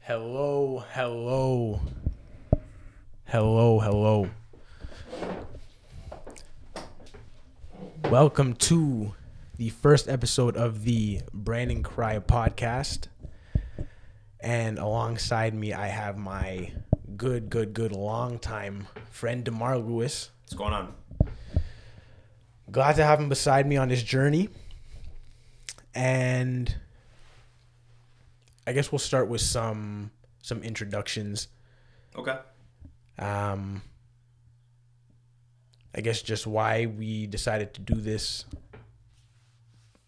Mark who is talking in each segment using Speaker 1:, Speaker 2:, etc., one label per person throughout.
Speaker 1: Hello, hello, hello, hello. Welcome to the first episode of the Brandon Correia podcast. And alongside me, I have my good, good, good long time friend, Demar Lewis.
Speaker 2: What's going on?
Speaker 1: Glad to have him beside me on this journey. And I guess we'll start with some some introductions.
Speaker 2: Okay.
Speaker 1: Um, I guess just why we decided to do this,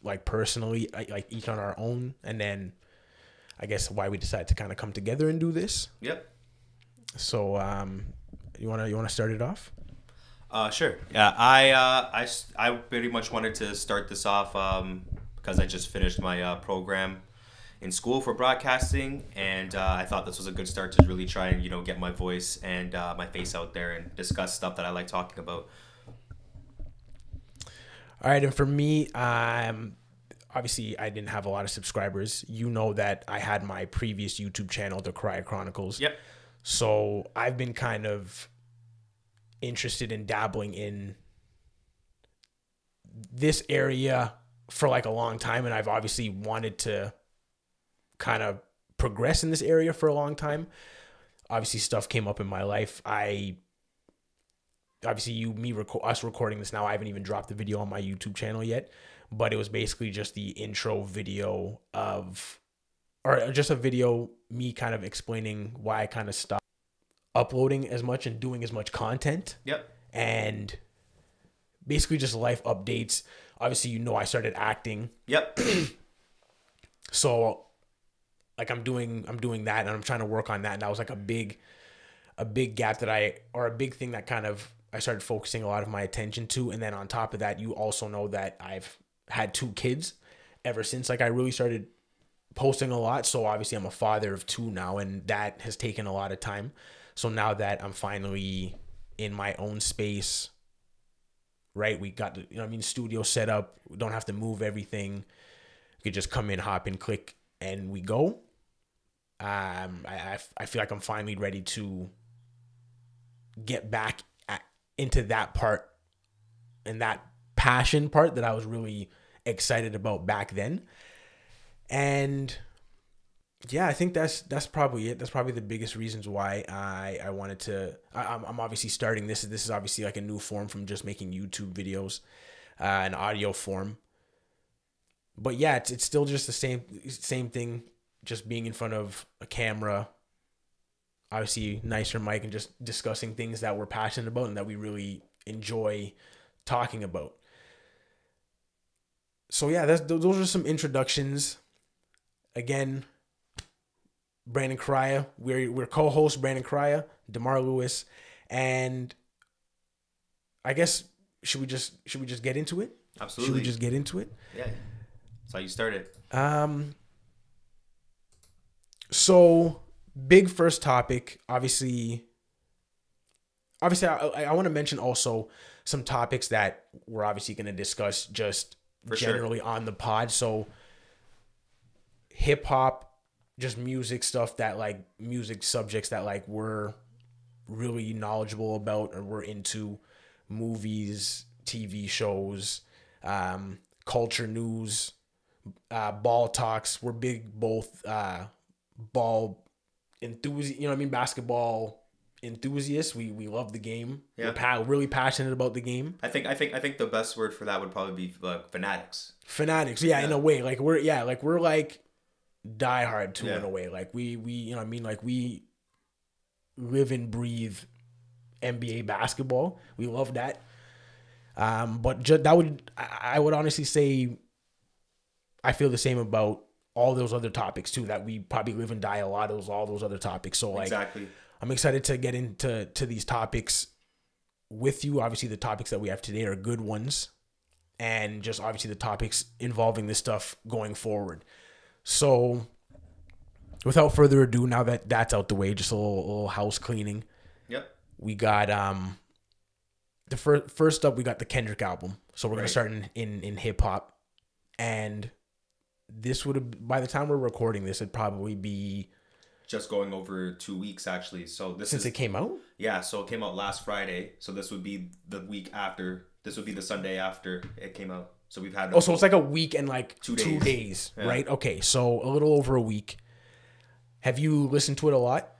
Speaker 1: like personally, like each on our own, and then I guess why we decided to kind of come together and do this.
Speaker 2: Yep.
Speaker 1: So, um, you wanna you wanna start it off?
Speaker 2: Uh, sure. Yeah, I, uh, I, I pretty much wanted to start this off um, because I just finished my uh, program in school for broadcasting, and uh, I thought this was a good start to really try and you know get my voice and uh, my face out there and discuss stuff that I like talking about.
Speaker 1: All right, and for me, um, obviously I didn't have a lot of subscribers. You know that I had my previous YouTube channel, The Correia Chronicles.
Speaker 2: Yep.
Speaker 1: So I've been kind of interested in dabbling in this area for like a long time, and I've obviously wanted to kind of progress in this area for a long time. Obviously, stuff came up in my life. I obviously you me record us recording this now. I haven't even dropped the video on my YouTube channel yet, but it was basically just the intro video of or just a video me kind of explaining why I kind of stopped uploading as much and doing as much content
Speaker 2: Yep.
Speaker 1: and basically just life updates. Obviously, you know I started acting,
Speaker 2: Yep.
Speaker 1: so like I'm doing I'm doing that and I'm trying to work on that. And that was like a big a big gap that I or a big thing that kind of I started focusing a lot of my attention to. And then on top of that, you also know that I've had two kids ever since like I really started posting a lot. So obviously I'm a father of two now and that has taken a lot of time. So now that I'm finally in my own space, right? We got the you know I mean studio set up. We don't have to move everything. We could just come in, hop in, click, and we go. Um, I, I, I feel like I'm finally ready to get back at, into that part and that passion part that I was really excited about back then. And yeah, I think that's that's probably it. That's probably the biggest reasons why I I wanted to. I, I'm I'm obviously starting this. This is obviously like a new form from just making YouTube videos, uh, an audio form. But yeah, it's it's still just the same same thing. Just being in front of a camera, obviously nicer mic, and just discussing things that we're passionate about and that we really enjoy talking about. So yeah, that's those are some introductions. Again, Brandon Correia. We're we're co-hosts Brandon Correia, Demar Lewis, and I guess should we just should we just get into it?
Speaker 2: Absolutely.
Speaker 1: Should we just get into it?
Speaker 2: yeah. That's how you started.
Speaker 1: Um. So big first topic, obviously. Obviously, I, I, want to mention also some topics that we're obviously going to discuss just
Speaker 2: For sure.
Speaker 1: generally on the pod. So hip hop, just music stuff that like music subjects that like we're really knowledgeable about or we're into movies, TV shows, um, culture news, uh, ball talks. We're big both uh, ball enthusiast. You know what I mean? Basketball enthusiasts. We we love the game.
Speaker 2: Yeah.
Speaker 1: We're pa- really passionate about the game.
Speaker 2: I think I think I think the best word for that would probably be like fanatics.
Speaker 1: Fanatics. Yeah, in a way. Like we're yeah, like we're like diehard too in
Speaker 2: Yeah.
Speaker 1: a way. Like we we you know I mean like we live and breathe NBA basketball. We love that. Um, but ju- that would I, I would honestly say I feel the same about all those other topics too. That we probably live and die a lot of those all those other topics. So like
Speaker 2: exactly.
Speaker 1: I'm excited to get into to these topics with you. Obviously, the topics that we have today are good ones, and just obviously the topics involving this stuff going forward. So, without further ado, now that that's out the way, just a little, little house cleaning.
Speaker 2: Yep.
Speaker 1: We got um the first first up. We got the Kendrick album. So we're gonna start in in, in hip hop, and this would have by the time we're recording this, it'd probably be
Speaker 2: Just going over two weeks actually. So this
Speaker 1: since
Speaker 2: is
Speaker 1: it came out.
Speaker 2: yeah. So it came out last Friday. So this would be the week after. This would be the Sunday after it came out. So we've had.
Speaker 1: Oh, so it's like a week and like two
Speaker 2: Two
Speaker 1: days,
Speaker 2: days. Yeah.
Speaker 1: right? Okay, so a little over a week. Have you listened to it a lot?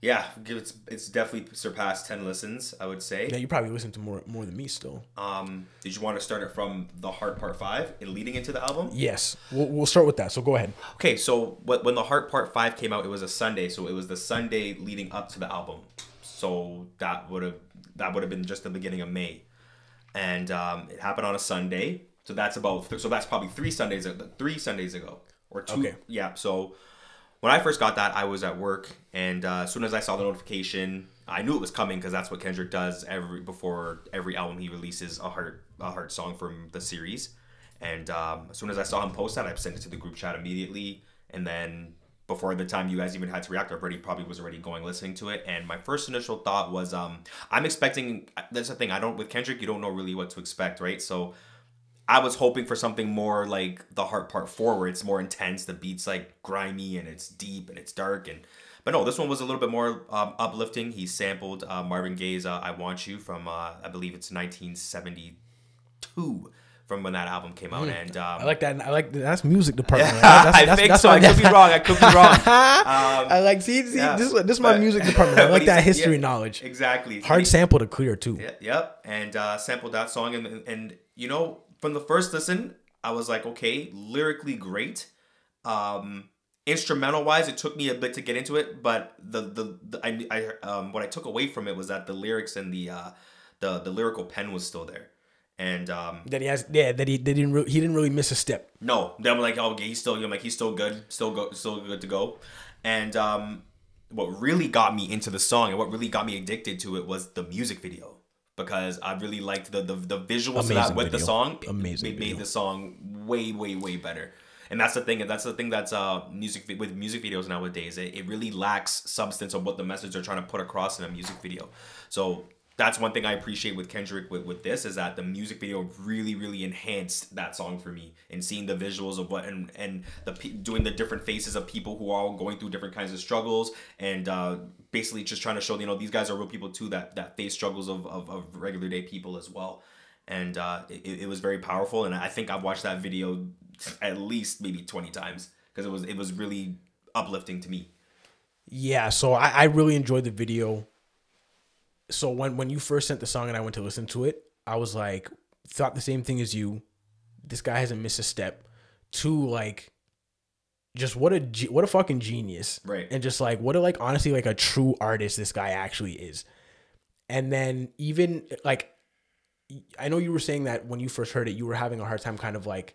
Speaker 2: yeah. It's it's definitely surpassed ten listens. I would say.
Speaker 1: Yeah, you probably listen to more more than me still.
Speaker 2: Um, did you want to start it from the Heart Part Five and leading into the album?
Speaker 1: Yes, we'll, we'll start with that. So go ahead.
Speaker 2: Okay, so when the Heart Part Five came out, it was a Sunday, so it was the Sunday leading up to the album. So that would have that would have been just the beginning of May, and um, it happened on a Sunday. So that's about th- so that's probably three Sundays three Sundays ago or two.
Speaker 1: Okay.
Speaker 2: Yeah. So when I first got that, I was at work, and uh, as soon as I saw the notification, I knew it was coming because that's what Kendrick does every before every album he releases a heart a heart song from the series. And um, as soon as I saw him post that, I sent it to the group chat immediately. And then before the time you guys even had to react, I already probably was already going listening to it. And my first initial thought was, um, I'm expecting. That's the thing. I don't with Kendrick, you don't know really what to expect, right? So I was hoping for something more like the heart part four, where it's more intense. The beats like grimy and it's deep and it's dark and. But no, this one was a little bit more um, uplifting. He sampled uh, Marvin Gaye's uh, "I Want You" from uh, I believe it's 1972 from when that album came out, and um,
Speaker 1: I like that. I like that's music department. right? That's,
Speaker 2: I
Speaker 1: that's-
Speaker 2: think
Speaker 1: that's
Speaker 2: so. I could be wrong. I could be wrong. Um,
Speaker 1: I like see, see
Speaker 2: yeah,
Speaker 1: this, is- this is my music department. I like that history
Speaker 2: yeah,
Speaker 1: knowledge.
Speaker 2: Exactly.
Speaker 1: Hard
Speaker 2: He-
Speaker 1: sample to clear too.
Speaker 2: yeah, yep. And uh, sampled that song, and and you know, from the first listen, I was like, okay, lyrically great. Um, instrumental wise, it took me a bit to get into it, but the the, the I, I um what I took away from it was that the lyrics and the uh the the lyrical pen was still there, and um
Speaker 1: That he has, yeah, that he they didn't re- he didn't really miss a step.
Speaker 2: no, then I'm like, oh, okay, he's still, I'm like, he's still good, still go, still good to go. And um, what really got me into the song and what really got me addicted to it was the music video because I really liked the the, the visuals that with the song.
Speaker 1: Amazing
Speaker 2: it made
Speaker 1: video.
Speaker 2: the song way, way, way better. And that's the thing. and That's the thing. That's uh music with music videos nowadays. It, it really lacks substance of what the message they're trying to put across in a music video. So that's one thing I appreciate with Kendrick with, with this is that the music video really really enhanced that song for me and seeing the visuals of what and and the doing the different faces of people who are all going through different kinds of struggles and uh, basically just trying to show you know these guys are real people too that that face struggles of of, of regular day people as well and uh, it, it was very powerful and I think I've watched that video at least maybe 20 times because it was it was really uplifting to me
Speaker 1: Yeah, so I, I really enjoyed the video. So when when you first sent the song and I went to listen to it, I was like, thought the same thing as you. This guy hasn't missed a step. Two, like, just what a what a fucking genius,
Speaker 2: Right.
Speaker 1: And just like what a like honestly like a true artist this guy actually is. And then even like, I know you were saying that when you first heard it, you were having a hard time, kind of like,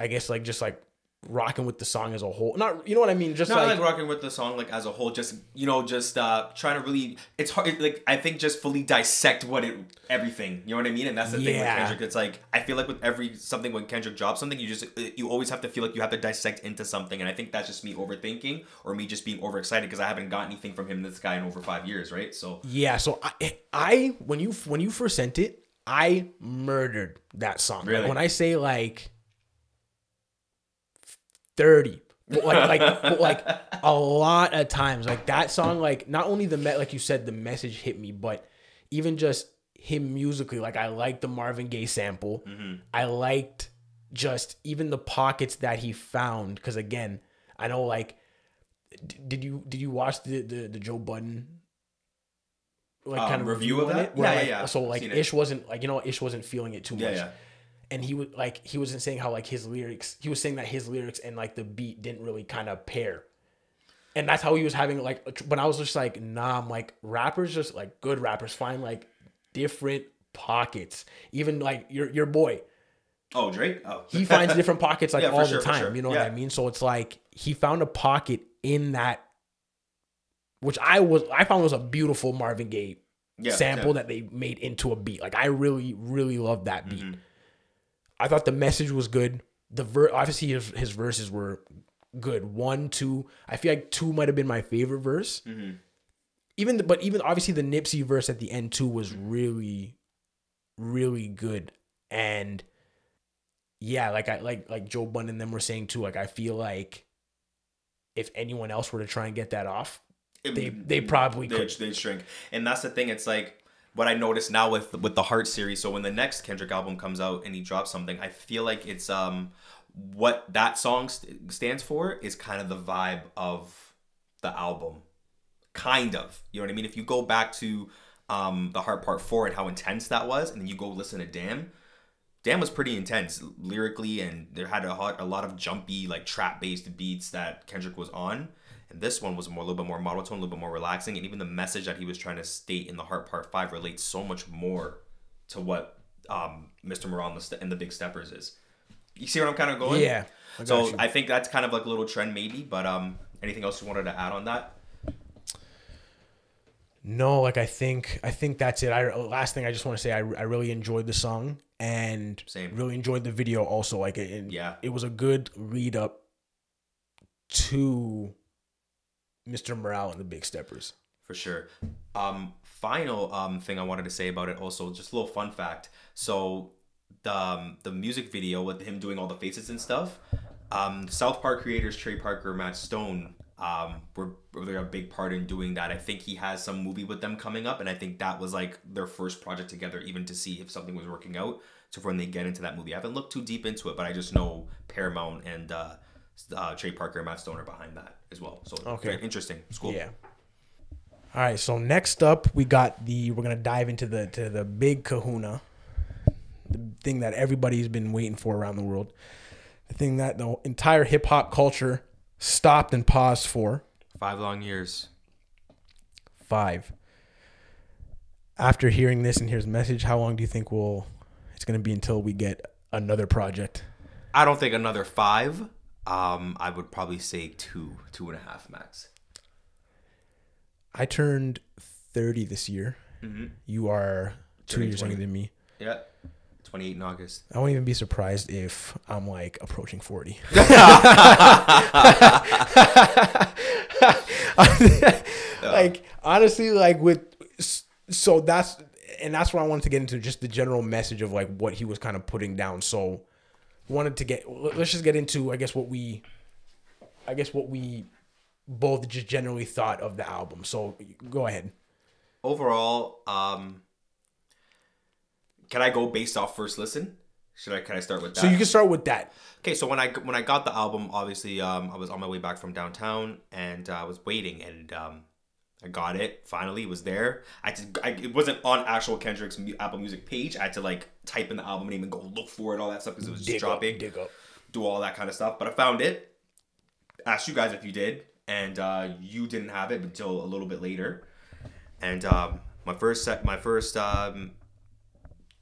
Speaker 1: I guess like just like rocking with the song as a whole. Not you know what I mean? Just
Speaker 2: not
Speaker 1: like
Speaker 2: like, rocking with the song like as a whole just you know just uh trying to really it's hard like i think just fully dissect what it everything you know what i mean and that's the thing with kendrick it's like i feel like with every something when kendrick drops something you just you always have to feel like you have to dissect into something and i think that's just me overthinking or me just being overexcited because i haven't got anything from him this guy in over five years right so
Speaker 1: Yeah, so I, I when you when you first sent it, I murdered that song. Like, when I say like thirty, but like like but like a lot of times, like that song, like not only the met, like you said, the message hit me, but even just him musically, like I liked the Marvin Gaye sample. I liked just even the pockets that he found because again, I know like d- did you did you watch the the, the Joe Budden like
Speaker 2: Um,
Speaker 1: kind of
Speaker 2: review of that?
Speaker 1: it?
Speaker 2: Yeah, yeah,
Speaker 1: like,
Speaker 2: yeah.
Speaker 1: So like. Ish wasn't like you know Ish wasn't feeling it too much.
Speaker 2: yeah yeah
Speaker 1: And he would like he wasn't saying how like his lyrics he was saying that his lyrics and like the beat didn't really kind of pair. And that's how he was having like when I was just like nah I'm like rappers just like good rappers find like different pockets. Even like your your boy
Speaker 2: oh drake oh
Speaker 1: he finds different pockets like
Speaker 2: Yeah,
Speaker 1: all
Speaker 2: sure,
Speaker 1: the time.
Speaker 2: sure.
Speaker 1: You know what I mean? So it's like he found a pocket in that, which I was I found was a beautiful Marvin Gaye
Speaker 2: Yeah,
Speaker 1: sample
Speaker 2: yeah.
Speaker 1: that they made into a beat. Like I really really love that beat.
Speaker 2: Mm-hmm.
Speaker 1: I thought the message was good. The ver obviously his, his verses were good. One, two. I feel like two might have been my favorite verse.
Speaker 2: Mm-hmm.
Speaker 1: Even the, but even obviously the Nipsey verse at the end too was really really good. And yeah, like I like like Joe Budden and them were saying too. Like I feel like if anyone else were to try and get that off, they they probably
Speaker 2: they
Speaker 1: could.
Speaker 2: they shrink. And that's the thing. It's like what I notice now with with the Heart series. So when the next Kendrick album comes out and he drops something, I feel like it's um what that song st- stands for is kind of the vibe of the album. Kind of. You know what I mean? If you go back to um the Heart Part 4 and how intense that was and then you go listen to Damn, Damn was pretty intense lyrically, and there had a, hot- a lot of jumpy, like trap based beats that Kendrick was on. And this one was more a little bit more monotone, a little bit more relaxing, and even the message that he was trying to state in the Heart Part Five relates so much more to what um, Mr. Morale and the, Ste- and the Big Steppers is. You see where I'm kind of going?
Speaker 1: Yeah, I
Speaker 2: So
Speaker 1: you.
Speaker 2: I think that's kind of like a little trend, maybe. But um, anything else you wanted to add on that?
Speaker 1: No, like I think I think that's it. I last thing I just want to say I, I really enjoyed the song and
Speaker 2: Same.
Speaker 1: really enjoyed the video also. Like it, it-
Speaker 2: Yeah.
Speaker 1: it was a good lead up to Mr. Morale and the Big Steppers.
Speaker 2: For sure. Um, final um thing I wanted to say about it also, just a little fun fact. So the um, the music video with him doing all the faces and stuff, um, South Park creators Trey Parker, Matt Stone, um, were, were a big part in doing that. I think he has some movie with them coming up, and I think that was like their first project together, even to see if something was working out. So when they get into that movie, I haven't looked too deep into it, but I just know Paramount and uh, uh, Trey Parker and Matt Stone are behind that as well. So
Speaker 1: Okay.
Speaker 2: very interesting. It's cool.
Speaker 1: Yeah. All right, so next up we got the we're gonna dive into the to the big kahuna. The thing that everybody's been waiting for around the world. The thing that the entire hip hop culture stopped and paused for.
Speaker 2: Five long years.
Speaker 1: Five. After hearing this and here's the message, how long do you think we'll? it's gonna be until we get another project?
Speaker 2: I don't think another five. Um, I would probably say two, two and a half max.
Speaker 1: I turned thirty this year. You are two years younger than me.
Speaker 2: Yeah, twenty eight in August.
Speaker 1: I won't even be surprised if I'm like approaching 40. like honestly like with so that's and that's what I wanted to get into just the general message of like what he was kind of putting down. So wanted to get let's just get into I guess what we I guess what we both just generally thought of the album. So go ahead.
Speaker 2: Overall, um, can I go based off first listen? Should I? Can I start with that?
Speaker 1: So you can start with that.
Speaker 2: Okay, so when I when I got the album, obviously, um, I was on my way back from downtown, and uh, I was waiting, and um, I got it. Finally, it was there. I, had to, I it wasn't on actual Kendrick's mu- Apple Music page. I had to like type in the album name and go look for it, all that stuff because it was just
Speaker 1: Dig up,
Speaker 2: dropping.
Speaker 1: dig up.
Speaker 2: do all that kind of stuff. But I found it. Asked you guys if you did, and uh, you didn't have it until a little bit later. And um, my first set, my first um,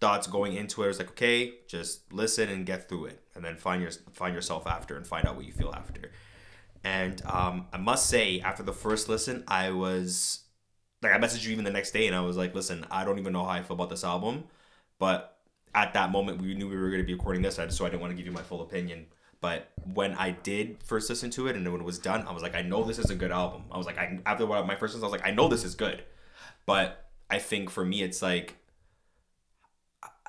Speaker 2: thoughts going into it was like, okay, just listen and get through it, and then find your find yourself after and find out what you feel after. And um, I must say, after the first listen, I was like, I messaged you even the next day, and I was like, listen, I don't even know how I feel about this album, but at that moment, we knew we were going to be recording this, so I didn't want to give you my full opinion. But when I did first listen to it, and when it was done, I was like, I know this is a good album. I was like, I, after my first listen, I was like, I know this is good. But I think for me, it's like,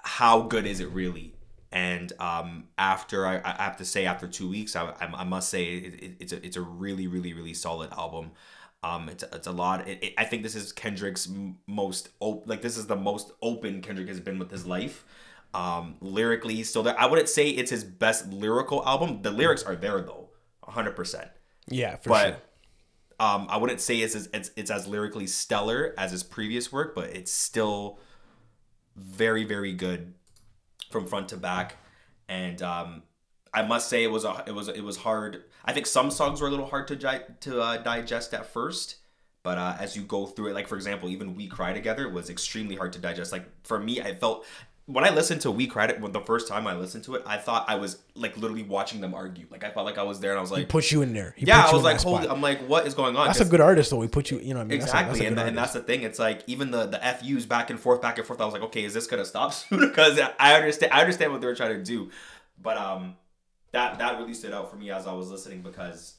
Speaker 2: how good is it really? And um, after I, I have to say, after two weeks, I, I, must say it, it, it's a it's a really really really solid album. Um, it's, it's a lot. It, I think this is Kendrick's most op- like this is the most open Kendrick has been with his life. Um, lyrically, he's still there. I wouldn't say it's his best lyrical album. The lyrics are there though, hundred percent.
Speaker 1: Yeah, for
Speaker 2: But
Speaker 1: sure.
Speaker 2: um, I wouldn't say it's as, it's it's as lyrically stellar as his previous work, but it's still very very good from front to back. And um, I must say it was a, it was it was hard. I think some songs were a little hard to di- to uh, digest at first, but uh, as you go through it, like for example, even "We Cry Together" was extremely hard to digest. Like for me, I felt when I listened to "We Cry" It- when the first time I listened to it, I thought I was like literally watching them argue. Like I felt like I was there, and I was like, He
Speaker 1: put you in there. He
Speaker 2: yeah, I was like, holy. I'm like, what is going on?
Speaker 1: That's a good artist, though. He put you, you know what I mean? That's a-
Speaker 2: Exactly,
Speaker 1: that's a
Speaker 2: and,
Speaker 1: good
Speaker 2: and that's the thing. It's like even the the FUs back and forth, back and forth. I was like, okay, is this gonna stop soon? because I understand, I understand what they were trying to do, but um, that that really stood out for me as I was listening because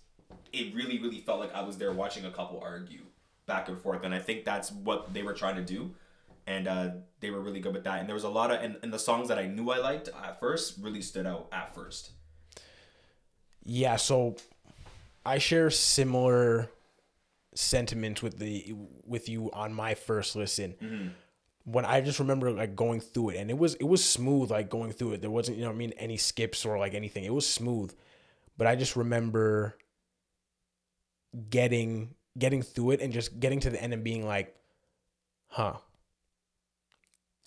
Speaker 2: it really, really felt like I was there watching a couple argue back and forth, and I think that's what they were trying to do. And uh, they were really good with that. And there was a lot of and, and the songs that I knew I liked at first really stood out at first.
Speaker 1: Yeah, so I share similar sentiments with the with you on my first listen. When I just remember like going through it and it was it was smooth like going through it. There wasn't, you know what I mean, any skips or like anything. It was smooth. But I just remember getting getting through it and just getting to the end and being like, huh.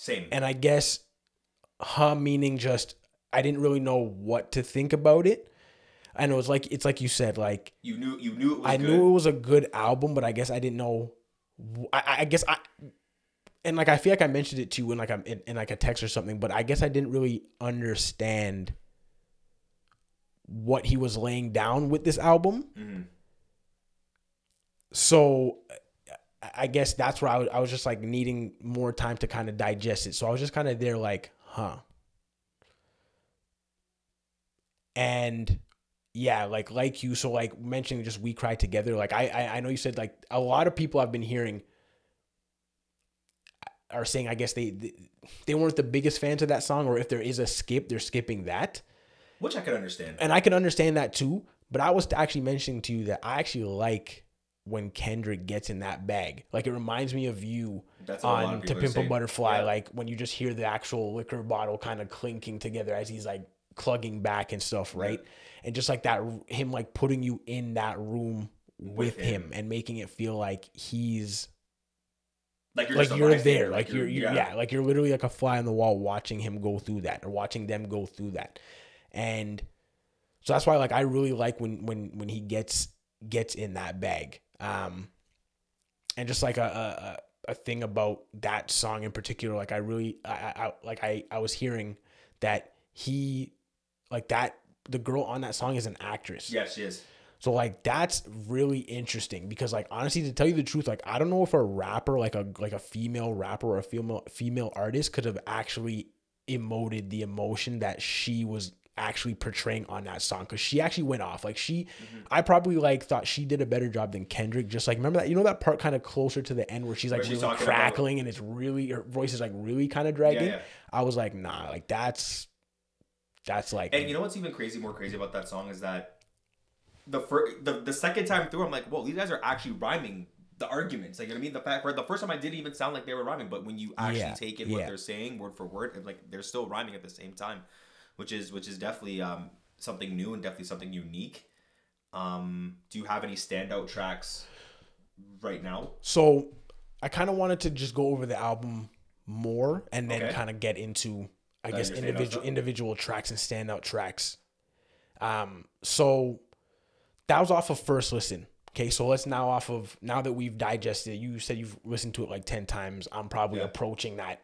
Speaker 2: Same.
Speaker 1: And I guess huh meaning just I didn't really know what to think about it. And it was like it's like you said, like
Speaker 2: you knew you knew it was
Speaker 1: I
Speaker 2: good.
Speaker 1: knew it was a good album, but I guess I didn't know. I, I guess I, and like I feel like I mentioned it to you in like I'm in, in like a text or something, but I guess I didn't really understand what he was laying down with this album.
Speaker 2: Mhm.
Speaker 1: So I- guess that's where I was, I was just like needing more time to kind of digest it. So I was just kind of there like, huh. And yeah, like like you, so like mentioning just we cry together. Like I, I I know you said like a lot of people I've been hearing uh, are saying I guess they they, they weren't the biggest fans of that song, or if there is a skip, they're skipping that.
Speaker 2: which I could understand.
Speaker 1: And I can understand that too. But I was actually mentioning to you that I actually like when Kendrick gets in that bag. Like it reminds me of you
Speaker 2: That's what a lot
Speaker 1: on
Speaker 2: of
Speaker 1: To Pimp a. Butterfly.
Speaker 2: Yeah.
Speaker 1: Like when you just hear the actual liquor bottle kind of clinking together as he's like clugging back and stuff, right? And just like that, him like putting you in that room with,
Speaker 2: With
Speaker 1: him.
Speaker 2: him.
Speaker 1: and making it feel like he's
Speaker 2: like you're
Speaker 1: like you're there, like you're, you're yeah. like you're literally like a fly on the wall watching him go through that or watching them go through that, and so that's why like I really like when when when he gets gets in that bag, um, and just like a a, a thing about that song in particular, like I really I, I like I I was hearing that he like that the girl on that song is an actress.
Speaker 2: Yes, she is.
Speaker 1: So like that's really interesting because like honestly to tell you the truth like I don't know if a rapper like a like a female rapper or a female female artist could have actually emoted the emotion that she was actually portraying on that song cuz she actually went off like she
Speaker 2: Mm-hmm.
Speaker 1: I probably like thought she did a better job than Kendrick just like remember that you know that part kind of closer to the end where she's like
Speaker 2: Where she's
Speaker 1: really
Speaker 2: talking about-
Speaker 1: crackling and it's really her voice is like really kind of dragging
Speaker 2: yeah.
Speaker 1: I was like nah like that's that's like
Speaker 2: And you know what's even crazy, more crazy about that song is that the first, the, the second time through, I'm like, whoa, these guys are actually rhyming the arguments. Like, you know what I mean? The fact where the first time I didn't even sound like they were rhyming, but when you actually
Speaker 1: Yeah,
Speaker 2: take in
Speaker 1: yeah.
Speaker 2: what they're saying word for word, and like they're still rhyming at the same time, which is which is definitely um something new and definitely something unique. Um, do you have any standout tracks right now?
Speaker 1: So I kind of wanted to just go over the album more and then
Speaker 2: Okay.
Speaker 1: kind of get into, I
Speaker 2: That
Speaker 1: guess, individual individual tracks and standout tracks. Um, so that was off of first listen. Okay, so let's now off of now that we've digested. You said you've listened to it like ten times. I'm probably
Speaker 2: Yeah.
Speaker 1: approaching that.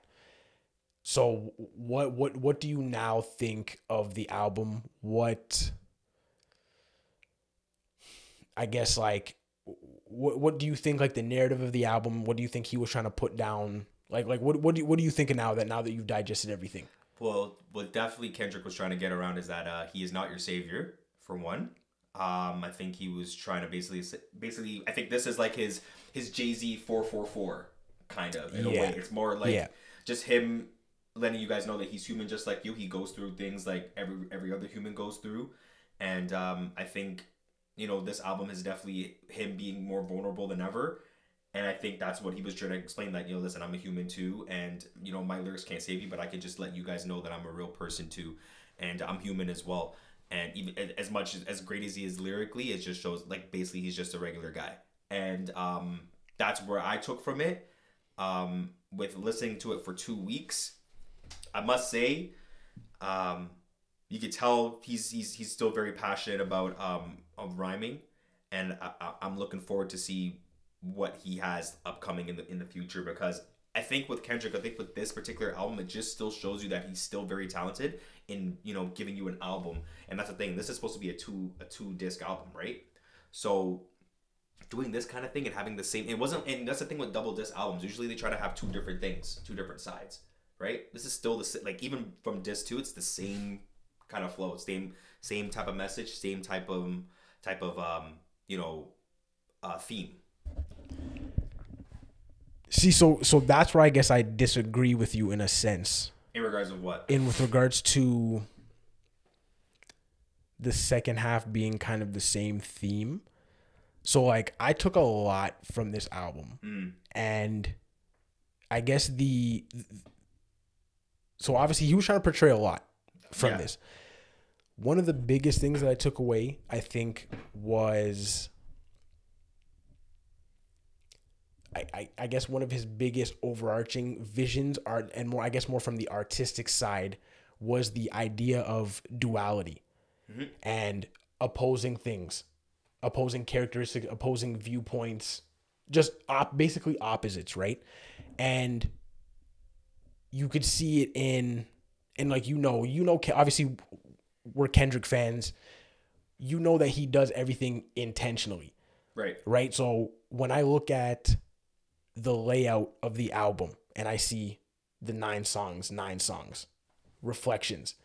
Speaker 1: So what what what do you now think of the album? What I guess like what what do you think like the narrative of the album? What do you think he was trying to put down? Like like what what do you, what do you think now that now that you've digested everything?
Speaker 2: Well, what definitely Kendrick was trying to get around is that uh, he is not your savior, for one. Um, I think he was trying to basically, basically, I think this is like his his Jay Z four four four kind of in a way. It's more like
Speaker 1: Yeah.
Speaker 2: just him letting you guys know that he's human, just like you. He goes through things like every every other human goes through, and um, I think you know this album is definitely him being more vulnerable than ever. And I think that's what he was trying to explain that, you know, listen, I'm a human too. And, you know, my lyrics can't save you, but I can just let you guys know that I'm a real person too. And I'm human as well. And even as much as, as great as he is lyrically, it just shows like basically he's just a regular guy. And um, that's where I took from it. Um, with listening to it for two weeks, I must say, um, you could tell he's he's he's still very passionate about um of rhyming, and I, I'm looking forward to see what he has upcoming in the in the future because I think with Kendrick, I think with this particular album, it just still shows you that he's still very talented in you know giving you an album, and that's the thing. This is supposed to be a two a two disc album, right? So doing this kind of thing and having the same it wasn't and that's the thing with double disc albums usually they try to have two different things two different sides right this is still the sa- like even from disc two it's the same kind of flow same same type of message same type of type of um you know uh theme
Speaker 1: See, so so that's where I guess I disagree with you in a sense.
Speaker 2: In regards of what?
Speaker 1: In with regards to the second half being kind of the same theme. So like I took a lot from this album.
Speaker 2: Mm.
Speaker 1: And I guess the so obviously he was trying to portray a lot from
Speaker 2: Yeah.
Speaker 1: this. One of the biggest things that I took away, I think, was I, I, I guess one of his biggest overarching visions are and more I guess more from the artistic side was the idea of duality mm-hmm. and opposing things, opposing characteristics, opposing viewpoints, just op- basically opposites, right? And you could see it in and like you know, you know obviously we're Kendrick fans. You know that he does everything intentionally
Speaker 2: Right.
Speaker 1: right? So when I look at the layout of the album and I see the nine songs, nine songs, reflections,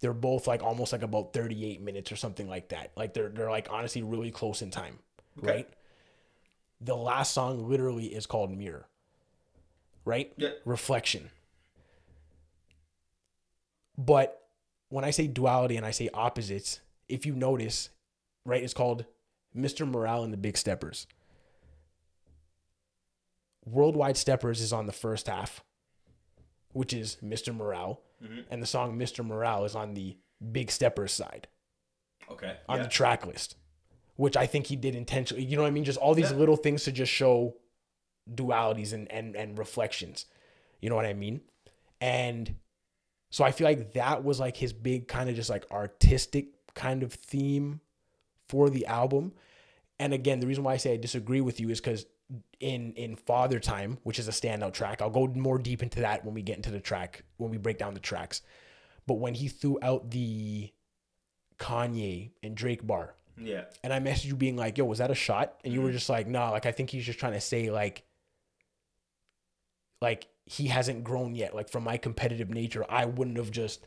Speaker 1: they're both like almost like about 38 minutes or something like that. Like they're they're like honestly really close in time,
Speaker 2: Okay.
Speaker 1: right? The last song literally is called Mirror. Right?
Speaker 2: Yeah.
Speaker 1: Reflection. But when I say duality and I say opposites, if you notice, right, it's called Mr. Morale and the Big Steppers. Worldwide Steppers is on the first half, which is Mr. Morale, mm-hmm. and the song Mr. Morale is on the Big Steppers side
Speaker 2: Okay.
Speaker 1: on
Speaker 2: yeah.
Speaker 1: the track list, which I think he did intentionally. You know what I mean? Just all these
Speaker 2: Yeah.
Speaker 1: little things to just show dualities and, and, and reflections. You know what I mean? And so I feel like that was like his big kind of just like artistic kind of theme for the album. And again, the reason why I say I disagree with you is because in in Father Time, which is a standout track, I'll go more deep into that when we get into the track when we break down the tracks. But when he threw out the Kanye and Drake bar,
Speaker 2: yeah.
Speaker 1: and I messaged you being like, "Yo, was that a shot?" And you were mm-hmm. just like, "Nah, like I think he's just trying to say like, like he hasn't grown yet. Like from my competitive nature, I wouldn't have just."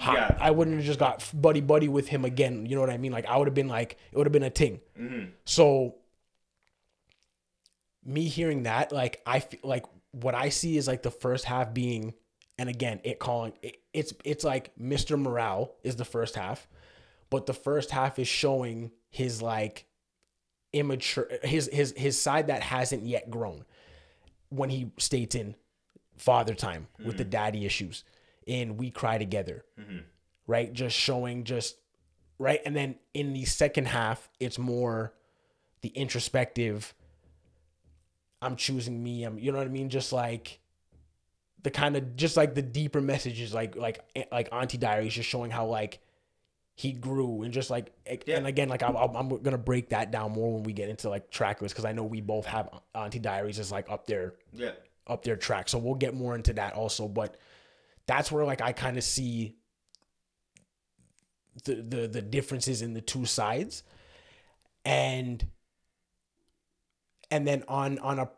Speaker 2: Yeah.
Speaker 1: I wouldn't have just got buddy buddy with him again. You know what I mean? Like I would have been like it would have been a ting.
Speaker 2: Mm-hmm.
Speaker 1: So me hearing that, like I feel like what I see is like the first half being, and again, it calling it, it's it's like Mr. Morale is the first half, but the first half is showing his like immature his his his side that hasn't yet grown when he states in father time with the mm-hmm. daddy issues in we cry together mm-hmm. right? Just showing just right? And then in the second half it's more the introspective i'm choosing me i'm you know what i mean? Just like the kind of just like the deeper messages like like eh, like auntie diaries just showing how like he grew and just like eh,
Speaker 2: Yeah.
Speaker 1: and again like I'm, I'm gonna break that down more when we get into like trackers because i know we both have auntie diaries as like up there.
Speaker 2: Yeah.
Speaker 1: Up their track. So we'll get more into that also. But that's where like I kind of see the, the the differences in the two sides. And and then on on a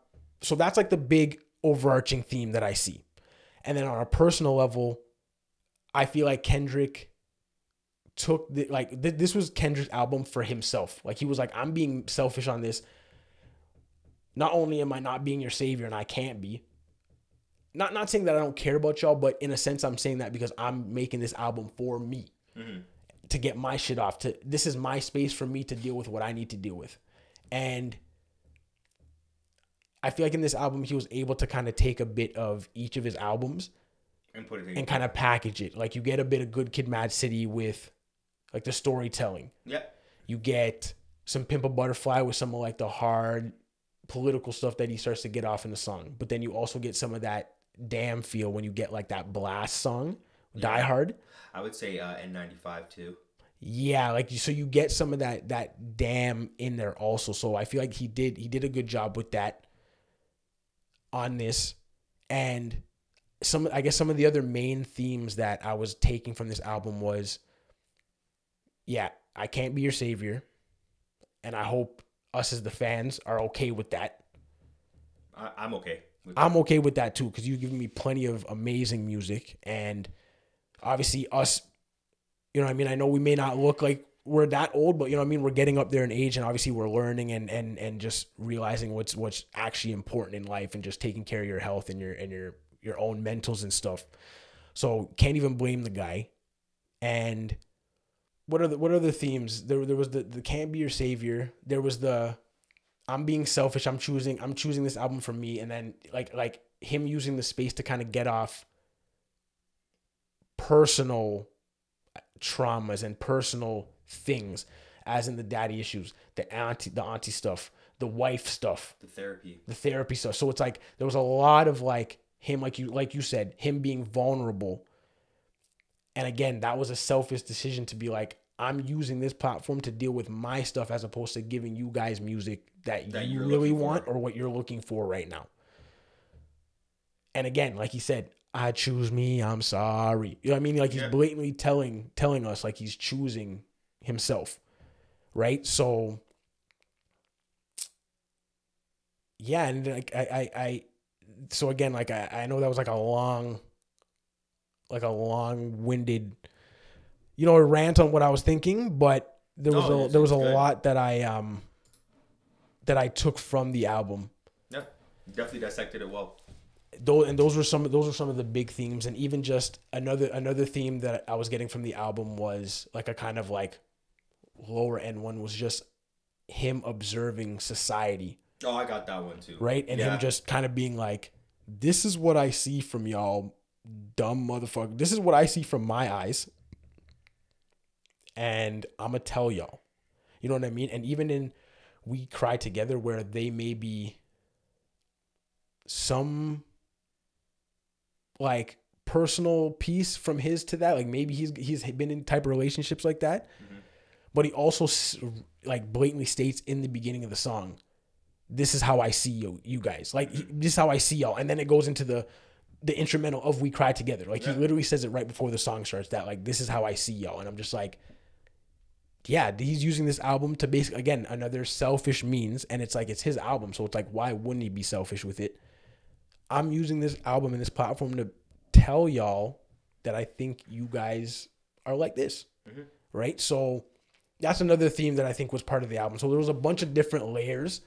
Speaker 1: so that's like the big overarching theme that I see. And then on a personal level, I feel like Kendrick took the like th- this was Kendrick's album for himself. Like he was like I'm being selfish on this not only am I not being your savior and I can't be, not not saying that I don't care about y'all, but in a sense I'm saying that because I'm making this album for me mm-hmm. to get my shit off. To this is my space for me to deal with what I need to deal with, and I feel like in this album he was able to kind of take a bit of each of his albums
Speaker 2: And put it in.
Speaker 1: and kind of package it. Like you get a bit of Good Kid, Mad City with like the storytelling
Speaker 2: yeah.
Speaker 1: you get some Pimp a Butterfly with some of like the hard political stuff that he starts to get off in the song. But then you also get some of that damn feel when you get like that blast song, Die Hard.
Speaker 2: I would say uh, N95 too.
Speaker 1: Yeah, like so you get some of that that damn in there also. So I feel like he did he did a good job with that on this. And some I guess some of the other main themes that I was taking from this album was yeah, I can't be your savior. And I hope us as the fans are okay with that.
Speaker 2: I, I'm okay. With
Speaker 1: I'm okay with that too because you've given me plenty of amazing music and obviously us. You know, what I mean, I know we may not look like we're that old, but you know what I mean. We're getting up there in age, and obviously we're learning and and and just realizing what's what's actually important in life, and just taking care of your health and your and your your own mentals and stuff. So can't even blame the guy. And what are the what are the themes? There there was the the can't be your savior. There was the I'm being selfish. I'm choosing I'm choosing this album for me, and then like like him using the space to kind of get off personal traumas and personal things, as in the daddy issues, the auntie, the auntie stuff, the wife stuff,
Speaker 2: The therapy.
Speaker 1: the therapy stuff. So it's like there was a lot of like him, like you, like you said, him being vulnerable. And again, that was a selfish decision to be like, I'm using this platform to deal with my stuff as opposed to giving you guys music that,
Speaker 2: That
Speaker 1: you really
Speaker 2: looking for.
Speaker 1: want or what you're looking for right now. And again, like he said, I choose me. I'm sorry. You know what I mean? Like he's
Speaker 2: Yeah.
Speaker 1: blatantly telling telling us like he's choosing himself, right? So yeah, and like I I, I so again like I, I know that was like a long like a long winded you know a rant on what I was thinking, but there was
Speaker 2: No,
Speaker 1: a there was a
Speaker 2: good.
Speaker 1: lot that I um that I took from the album
Speaker 2: Yeah, definitely dissected it well.
Speaker 1: those and those were some of those were some of the big themes and even just another another theme that I was getting from the album was like a kind of like lower end one was just him observing society
Speaker 2: Oh, I got that one too.
Speaker 1: right and
Speaker 2: Yeah.
Speaker 1: him just kind of being like this is what I see from y'all dumb motherfucker. This is what I see from my eyes. And I'm gonna tell y'all. You know what I mean? And even in we cry together where they may be some like personal piece from his to that. Like maybe he's he's been in type of relationships like that. Mm-hmm. But he also like blatantly states in the beginning of the song this is how i see you you guys. Like this is how i see y'all. And then it goes into the the instrumental of we cry together. Like he literally says it right before the song starts that like this is how i see y'all. And i'm just like yeah he's using this album to basically again another selfish means. And it's like it's his album. So it's like why wouldn't he be selfish with it? I'm using this album and this platform to tell y'all that i think you guys are like this. Mm-hmm. Right? So that's another theme that i think was part of the album. So there was a bunch of different layers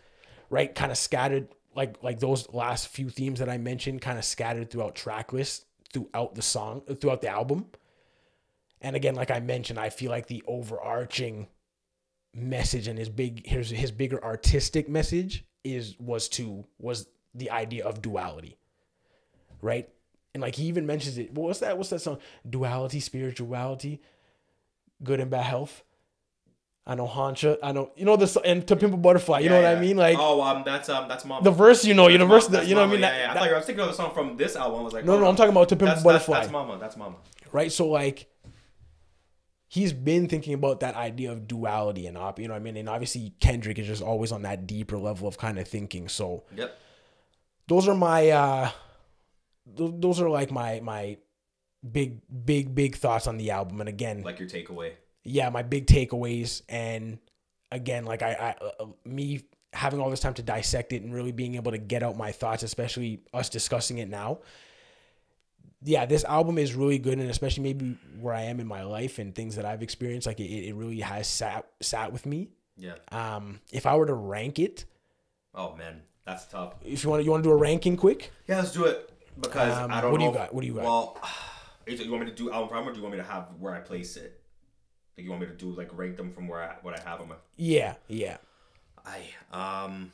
Speaker 1: right kind of scattered like like those last few themes that i mentioned kind of scattered throughout track lists throughout the song throughout the album. And again like i mentioned i feel like the overarching message and his big his his bigger artistic message is was to was the idea of duality right? And like he even mentions it. Well, what's that what's that song? Duality spirituality good and bad health i know hancha i know you know this and to pimp a butterfly you know what
Speaker 2: Yeah,
Speaker 1: i mean like
Speaker 2: oh, um, that's um, that's mama.
Speaker 1: the verse you know you know
Speaker 2: That's
Speaker 1: verse
Speaker 2: Mama-
Speaker 1: the, you know what i mean
Speaker 2: Mama, yeah, yeah. I
Speaker 1: that-
Speaker 2: thought you were, I was thinking of a song from this album. I was like,
Speaker 1: no
Speaker 2: hold
Speaker 1: no i'm talking about to pimp
Speaker 2: That's,
Speaker 1: a
Speaker 2: that's,
Speaker 1: butterfly
Speaker 2: that's mama. That's mama.
Speaker 1: right? So like he's been thinking about that idea of duality and op, you know what I mean? And obviously Kendrick is just always on that deeper level of kind of thinking. So
Speaker 2: Yep.
Speaker 1: those are my uh th- those are like my my big big big thoughts on the album and again
Speaker 2: Like your takeaway.
Speaker 1: Yeah my big takeaways and again like i, I uh, me having all this time to dissect it and really being able to get out my thoughts especially us discussing it now yeah this album is really good and especially maybe where i am in my life and things that i've experienced like it, it really has sat sat with me
Speaker 2: Yeah.
Speaker 1: um if i were to rank it
Speaker 2: Oh man, that's tough.
Speaker 1: if you want to you want to do a ranking quick
Speaker 2: Yeah, let's do it because
Speaker 1: Um,
Speaker 2: I don't
Speaker 1: what do you got? What do you got?
Speaker 2: Well, you want me to do album from or do you want me to have where I place it? Like you want me to do like rank them from where I what I have them?
Speaker 1: yeah yeah
Speaker 2: I um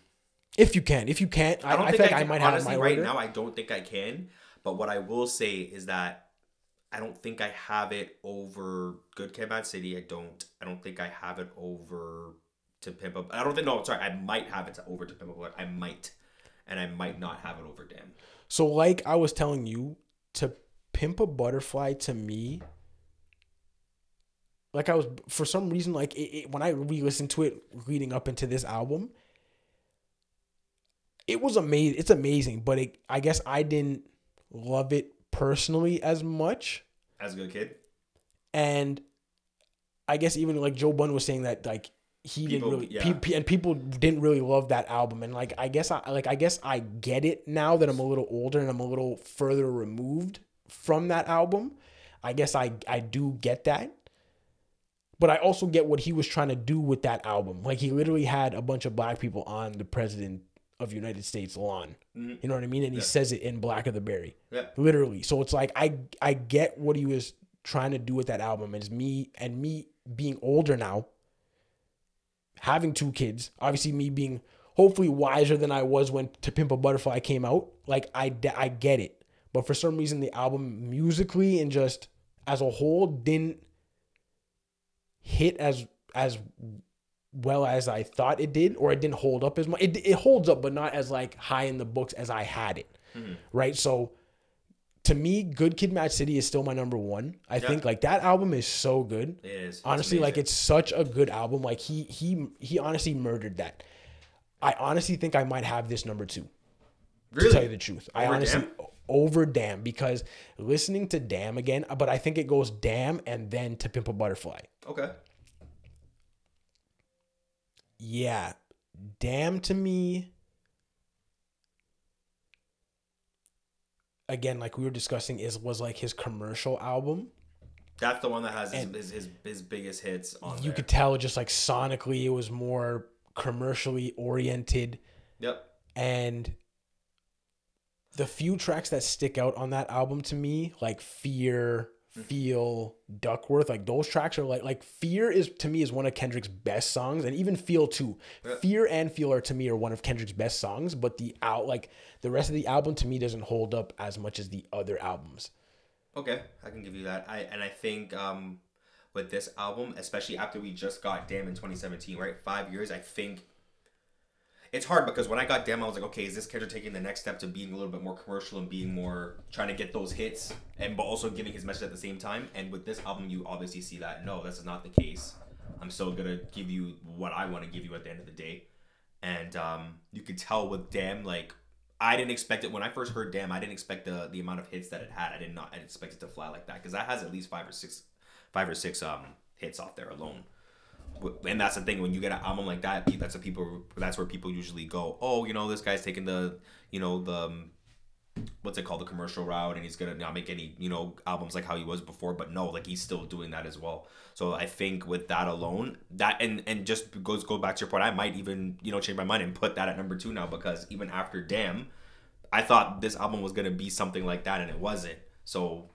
Speaker 1: if you can if you can't i,
Speaker 2: I don't
Speaker 1: I
Speaker 2: think I,
Speaker 1: i,
Speaker 2: can,
Speaker 1: might have
Speaker 2: honestly
Speaker 1: my
Speaker 2: right
Speaker 1: order
Speaker 2: now. I don't think I can. But what I will say is that I don't think I have it over Good Kid, Mad City. I don't. I don't think I have it over to Pimp Up. I don't think. No, sorry. I might have it to over to Pimp Up. I might, and I might not have it over Damn.
Speaker 1: So, like I was telling you, to pimp a butterfly to me, like I was for some reason, like it, it, when I re-listened to it leading up into this album, it was amazing. It's amazing, but it, I guess I didn't love it personally as much,
Speaker 2: As a good kid.
Speaker 1: and I guess even like Joe Budden was saying that like he
Speaker 2: People-
Speaker 1: didn't really
Speaker 2: yeah.
Speaker 1: pe- and people didn't really love that album and like I guess I like I guess I get it now that I'm a little older and I'm a little further removed from that album. I guess I I do get that. But I also get what he was trying to do with that album. Like he literally had a bunch of black people on the president of United States lawn. Mm-hmm. You know what I mean? And he says it in Blacker the Berry.
Speaker 2: Yeah.
Speaker 1: Literally. So it's like I I get what he was trying to do with that album. And it's me and me being older now, having two kids, obviously me being hopefully wiser than I was when To Pimp a Butterfly came out. Like I I get it. But for some reason the album musically and just as a whole didn't hit as as well as I thought it did, or it didn't hold up as much. It, it holds up, but not as like high in the books as I had it. Mm-hmm. Right. So to me, Good Kid, Mad City is still my number one. I think like that album is so good.
Speaker 2: It is. It's
Speaker 1: honestly like it's such a good album. Like he he he honestly murdered that. I honestly think I might have this number two.
Speaker 2: really
Speaker 1: To tell you the truth, I honestly
Speaker 2: Damn?
Speaker 1: Over Damn because listening to Damn again, but I think it goes Damn and then to Pimp a Butterfly.
Speaker 2: okay.
Speaker 1: Yeah, Damn to me. Again, like we were discussing, is was like his commercial album.
Speaker 2: That's the one that has his, his, his, his biggest hits on
Speaker 1: You
Speaker 2: there.
Speaker 1: could tell just like sonically, it was more commercially oriented.
Speaker 2: Yep.
Speaker 1: and the few tracks that stick out on that album to me like fear feel duckworth like those tracks are like like fear is to me is one of kendrick's best songs and even feel too fear and feel are to me are one of kendrick's best songs but the out like the rest of the album to me doesn't hold up as much as the other albums
Speaker 2: Okay, I can give you that. I and I think um, with this album, especially after we just got Damn in 2017, right? Five years, I think it's hard because when I got Damn, I was like, okay, is this Kendrick taking the next step to being a little bit more commercial and being more trying to get those hits and but also giving his message at the same time? And with this album, you obviously see that no, this is not the case. I'm still gonna give you what I want to give you at the end of the day, and um, you could tell with Damn like. I didn't expect it when I first heard "Damn." I didn't expect the the amount of hits that it had. I did not. I didn't expect it to fly like that because that has at least five or six, five or six um hits off there alone. And that's the thing when you get an album like that, that's what people. That's where people usually go. Oh, you know, this guy's taking the, you know, the, um, what's it called, the commercial route, and he's gonna not make any, you know, albums like how he was before. But no, like he's still doing that as well. So I think with that alone, that and and just goes go back to your point. I might even you know change my mind and put that at number two now because even after Damn, I thought this album was gonna be something like that, and it wasn't. So,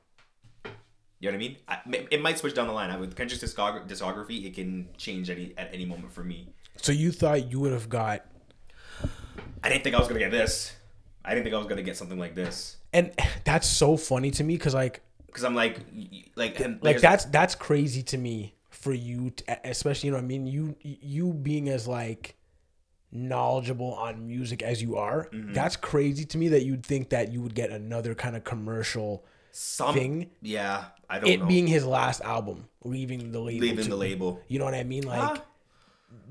Speaker 2: you know what I mean? I, it might switch down the line. I, with Kendrick's discography, it can change any at any moment for me.
Speaker 1: so you thought you would have got
Speaker 2: I didn't think I was gonna get this. I didn't think I was gonna get something like this
Speaker 1: and that's so funny to me because like
Speaker 2: because I'm like, like,
Speaker 1: like that's that's crazy to me for you to, especially you know what i mean you you being as like knowledgeable on music as you are
Speaker 2: Mm-hmm.
Speaker 1: that's crazy to me that you'd think that you would get another kind of commercial
Speaker 2: some
Speaker 1: thing.
Speaker 2: Yeah, I don't know.
Speaker 1: it
Speaker 2: know.
Speaker 1: being his last album leaving the label
Speaker 2: leaving
Speaker 1: too.
Speaker 2: the label.
Speaker 1: you know what i mean like
Speaker 2: Ah.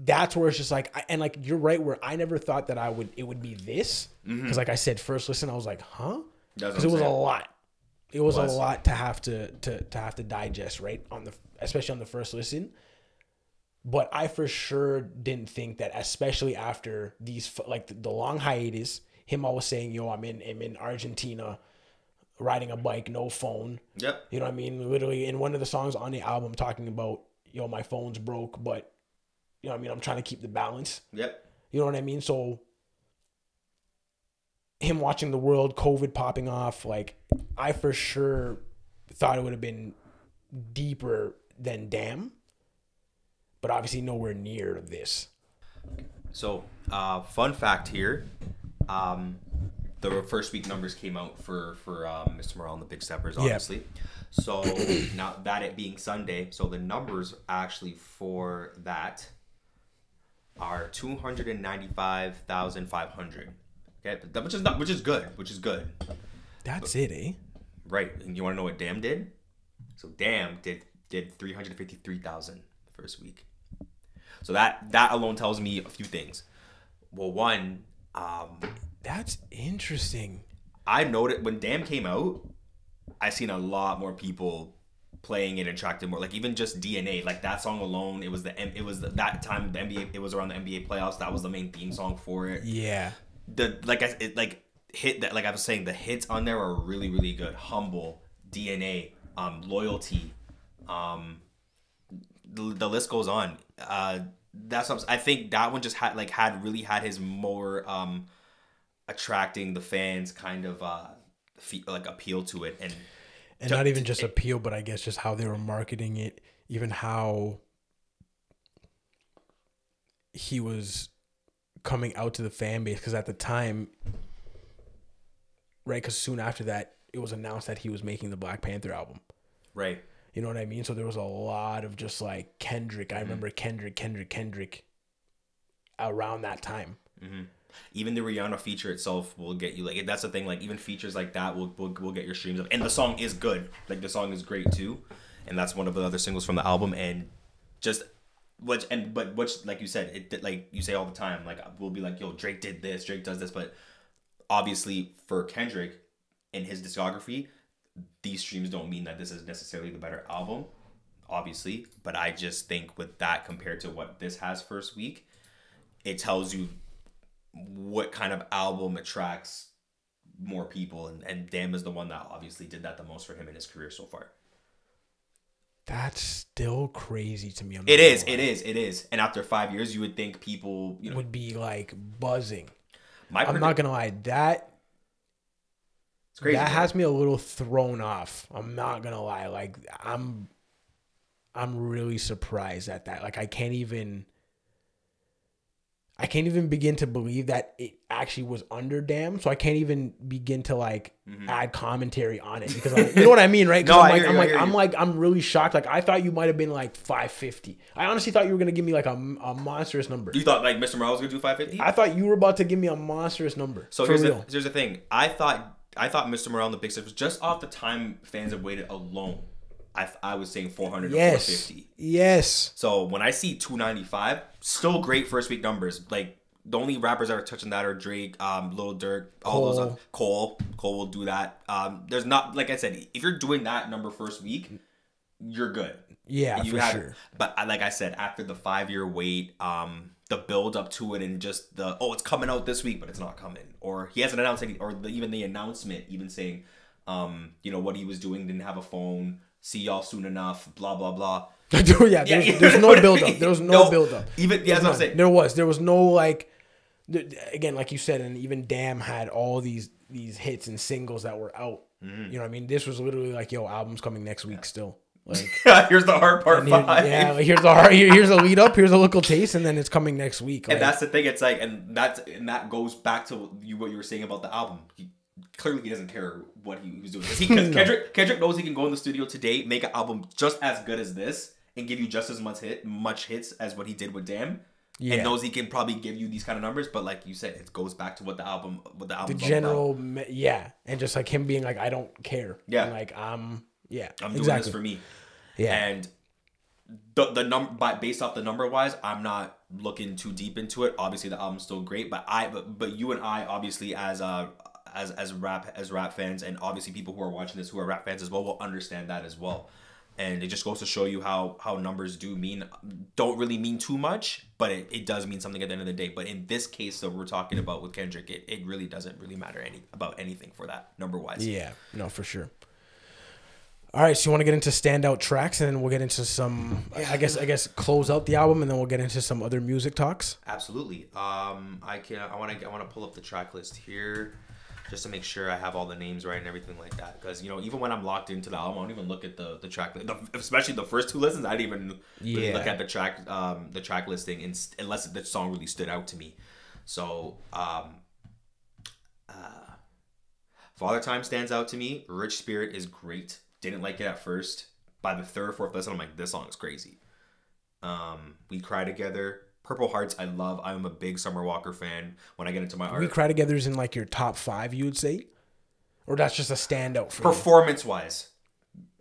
Speaker 1: that's where it's just like I- and like you're right where i never thought that i would it would be this because like i said first listen i was like huh
Speaker 2: Mm-hmm.
Speaker 1: Because it was a lot. It was,
Speaker 2: was.
Speaker 1: a lot to have to, to to have to digest, right? On the especially on the first listen. But I for sure didn't think that, especially after these like the, the long hiatus, him always saying, "Yo, I'm in I'm in Argentina, riding a bike, no phone."
Speaker 2: Yep.
Speaker 1: You know what I mean? Literally in one of the songs on the album, talking about, "Yo, my phone's broke, but you know what I mean. I'm trying to keep the balance."
Speaker 2: Yep.
Speaker 1: You know what I mean? So him watching the world, COVID popping off, like I for sure thought it would have been deeper than damn. But obviously nowhere near this.
Speaker 2: So, uh, fun fact here, um, the first week numbers came out for for um, Mr. Morale and the Big Steppers, obviously. So now that it being Sunday, so the numbers actually for that are two hundred and ninety five thousand five hundred. Okay, but that- which is not which is good, which is good,
Speaker 1: That's it, eh?
Speaker 2: right? And you want to know what Damn did? So Damn did did three hundred fifty three thousand the first week. So that that alone tells me a few things. Well, one, um,
Speaker 1: That's interesting.
Speaker 2: I noted when Damn came out, I seen a lot more people playing it and tracked it more. Like even just DNA, like that song alone, it was the M- it was the, that time the NBA it was around the NBA playoffs. That was the main theme song for it.
Speaker 1: Yeah.
Speaker 2: The like I it like hit that like I was saying the hits on there are really really good. Humble, DNA, um, loyalty, um, the, the list goes on. Uh, that's what I think that one just had like had really had his more um attracting the fans kind of uh fe- like appeal to it and
Speaker 1: and
Speaker 2: to-
Speaker 1: not even just appeal, but I guess just how they were marketing it, even how he was coming out to the fan base. Because at the time, right? Because soon after that, it was announced that he was making the Black Panther album.
Speaker 2: right.
Speaker 1: You know what I mean? So there was a lot of just like Kendrick.
Speaker 2: Mm-hmm.
Speaker 1: I remember Kendrick, Kendrick, Kendrick around that time.
Speaker 2: Even the Rihanna feature itself will get you like that's the thing like even features like that will will, will get your streams up and the song is good like the song is great too and that's one of the other singles from the album and just which and but which like you said it like you say all the time like we'll be like yo Drake did this Drake does this but obviously for Kendrick in his discography these streams don't mean that this is necessarily the better album obviously but I just think with that compared to what this has first week it tells you what kind of album attracts more people and, and Damn is the one that obviously did that the most for him in his career so far.
Speaker 1: That's still crazy to me.
Speaker 2: It is, it is, it is. And after five years you would think people you know
Speaker 1: Would be like buzzing.
Speaker 2: my
Speaker 1: I'm
Speaker 2: predict-
Speaker 1: not gonna lie. That
Speaker 2: crazy.
Speaker 1: that has me a little thrown off. I'm not gonna lie. Like I'm I'm really surprised at that. Like I can't even I can't even begin to believe that it actually was under Damn. So I can't even begin to like add commentary on it because like, you know what I mean, right?
Speaker 2: Mm-hmm. No,
Speaker 1: I'm like I'm
Speaker 2: you, I
Speaker 1: like I'm like I'm really shocked. Like I thought you might have been like 550. I honestly thought you were gonna give me like a, a monstrous number.
Speaker 2: you thought like Mr. Morale was gonna do 550?
Speaker 1: I thought you were about to give me a monstrous number.
Speaker 2: so here's the, here's the thing. I thought I thought Mr. Morale and the Big Six was just off the time fans have waited alone. I, I was saying 400
Speaker 1: yes,
Speaker 2: to 450.
Speaker 1: yes.
Speaker 2: So when I see 295, still great first week numbers. Like the only rappers that are touching that are Drake, um, Lil Durk, all those.
Speaker 1: Cole.
Speaker 2: Other, Cole, Cole will do that. Um, there's not like I said, if you're doing that number first week, you're good.
Speaker 1: Yeah,
Speaker 2: you
Speaker 1: for
Speaker 2: have,
Speaker 1: sure.
Speaker 2: But I- like I said, after the five year wait, um, the build up to it and just the oh, it's coming out this week, but it's not coming, or he hasn't announced any, or the, even the announcement, even saying, um, you know what he was doing, didn't have a phone. See y'all soon enough. Blah blah blah.
Speaker 1: Yeah, there's,
Speaker 2: yeah.
Speaker 1: there's no build up. There was no,
Speaker 2: No,
Speaker 1: build up.
Speaker 2: even- yeah, that's what I'm saying.
Speaker 1: There was. There was no like again, like you said, and even Damn had all these these hits and singles that were out.
Speaker 2: Mm-hmm.
Speaker 1: You know what I mean? This was literally like, yo, album's coming next week still. Like
Speaker 2: Here's the hard part.
Speaker 1: here-
Speaker 2: five.
Speaker 1: yeah, like, here's the hard, here- here's a lead up, here's a local taste, and then it's coming next week. Like,
Speaker 2: and that's the thing. It's like, and that's and that goes back to you what you were saying about the album. He, clearly, he doesn't care what he was doing. 'Cause he, cause
Speaker 1: No.
Speaker 2: Kendrick, Kendrick knows he can go in the studio today, make an album just as good as this, and give you just as much hit, much hits as what he did with Damn.
Speaker 1: Yeah.
Speaker 2: And knows he can probably give you these kind of numbers, but like you said, it goes back to what the album, what the
Speaker 1: the general, me- yeah, and just like him being like, I don't care.
Speaker 2: Yeah.
Speaker 1: And, like I'm, yeah,
Speaker 2: I'm doing this for me.
Speaker 1: Yeah,
Speaker 2: And the the number by based off the number wise, I'm not looking too deep into it. Obviously, the album's still great, but I but, but you and I obviously as uh as as rap as rap fans and obviously people who are watching this who are rap fans as well will understand that as well. And it just goes to show you how how numbers do mean don't really mean too much, but it, it does mean something at the end of the day. But in this case that we're talking about with Kendrick, it, it really doesn't really matter any about anything for that number wise.
Speaker 1: Yeah, no, for sure. All right, so you want to get into standout tracks, and then we'll get into some. I guess I guess close out the album, and then we'll get into some other music talks.
Speaker 2: Absolutely. Um, I can. I want to. I want to pull up the track list here, just to make sure I have all the names right and everything like that. Because you know, even when I'm locked into the album, I don't even look at the the track. The, especially the first two listens, I didn't even really
Speaker 1: Yeah.
Speaker 2: look at the track um the track listing in, unless the song really stood out to me. So um. Uh, Father Time stands out to me. Rich Spirit is great. Didn't like it at first. By the third or fourth lesson, I'm like, this song is crazy. Um, we cry together. Purple Hearts, I love. I'm a big Summer Walker fan. When I get into my art,
Speaker 1: We Cry Together is in like your top five, you would say, or that's just a standout for you?
Speaker 2: performance wise,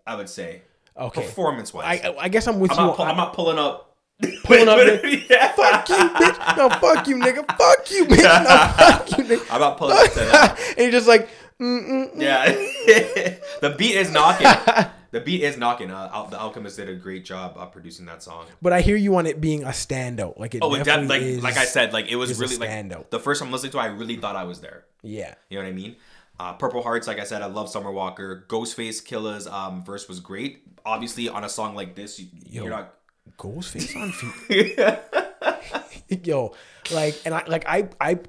Speaker 2: I would say.
Speaker 1: Okay,
Speaker 2: Performance wise,
Speaker 1: I I guess I'm with
Speaker 2: I'm,
Speaker 1: you.
Speaker 2: not, pu-
Speaker 1: on-
Speaker 2: I'm not pulling up.
Speaker 1: Pulling up
Speaker 2: yeah.
Speaker 1: fuck you, bitch. No, fuck you, nigga. Fuck you, bitch. No, fuck you, nigga.
Speaker 2: I'm not pulling up
Speaker 1: and you're just like.
Speaker 2: Yeah, the beat is knocking. The beat is knocking. Uh, Al- the Alchemist did a great job uh, producing that song.
Speaker 1: but I hear you on it being a standout. Like it
Speaker 2: Oh, it def- like
Speaker 1: is.
Speaker 2: like I said, like it was really like
Speaker 1: standout.
Speaker 2: the first time listening to, it, I really thought I was there.
Speaker 1: yeah.
Speaker 2: You know what I mean? Uh, Purple Hearts, like I said, I love Summer Walker. Ghostface Killah's um, verse was great. Obviously, on a song like this, you,
Speaker 1: Yo.
Speaker 2: you're not.
Speaker 1: Ghostface on feet. yo, like, and I like I I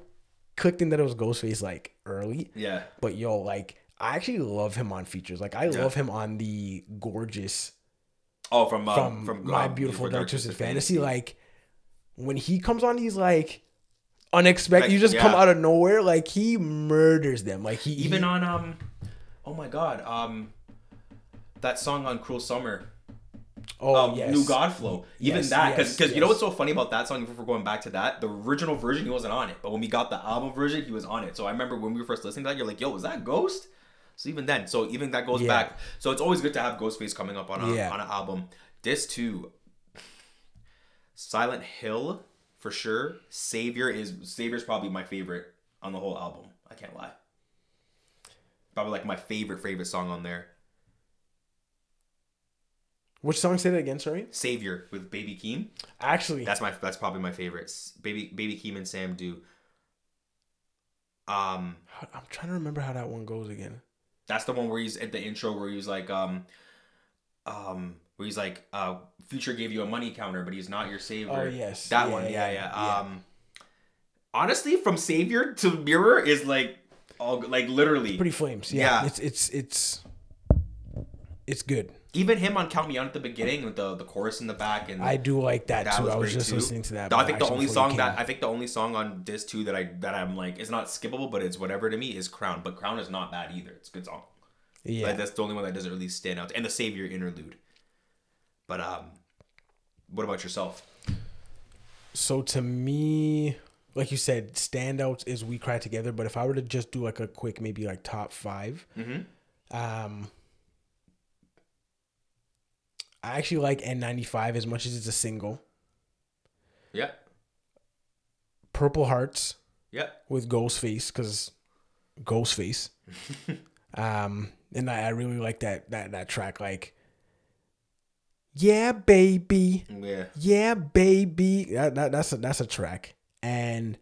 Speaker 1: clicked in that it was Ghostface like early,
Speaker 2: Yeah.
Speaker 1: but yo, like I actually love him on features. Like I love him on the gorgeous
Speaker 2: Oh, from uh,
Speaker 1: from,
Speaker 2: from,
Speaker 1: My
Speaker 2: um,
Speaker 1: Beautiful
Speaker 2: Dark
Speaker 1: Dark Twisted
Speaker 2: Twisted
Speaker 1: Fantasy. Like when he comes on, he's like unexpected.
Speaker 2: Like,
Speaker 1: you just come out of nowhere. Like he murders them. Like he
Speaker 2: even
Speaker 1: he-
Speaker 2: on um, oh my god, um, that song on Cruel Summer.
Speaker 1: Oh
Speaker 2: um,
Speaker 1: yes,
Speaker 2: New God Flow. Even
Speaker 1: Yes,
Speaker 2: that, because
Speaker 1: yes,
Speaker 2: you know what's so funny about that song? If we're going back to that, the original version he wasn't on it, but when we got the album version, he was on it. So I remember when we were first listening to that, you're like, "Yo, was that Ghost?" So even then, so even that goes
Speaker 1: Yeah.
Speaker 2: back. So it's always good to have Ghostface coming up on a
Speaker 1: Yeah.
Speaker 2: on an album. This too, Silent Hill for sure. Savior is Savior's probably my favorite on the whole album. I can't lie. Probably like my favorite favorite song on there.
Speaker 1: Which song? Say that again. Sorry.
Speaker 2: Savior with Baby Keem.
Speaker 1: Actually,
Speaker 2: That's my that's probably my favorites. Baby Baby Keem and Sam Dew. Um,
Speaker 1: I'm trying to remember how that one goes again.
Speaker 2: that's the one where he's at the intro where he's like, um, um, where he's like, uh, Future gave you a money counter, but he's not your savior.
Speaker 1: Oh, yes.
Speaker 2: that
Speaker 1: Yeah,
Speaker 2: one. Yeah,
Speaker 1: yeah,
Speaker 2: yeah.
Speaker 1: yeah.
Speaker 2: Um, honestly, from Savior to Mirror is like, all like literally.
Speaker 1: Pretty flames. Yeah.
Speaker 2: Yeah.
Speaker 1: It's it's it's it's good.
Speaker 2: Even him on Count Me Out at the beginning with the the chorus in the back and
Speaker 1: I do like that,
Speaker 2: that
Speaker 1: too.
Speaker 2: was
Speaker 1: I was just
Speaker 2: too.
Speaker 1: listening to that.
Speaker 2: I think the only song that. I think the only song on this too that I that I'm like is not skippable, but it's whatever to me is Crown. But Crown is not bad either. It's a good song.
Speaker 1: yeah.
Speaker 2: Like, that's the only one that doesn't really stand out. And the Savior interlude. But um, what about yourself?
Speaker 1: So to me, like you said, standouts is We Cry Together. But if I were to just do like a quick, maybe like top 5
Speaker 2: Mm-hmm.
Speaker 1: um, I actually like N95 as much as it's a single.
Speaker 2: Yeah,
Speaker 1: Purple Hearts
Speaker 2: yeah,
Speaker 1: with Ghostface because Ghostface. um, and I, I really like that that that track. Like, yeah, baby.
Speaker 2: yeah.
Speaker 1: Yeah, baby. That, that that's a that's a track. And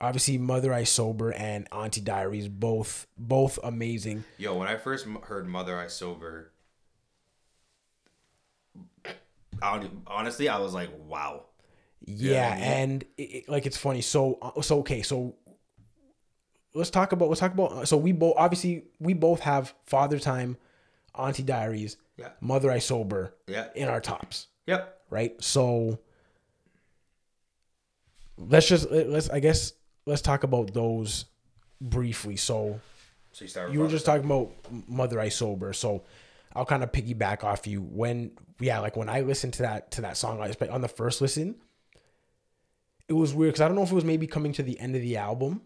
Speaker 1: obviously Mother I Sober and Auntie Diaries both both amazing.
Speaker 2: Yo, when I first heard "Mother I Sober," I don't- honestly, I was like, "Wow."
Speaker 1: Yeah,
Speaker 2: mean?
Speaker 1: and it, like it's funny. So uh, so okay, so let's talk about let's talk about so we both obviously we both have Father Time, Auntie Diaries,
Speaker 2: Yeah.
Speaker 1: Mother I Sober
Speaker 2: Yeah.
Speaker 1: in our tops.
Speaker 2: Yep.
Speaker 1: right? So let's just let's I guess let's talk about those briefly. So
Speaker 2: So you
Speaker 1: you were just talking about Mother I Sober, so I'll kind of piggyback off you when yeah, like when I listened to that to that song, on the first listen, it was weird because I don't know if it was maybe coming to the end of the album.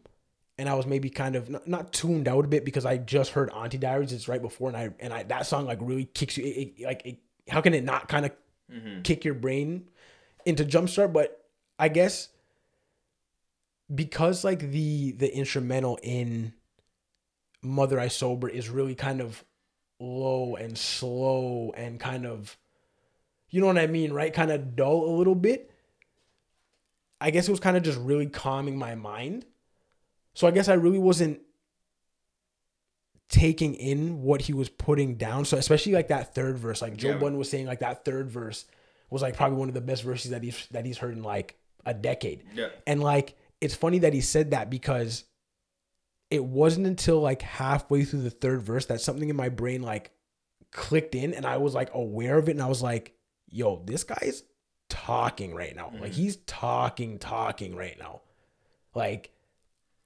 Speaker 1: And I was maybe kind of not, not tuned out a bit because I just heard Auntie Diaries. It's right before, and I and I that song like really kicks you. It, it, like, it, how can it not kind of mm-hmm. kick your brain into jumpstart? But I guess because like the the instrumental in Mother I Sober is really kind of low and slow and kind of you know what I mean, right? Kind of dull a little bit. I guess it was kind of just really calming my mind. So I guess I really wasn't taking in what he was putting down. So especially like that third verse, like Joe
Speaker 2: Yeah.
Speaker 1: Budden was saying, like that third verse was like probably one of the best verses that he's that he's heard in like a decade.
Speaker 2: Yeah.
Speaker 1: And like it's funny that he said that because it wasn't until like halfway through the third verse that something in my brain like clicked in and I was like aware of it and I was like, yo, this guy's talking right now. Like he's talking, talking right now. Like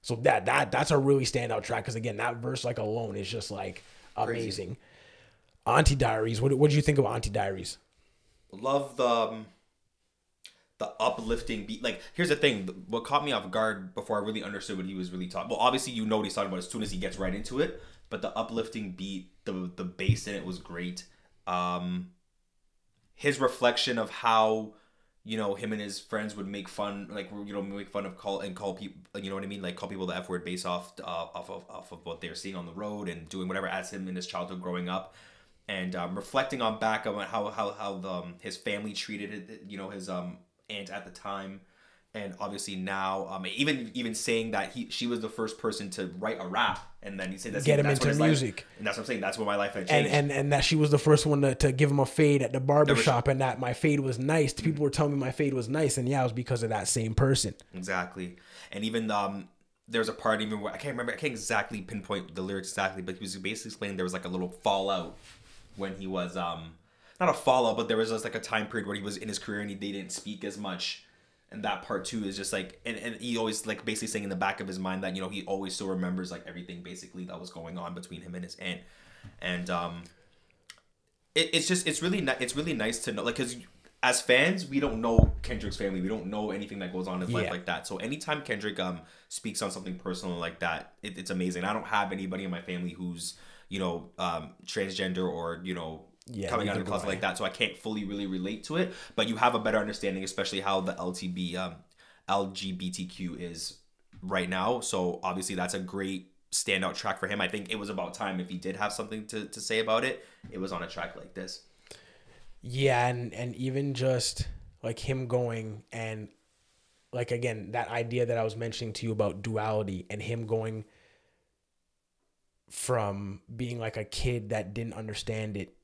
Speaker 1: so that that that's a really standout track because again, that verse like alone is just like amazing. Auntie Diaries. What what did you think of Auntie Diaries?
Speaker 2: love the um, the uplifting beat. Like, here's the thing: what caught me off guard before I really understood what he was really talking. Well, obviously, you know what he's talking about as soon as he gets right into it. But the uplifting beat, the the bass in it was great. Um, his reflection of how you know him and his friends would make fun, like you know, make fun of call and call people, you know what I mean, like call people the f word based off uh, off of off of what they're seeing on the road and doing whatever as him in his childhood growing up and um, reflecting on back on how how how the, um, his family treated it, you know his um aunt at the time, and obviously now, um, even even saying that he she was the first person to write a rap, and then he said that's
Speaker 1: Get him
Speaker 2: that's
Speaker 1: into
Speaker 2: his life- and that's what I'm saying. That's when my life had
Speaker 1: and
Speaker 2: changed.
Speaker 1: and and that she was the first one to, to give him a fade at the barbershop and that my fade was nice people were telling me my fade was nice and yeah it was because of that same person
Speaker 2: Exactly. And even um there's a part even where I can't remember I can't exactly pinpoint the lyrics exactly, but he was basically explaining there was like a little fallout when he was um not a fallout, but there was just like a time period where he was in his career and he they didn't speak as much. And that part too is just like and, and he always like basically saying in the back of his mind that, you know, he always still remembers like everything basically that was going on between him and his aunt. And um it, it's just it's really ni- it's really nice to know like because as fans we don't know Kendrick's family we don't know anything that goes on in his life like that so anytime Kendrick um speaks on something personal like that it, it's amazing I don't have anybody in my family who's you know um transgender or you know
Speaker 1: Yeah,
Speaker 2: coming out of the closet like that so I can't fully really relate to it but you have a better understanding especially how the LTB um LGBTQ is right now so obviously that's a great standout track for him. I think it was about time if he did have something to, to say about it it was on a track like this.
Speaker 1: Yeah and and even just like him going and like again that idea that i was mentioning to you about duality and him going from being like a kid that didn't understand it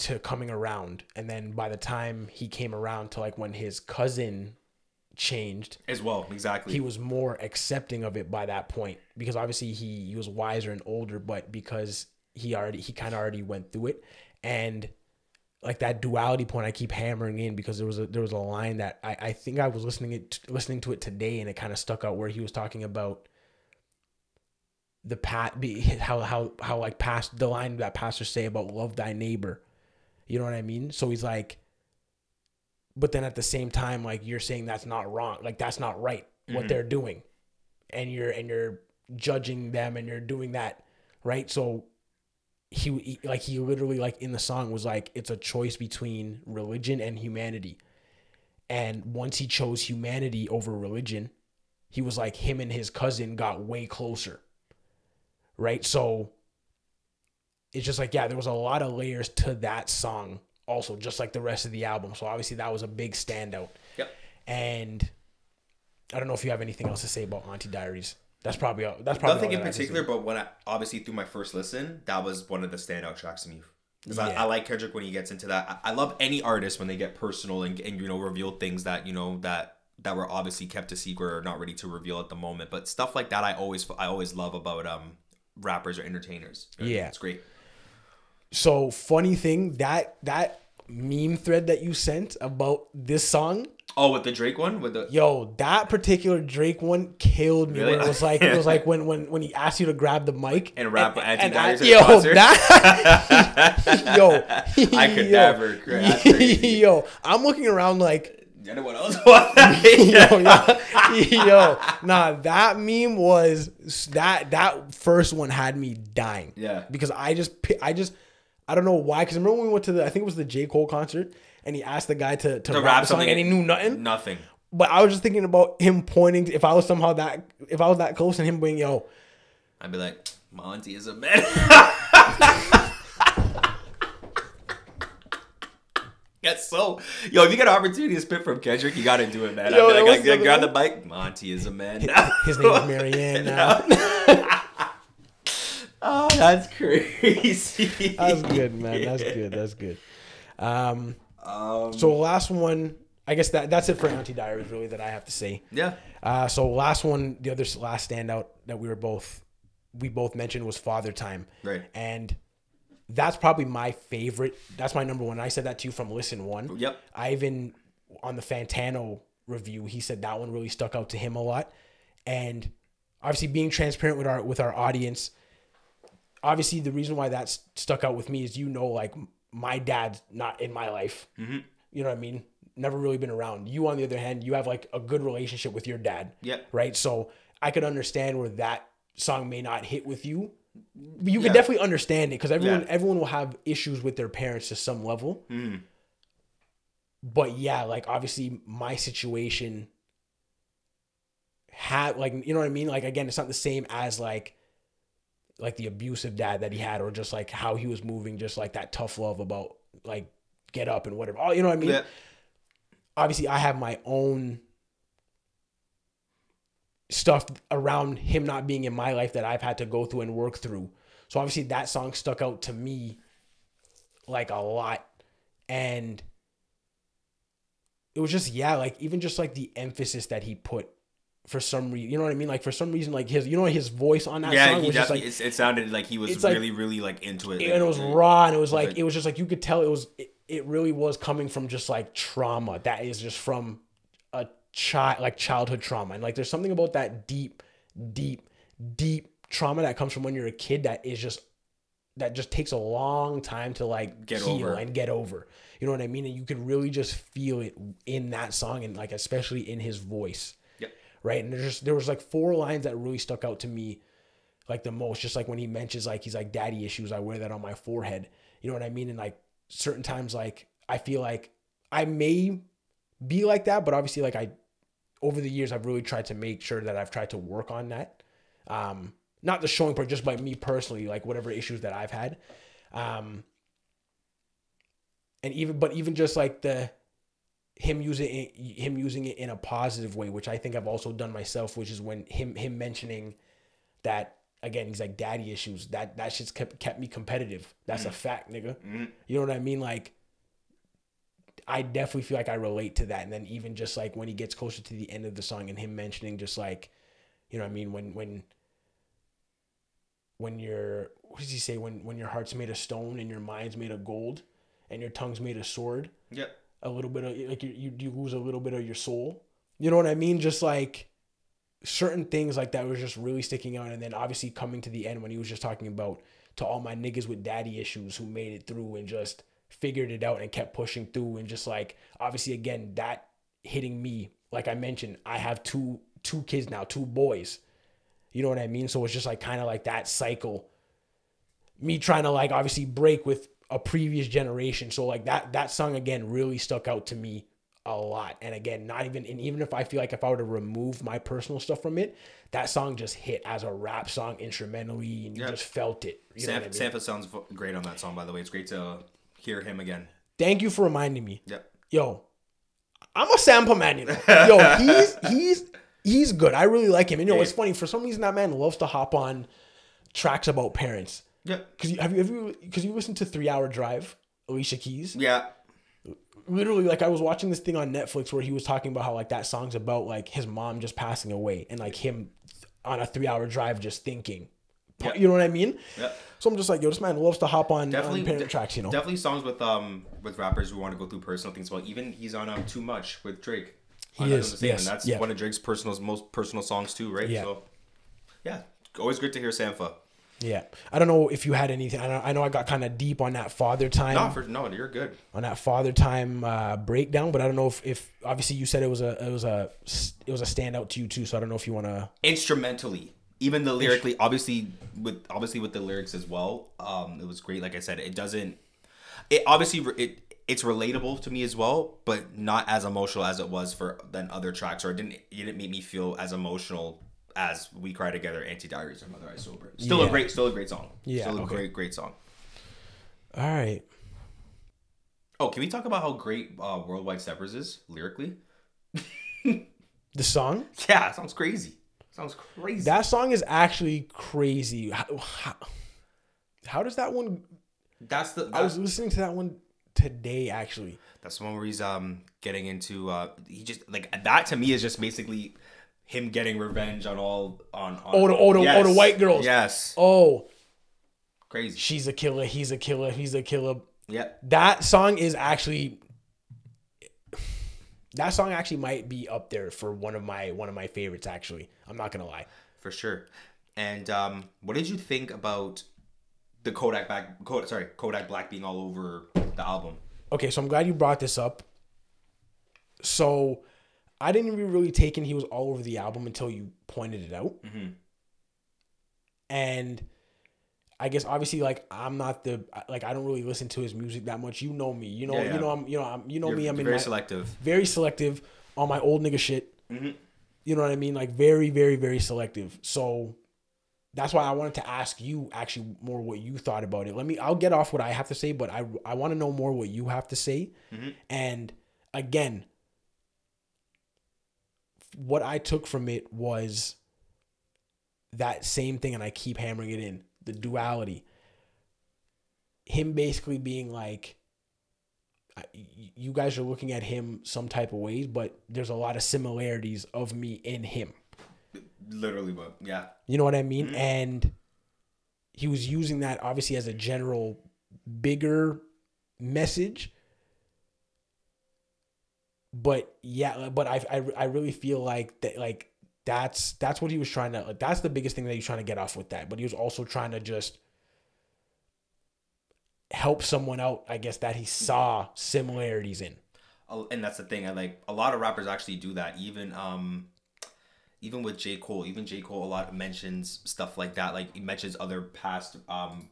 Speaker 1: to coming around. And then by the time he came around to like when his cousin changed
Speaker 2: as well exactly.
Speaker 1: he was more accepting of it by that point. Because obviously he, he was wiser and older but because he already he kind of already went through it. And like that duality point I keep hammering in because there was a there was a line that I, I think I was listening it listening to it today and it kind of stuck out where he was talking about the pat be how how how like past the line that pastors say about love thy neighbor you know what I mean? So he's like but then at the same time like you're saying that's not wrong like that's not right what mm-hmm. they're doing. And you're and you're judging them and you're doing that right? So he, he like he literally like in the song was like it's a choice between religion and humanity. And once he chose humanity over religion he was like him and his cousin got way closer right? So it's just like yeah there was a lot of layers to that song also just like the rest of the album so obviously that was a big standout
Speaker 2: Yep.
Speaker 1: and i don't know if you have anything else to say about auntie diaries that's probably all that's probably
Speaker 2: Nothing in
Speaker 1: that I have to say.
Speaker 2: particular, but when I obviously through my first listen, that was one of the standout tracks to me. Because I,
Speaker 1: Yeah.
Speaker 2: I like Kendrick when he gets into that. I, I love any artist when they get personal and, and you know reveal things that you know that that were obviously kept a secret or not ready to reveal at the moment. But stuff like that, I always I always love about um rappers or entertainers. You know what I mean?
Speaker 1: Yeah.
Speaker 2: it's great.
Speaker 1: So funny thing that that meme thread that you sent about this song,
Speaker 2: Oh, with the Drake one, with the
Speaker 1: yo, that particular Drake one killed me.
Speaker 2: Really?
Speaker 1: Where it was like it was like when when when he asked you to grab the mic
Speaker 2: And rap
Speaker 1: and I-
Speaker 2: at
Speaker 1: yo,
Speaker 2: concert?
Speaker 1: that yo,
Speaker 2: I could
Speaker 1: yo,
Speaker 2: never. Crazy.
Speaker 1: Yo, I'm looking around like
Speaker 2: Anyone else?
Speaker 1: yo, yo, yo, nah, that meme was that that first one had me dying.
Speaker 2: Yeah.
Speaker 1: because I just I just I don't know why. Because I remember when we went to the I think it was the J Cole concert and he asked the guy to to, rap,
Speaker 2: rap
Speaker 1: the
Speaker 2: something.
Speaker 1: and he knew nothing.
Speaker 2: Nothing.
Speaker 1: But I was just thinking about him pointing. To, if I was somehow that if I was that close and him being yo,
Speaker 2: I'd be like, Monty is a man. That's so. Yo, if you get an opportunity to spit from Kendrick, you gotta do it, man.
Speaker 1: Yo,
Speaker 2: be like,
Speaker 1: the-
Speaker 2: grab the mic. Auntie is a man.
Speaker 1: his name is Marianne now.
Speaker 2: Oh, that's crazy.
Speaker 1: That's good, man. That's good. That's good. Um,
Speaker 2: Um,
Speaker 1: so last one, I guess that that's it for Auntie Diaries, really that I have to say.
Speaker 2: yeah.
Speaker 1: Uh, so last one, the other last standout that we were both we both mentioned was Father Time,
Speaker 2: Right.
Speaker 1: and that's probably my favorite. That's my number one. I said that to you from listen one.
Speaker 2: Yep.
Speaker 1: I even on the Fantano review, he said that one really stuck out to him a lot, and obviously being transparent with our with our audience. Obviously, the reason why that stuck out with me is you know, like my dad's not in my life.
Speaker 2: Mm-hmm.
Speaker 1: You know what I mean? Never really been around. You, on the other hand, you have like a good relationship with your dad.
Speaker 2: Yep.
Speaker 1: Right. So I could understand where that song may not hit with you. But you
Speaker 2: Yeah.
Speaker 1: could definitely understand it because everyone
Speaker 2: Yeah.
Speaker 1: everyone will have issues with their parents to some level.
Speaker 2: Mm.
Speaker 1: But yeah, like obviously my situation had like you know what I mean? Like again, it's not the same as like like the abusive dad that he had or just like how he was moving, just like that tough love about like get up and whatever. Oh, you know what I mean?
Speaker 2: Yeah.
Speaker 1: obviously I have my own stuff around him not being in my life that I've had to go through and work through. So obviously that song stuck out to me like a lot. And it was just yeah, like even just like the emphasis that he put for some reason, you know what I mean? Like for some reason, like his, you know, his voice on that
Speaker 2: Yeah,
Speaker 1: song was just like,
Speaker 2: it, it sounded like he was
Speaker 1: it's like-
Speaker 2: really, really like into it.
Speaker 1: and it was
Speaker 2: mm-hmm.
Speaker 1: raw, and it was like,
Speaker 2: like-
Speaker 1: it was just like you could tell it was, it, it really was coming from just like trauma that is just from a child, like childhood trauma, and like there's something about that deep, deep, deep trauma that comes from when you're a kid that is just that just takes a long time to like
Speaker 2: Get
Speaker 1: heal
Speaker 2: over.
Speaker 1: and get over. You know what I mean? And you could really just feel it in that song and like especially in his voice. Right. And there's just there was like four lines that really stuck out to me like the most. Just like when he mentions like he's like daddy issues, I wear that on my forehead. You know what I mean? And like certain times like I feel like I may be like that, but obviously like I over the years I've really tried to make sure that I've tried to work on that. Um not the showing part, just by me personally, like whatever issues that I've had. Um and even but even just like the him using it, him using it in a positive way, which I think I've also done myself, which is when him him mentioning that again, he's like daddy issues. That that shit's kept kept me competitive. That's a mm. fact, nigga. Mm-hmm. You know what I mean? Like I definitely feel like I relate to that. And then even just like when he gets closer to the end of the song and him mentioning just like, you know what I mean, when when when your what does he say? When when your heart's made of stone and your mind's made of gold and your tongue's made of sword,
Speaker 2: Yep.
Speaker 1: A little bit of like you, you lose a little bit of your soul. You know what I mean? Just like certain things like that was just really sticking out. And then obviously coming to the end when he was just talking about to all my niggas with daddy issues who made it through and just figured it out and kept pushing through and just like obviously again that hitting me like I mentioned I have two two kids now two boys you know what I mean so it's just like kind of like that cycle me trying to like obviously break with a previous generation. So like that that song again really stuck out to me a lot. And again, not even and even if I feel like if I were to remove my personal stuff from it, that song just hit as a rap song instrumentally, and you just felt it. You know
Speaker 2: Sam,
Speaker 1: I mean?
Speaker 2: Sounds great on that song, by the way. It's great to hear him again.
Speaker 1: Thank you for reminding me.
Speaker 2: Yep.
Speaker 1: Yo, I'm a Sampha man, you know. Yo, he's he's he's good. I really like him. And you know, it's funny for some reason that man loves to hop on tracks about parents.
Speaker 2: Yep.
Speaker 1: Cause you have you have you because you listened to Three Hour Drive, Alicia Keys.
Speaker 2: Yeah.
Speaker 1: literally like I was watching this thing on Netflix where he was talking about how like that song's about like his mom just passing away and like him on a three hour drive just thinking.
Speaker 2: Yeah.
Speaker 1: You know what I mean?
Speaker 2: Yeah.
Speaker 1: So I'm just like, yo, this man loves to hop on,
Speaker 2: Definitely
Speaker 1: on parent
Speaker 2: de-
Speaker 1: tracks, you know.
Speaker 2: Definitely songs with um with rappers who want to go through personal things. Well, even he's on um Too Much with Drake.
Speaker 1: He is, yes,
Speaker 2: and that's
Speaker 1: yeah.
Speaker 2: one of Drake's personal most personal songs too, right?
Speaker 1: Yeah.
Speaker 2: So yeah, always great to hear Sampha.
Speaker 1: Yeah. I don't know if you had anything. I know, I know I got kind of deep on that father time
Speaker 2: No, for no, you're good.
Speaker 1: on that father time uh, breakdown, but I don't know if, if obviously you said it was a it was a it was a standout to you too. So I don't know if you want to.
Speaker 2: Instrumentally, even the lyrically, obviously with obviously with the lyrics as well. Um, it was great. Like I said, it doesn't. It obviously it it's relatable to me as well, but not as emotional as it was for than other tracks, or it didn't it didn't make me feel as emotional as "We Cry Together," "Auntie Diaries," or "Mother I Sober." Still
Speaker 1: Yeah.
Speaker 2: a great, still a great song.
Speaker 1: Yeah,
Speaker 2: still a
Speaker 1: okay.
Speaker 2: great, great song.
Speaker 1: All right.
Speaker 2: Oh, can we talk about how great uh, "Worldwide Steppers" is lyrically?
Speaker 1: The song
Speaker 2: Yeah, it sounds crazy. Sounds crazy.
Speaker 1: that song is actually crazy. How, how, how does that one
Speaker 2: that's the
Speaker 1: I was listening to that one today, actually.
Speaker 2: That's the one where he's um getting into uh he just like that to me is just basically him getting revenge on all on, on
Speaker 1: Oh, the- oh, the- oh, the white girls.
Speaker 2: Yes.
Speaker 1: Oh,
Speaker 2: Crazy.
Speaker 1: she's a killer. He's a killer. He's a killer.
Speaker 2: Yep.
Speaker 1: That song is actually. That song actually might be up there for one of my one of my favorites. Actually, I'm not gonna lie.
Speaker 2: For sure. And um what did you think about the Kodak Black Kodak, sorry, Kodak Black being all over the album?
Speaker 1: Okay, so I'm glad you brought this up. So, I didn't even really take in he was all over the album until you pointed it out.
Speaker 2: Mhm.
Speaker 1: And I guess obviously like I'm not the like I don't really listen to his music that much. You know me. You know
Speaker 2: Yeah, yeah.
Speaker 1: you know I'm you know I'm you know
Speaker 2: You're
Speaker 1: me. I'm in
Speaker 2: very
Speaker 1: my,
Speaker 2: selective.
Speaker 1: very selective on my old nigga shit.
Speaker 2: Mhm.
Speaker 1: You know what I mean? Like very, very, very selective. So that's why I wanted to ask you actually more what you thought about it. Let me. I'll get off what I have to say, but I I want to know more what you have to say.
Speaker 2: Mhm.
Speaker 1: And again, what I took from it was that same thing, and I keep hammering it in the duality. Him basically being like, you guys are looking at him some type of ways, but there's a lot of similarities of me in him.
Speaker 2: Literally, but yeah.
Speaker 1: You know what I mean? Mm-hmm. And he was using that obviously as a general, bigger message. But yeah, but I, I, I really feel like that like that's that's what he was trying to like, that's the biggest thing that he was trying to get off with that. But he was also trying to just help someone out, I guess that he saw similarities in.
Speaker 2: Oh, and that's the thing. I like a lot of rappers actually do that. Even um, even with J Cole, even J Cole a lot mentions stuff like that. Like he mentions other past um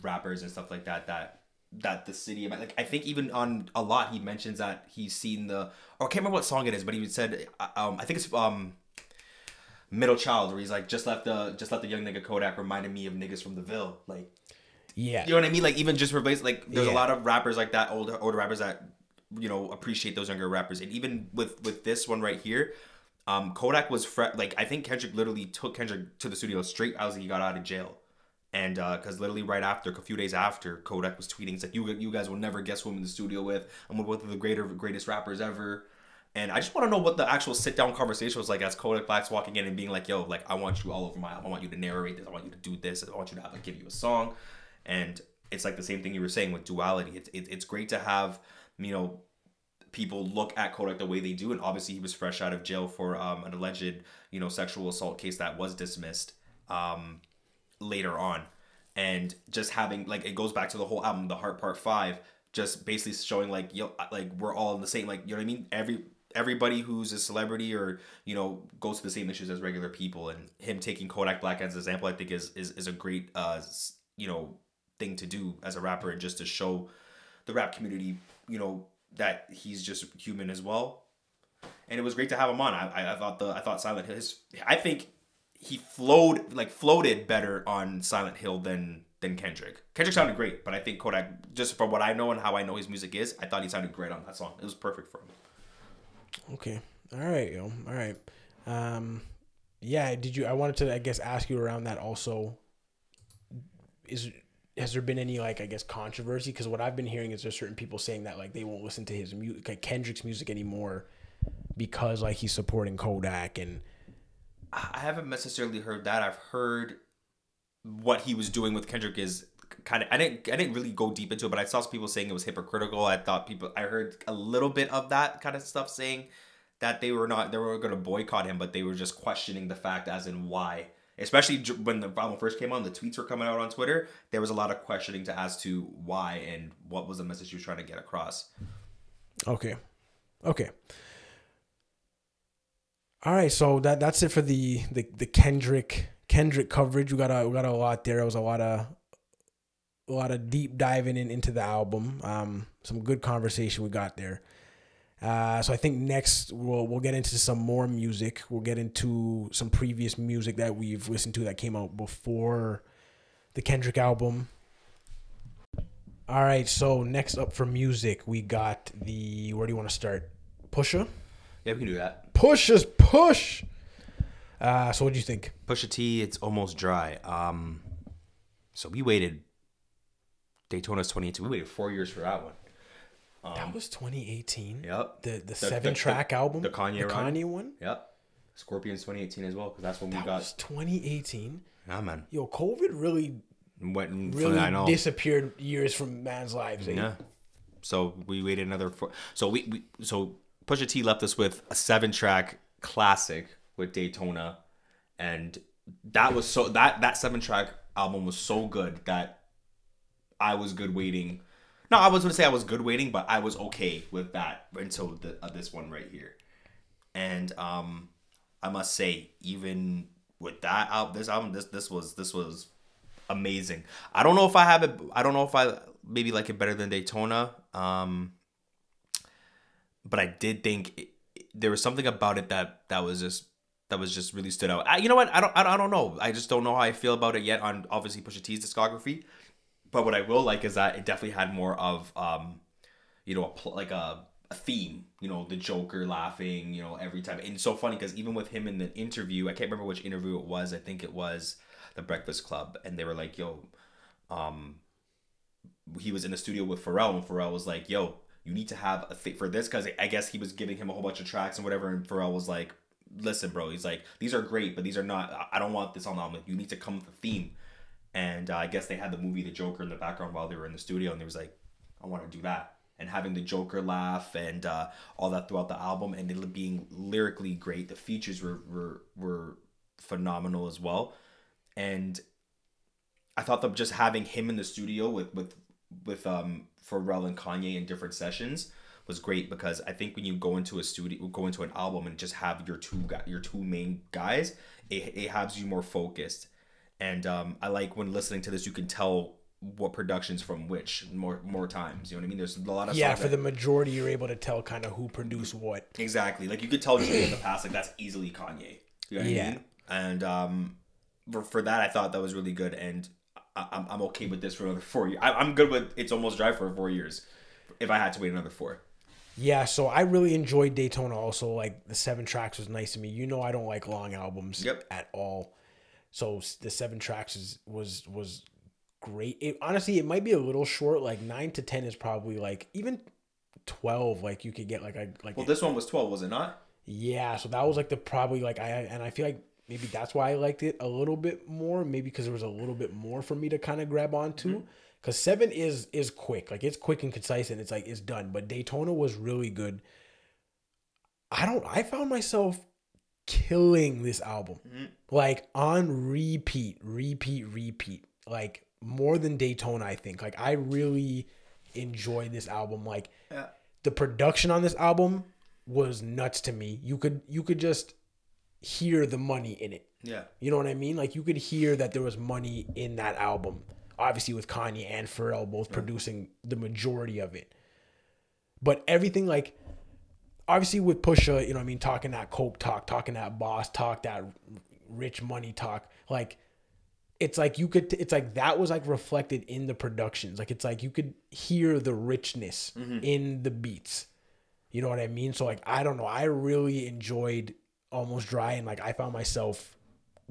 Speaker 2: rappers and stuff like that. That that the city like I think even on a lot he mentions that he's seen the or I can't remember what song it is, but he said um I think it's um middle child where he's like just left the just left the young nigga Kodak reminded me of niggas from the Ville like
Speaker 1: Yeah.
Speaker 2: you know what I mean? Like even just replace like there's
Speaker 1: Yeah.
Speaker 2: a lot of rappers like that, older older rappers that you know appreciate those younger rappers, and even with with this one right here, um, Kodak was fre- like I think Kendrick literally took Kendrick to the studio straight out as he got out of jail, and uh because literally right after a few days after Kodak was tweeting, it's like you you guys will never guess who I'm in the studio with. I'm with one of the greater greatest rappers ever. And I just want to know what the actual sit down conversation was like as Kodak Black's walking in and being like, "Yo, like I want you all over my. I want you to narrate this. I want you to do this. I want you to have like give you a song." And it's like the same thing you were saying with duality. It's it, it's great to have you know people look at Kodak the way they do, and obviously he was fresh out of jail for um, an alleged you know sexual assault case that was dismissed um, later on, and just having like it goes back to the whole album, the Heart Part Five, just basically showing like yo like we're all in the same like you know what I mean? Every everybody who's a celebrity or you know goes to the same issues as regular people. And him taking Kodak Black as an example I think is is, is a great uh you know thing to do as a rapper and just to show the rap community you know that he's just human as well. And it was great to have him on. I, I, I thought the I thought Silent his I think he flowed like floated better on Silent Hill than than Kendrick. Kendrick sounded great, but I think Kodak just from what I know and how I know his music is, I thought he sounded great on that song. It was perfect for him.
Speaker 1: Okay. All right, yo. All right. Um yeah, did you I wanted to I guess ask you around that also is has there been any like I guess controversy because what I've been hearing is there's certain people saying that like they won't listen to his music like Kendrick's music anymore because like he's supporting Kodak and
Speaker 2: I haven't necessarily heard that. I've heard what he was doing with Kendrick is kind of. I didn't. I didn't really go deep into it, but I saw some people saying it was hypocritical. I thought people. I heard a little bit of that kind of stuff saying that they were not. They were going to boycott him, but they were just questioning the fact, as in why. Especially when the album first came on, the tweets were coming out on Twitter. There was a lot of questioning to as to why and what was the message he was trying to get across.
Speaker 1: Okay. Okay. All right, so that that's it for the the, the Kendrick Kendrick coverage. We got a we got a lot there. It was a lot of a lot of deep diving in, into the album. Um, some good conversation we got there. Uh, so I think next we'll we'll get into some more music. We'll get into some previous music that we've listened to that came out before the Kendrick album. All right, so next up for music, we got the where do you want to start? Pusha?
Speaker 2: Yeah, we can do that.
Speaker 1: Pusha's push. Uh, so what do you think?
Speaker 2: Pusha T, it's almost dry. Um, so we waited. Daytona's 2018. We waited four years for that one.
Speaker 1: that was 2018.
Speaker 2: Yep.
Speaker 1: The the,
Speaker 2: the-
Speaker 1: seven track
Speaker 2: the-
Speaker 1: album.
Speaker 2: the Kanye
Speaker 1: the
Speaker 2: run?
Speaker 1: Kanye one.
Speaker 2: Yep. Scorpion's 2018 as well, because that's when we
Speaker 1: That
Speaker 2: got.
Speaker 1: was 2018.
Speaker 2: Yeah, man.
Speaker 1: Yo, COVID really
Speaker 2: Went and
Speaker 1: really
Speaker 2: I know.
Speaker 1: disappeared years from man's lives. eh?
Speaker 2: yeah. So we waited another four. So we, we so Pusha T left us with a seven track classic with Daytona, and that was so that that seven track album was so good that I was good waiting. No, I was gonna say I was good waiting, but I was okay with that until the, uh, this one right here. And um, I must say, even with that out this album, this this was this was amazing. I don't know if I have it. I don't know if I maybe like it better than Daytona. Um, but I did think it, there was something about it that that was just that was just really stood out. I, you know what? I don't, I don't I don't know. I just don't know how I feel about it yet on obviously Pusha T's discography. But what I will like is that it definitely had more of um, you know, a pl- like a a theme. You know, the Joker laughing. You know, every time, and it's so funny because even with him in the interview, I can't remember which interview it was. I think it was the Breakfast Club, and they were like, "Yo, um, he was in the studio with Pharrell, and Pharrell was like, "Yo, you need to have a thing for this," because I guess he was giving him a whole bunch of tracks and whatever, and Pharrell was like, "Listen, bro," he's like, "These are great, but these are not. I don't want this on the album. You need to come with a theme." And uh, I guess they had the movie The Joker in the background while they were in the studio, and they was like, "I want to do that." And having the Joker laugh and uh, all that throughout the album, and it being lyrically great. The features were were were phenomenal as well, and I thought that just having him in the studio with with with um Pharrell and Kanye in different sessions was great because I think when you go into a studio, go into an album and just have your two guy, your two main guys, it, it has you more focused. And um, I like when listening to this, you can tell what productions from which more more times. You know what I mean? There's a lot of
Speaker 1: Yeah, for
Speaker 2: that-
Speaker 1: the majority, you're able to tell kind of who produced what.
Speaker 2: Exactly. Like you could tell in the past, like that's easily Kanye. You know
Speaker 1: Yeah.
Speaker 2: I mean? And um, for, for that, I thought that was really good, and I, I'm I'm okay with this for another four years. I, I'm good with it's almost dry for four years. If I had to wait another four,
Speaker 1: Yeah, so I really enjoyed Daytona also. Like the seven tracks was nice to me. You know I don't like long albums
Speaker 2: Yep.
Speaker 1: at all. So the seven tracks is, was was great. It honestly it might be a little short. Like nine to ten is probably like even twelve. Like you could get like a like
Speaker 2: well, this one was twelve, was it not?
Speaker 1: yeah. So that was like the probably like I and I feel like maybe that's why I liked it a little bit more. Maybe because there was a little bit more for me to kind of grab onto. Mm-hmm. Because seven is is quick, like it's quick and concise, and it's like it's done. But Daytona was really good. I don't. I found myself killing this album, mm-hmm. like on repeat, repeat, repeat, like more than Daytona. I think. Like I really enjoyed this album. Like
Speaker 2: Yeah.
Speaker 1: the production on this album was nuts to me. You could you could just hear the money in it.
Speaker 2: Yeah.
Speaker 1: You know what I mean? Like you could hear that there was money in that album. Obviously with Kanye and Pharrell both producing the majority of it. But everything like obviously with Pusha, you know what I mean, talking that cope talk, talking that boss talk, that rich money talk, like it's like you could it's like that was like reflected in the productions. Like it's like you could hear the richness mm-hmm. in the beats. You know what I mean? So like I don't know, I really enjoyed Almost Dry and like I found myself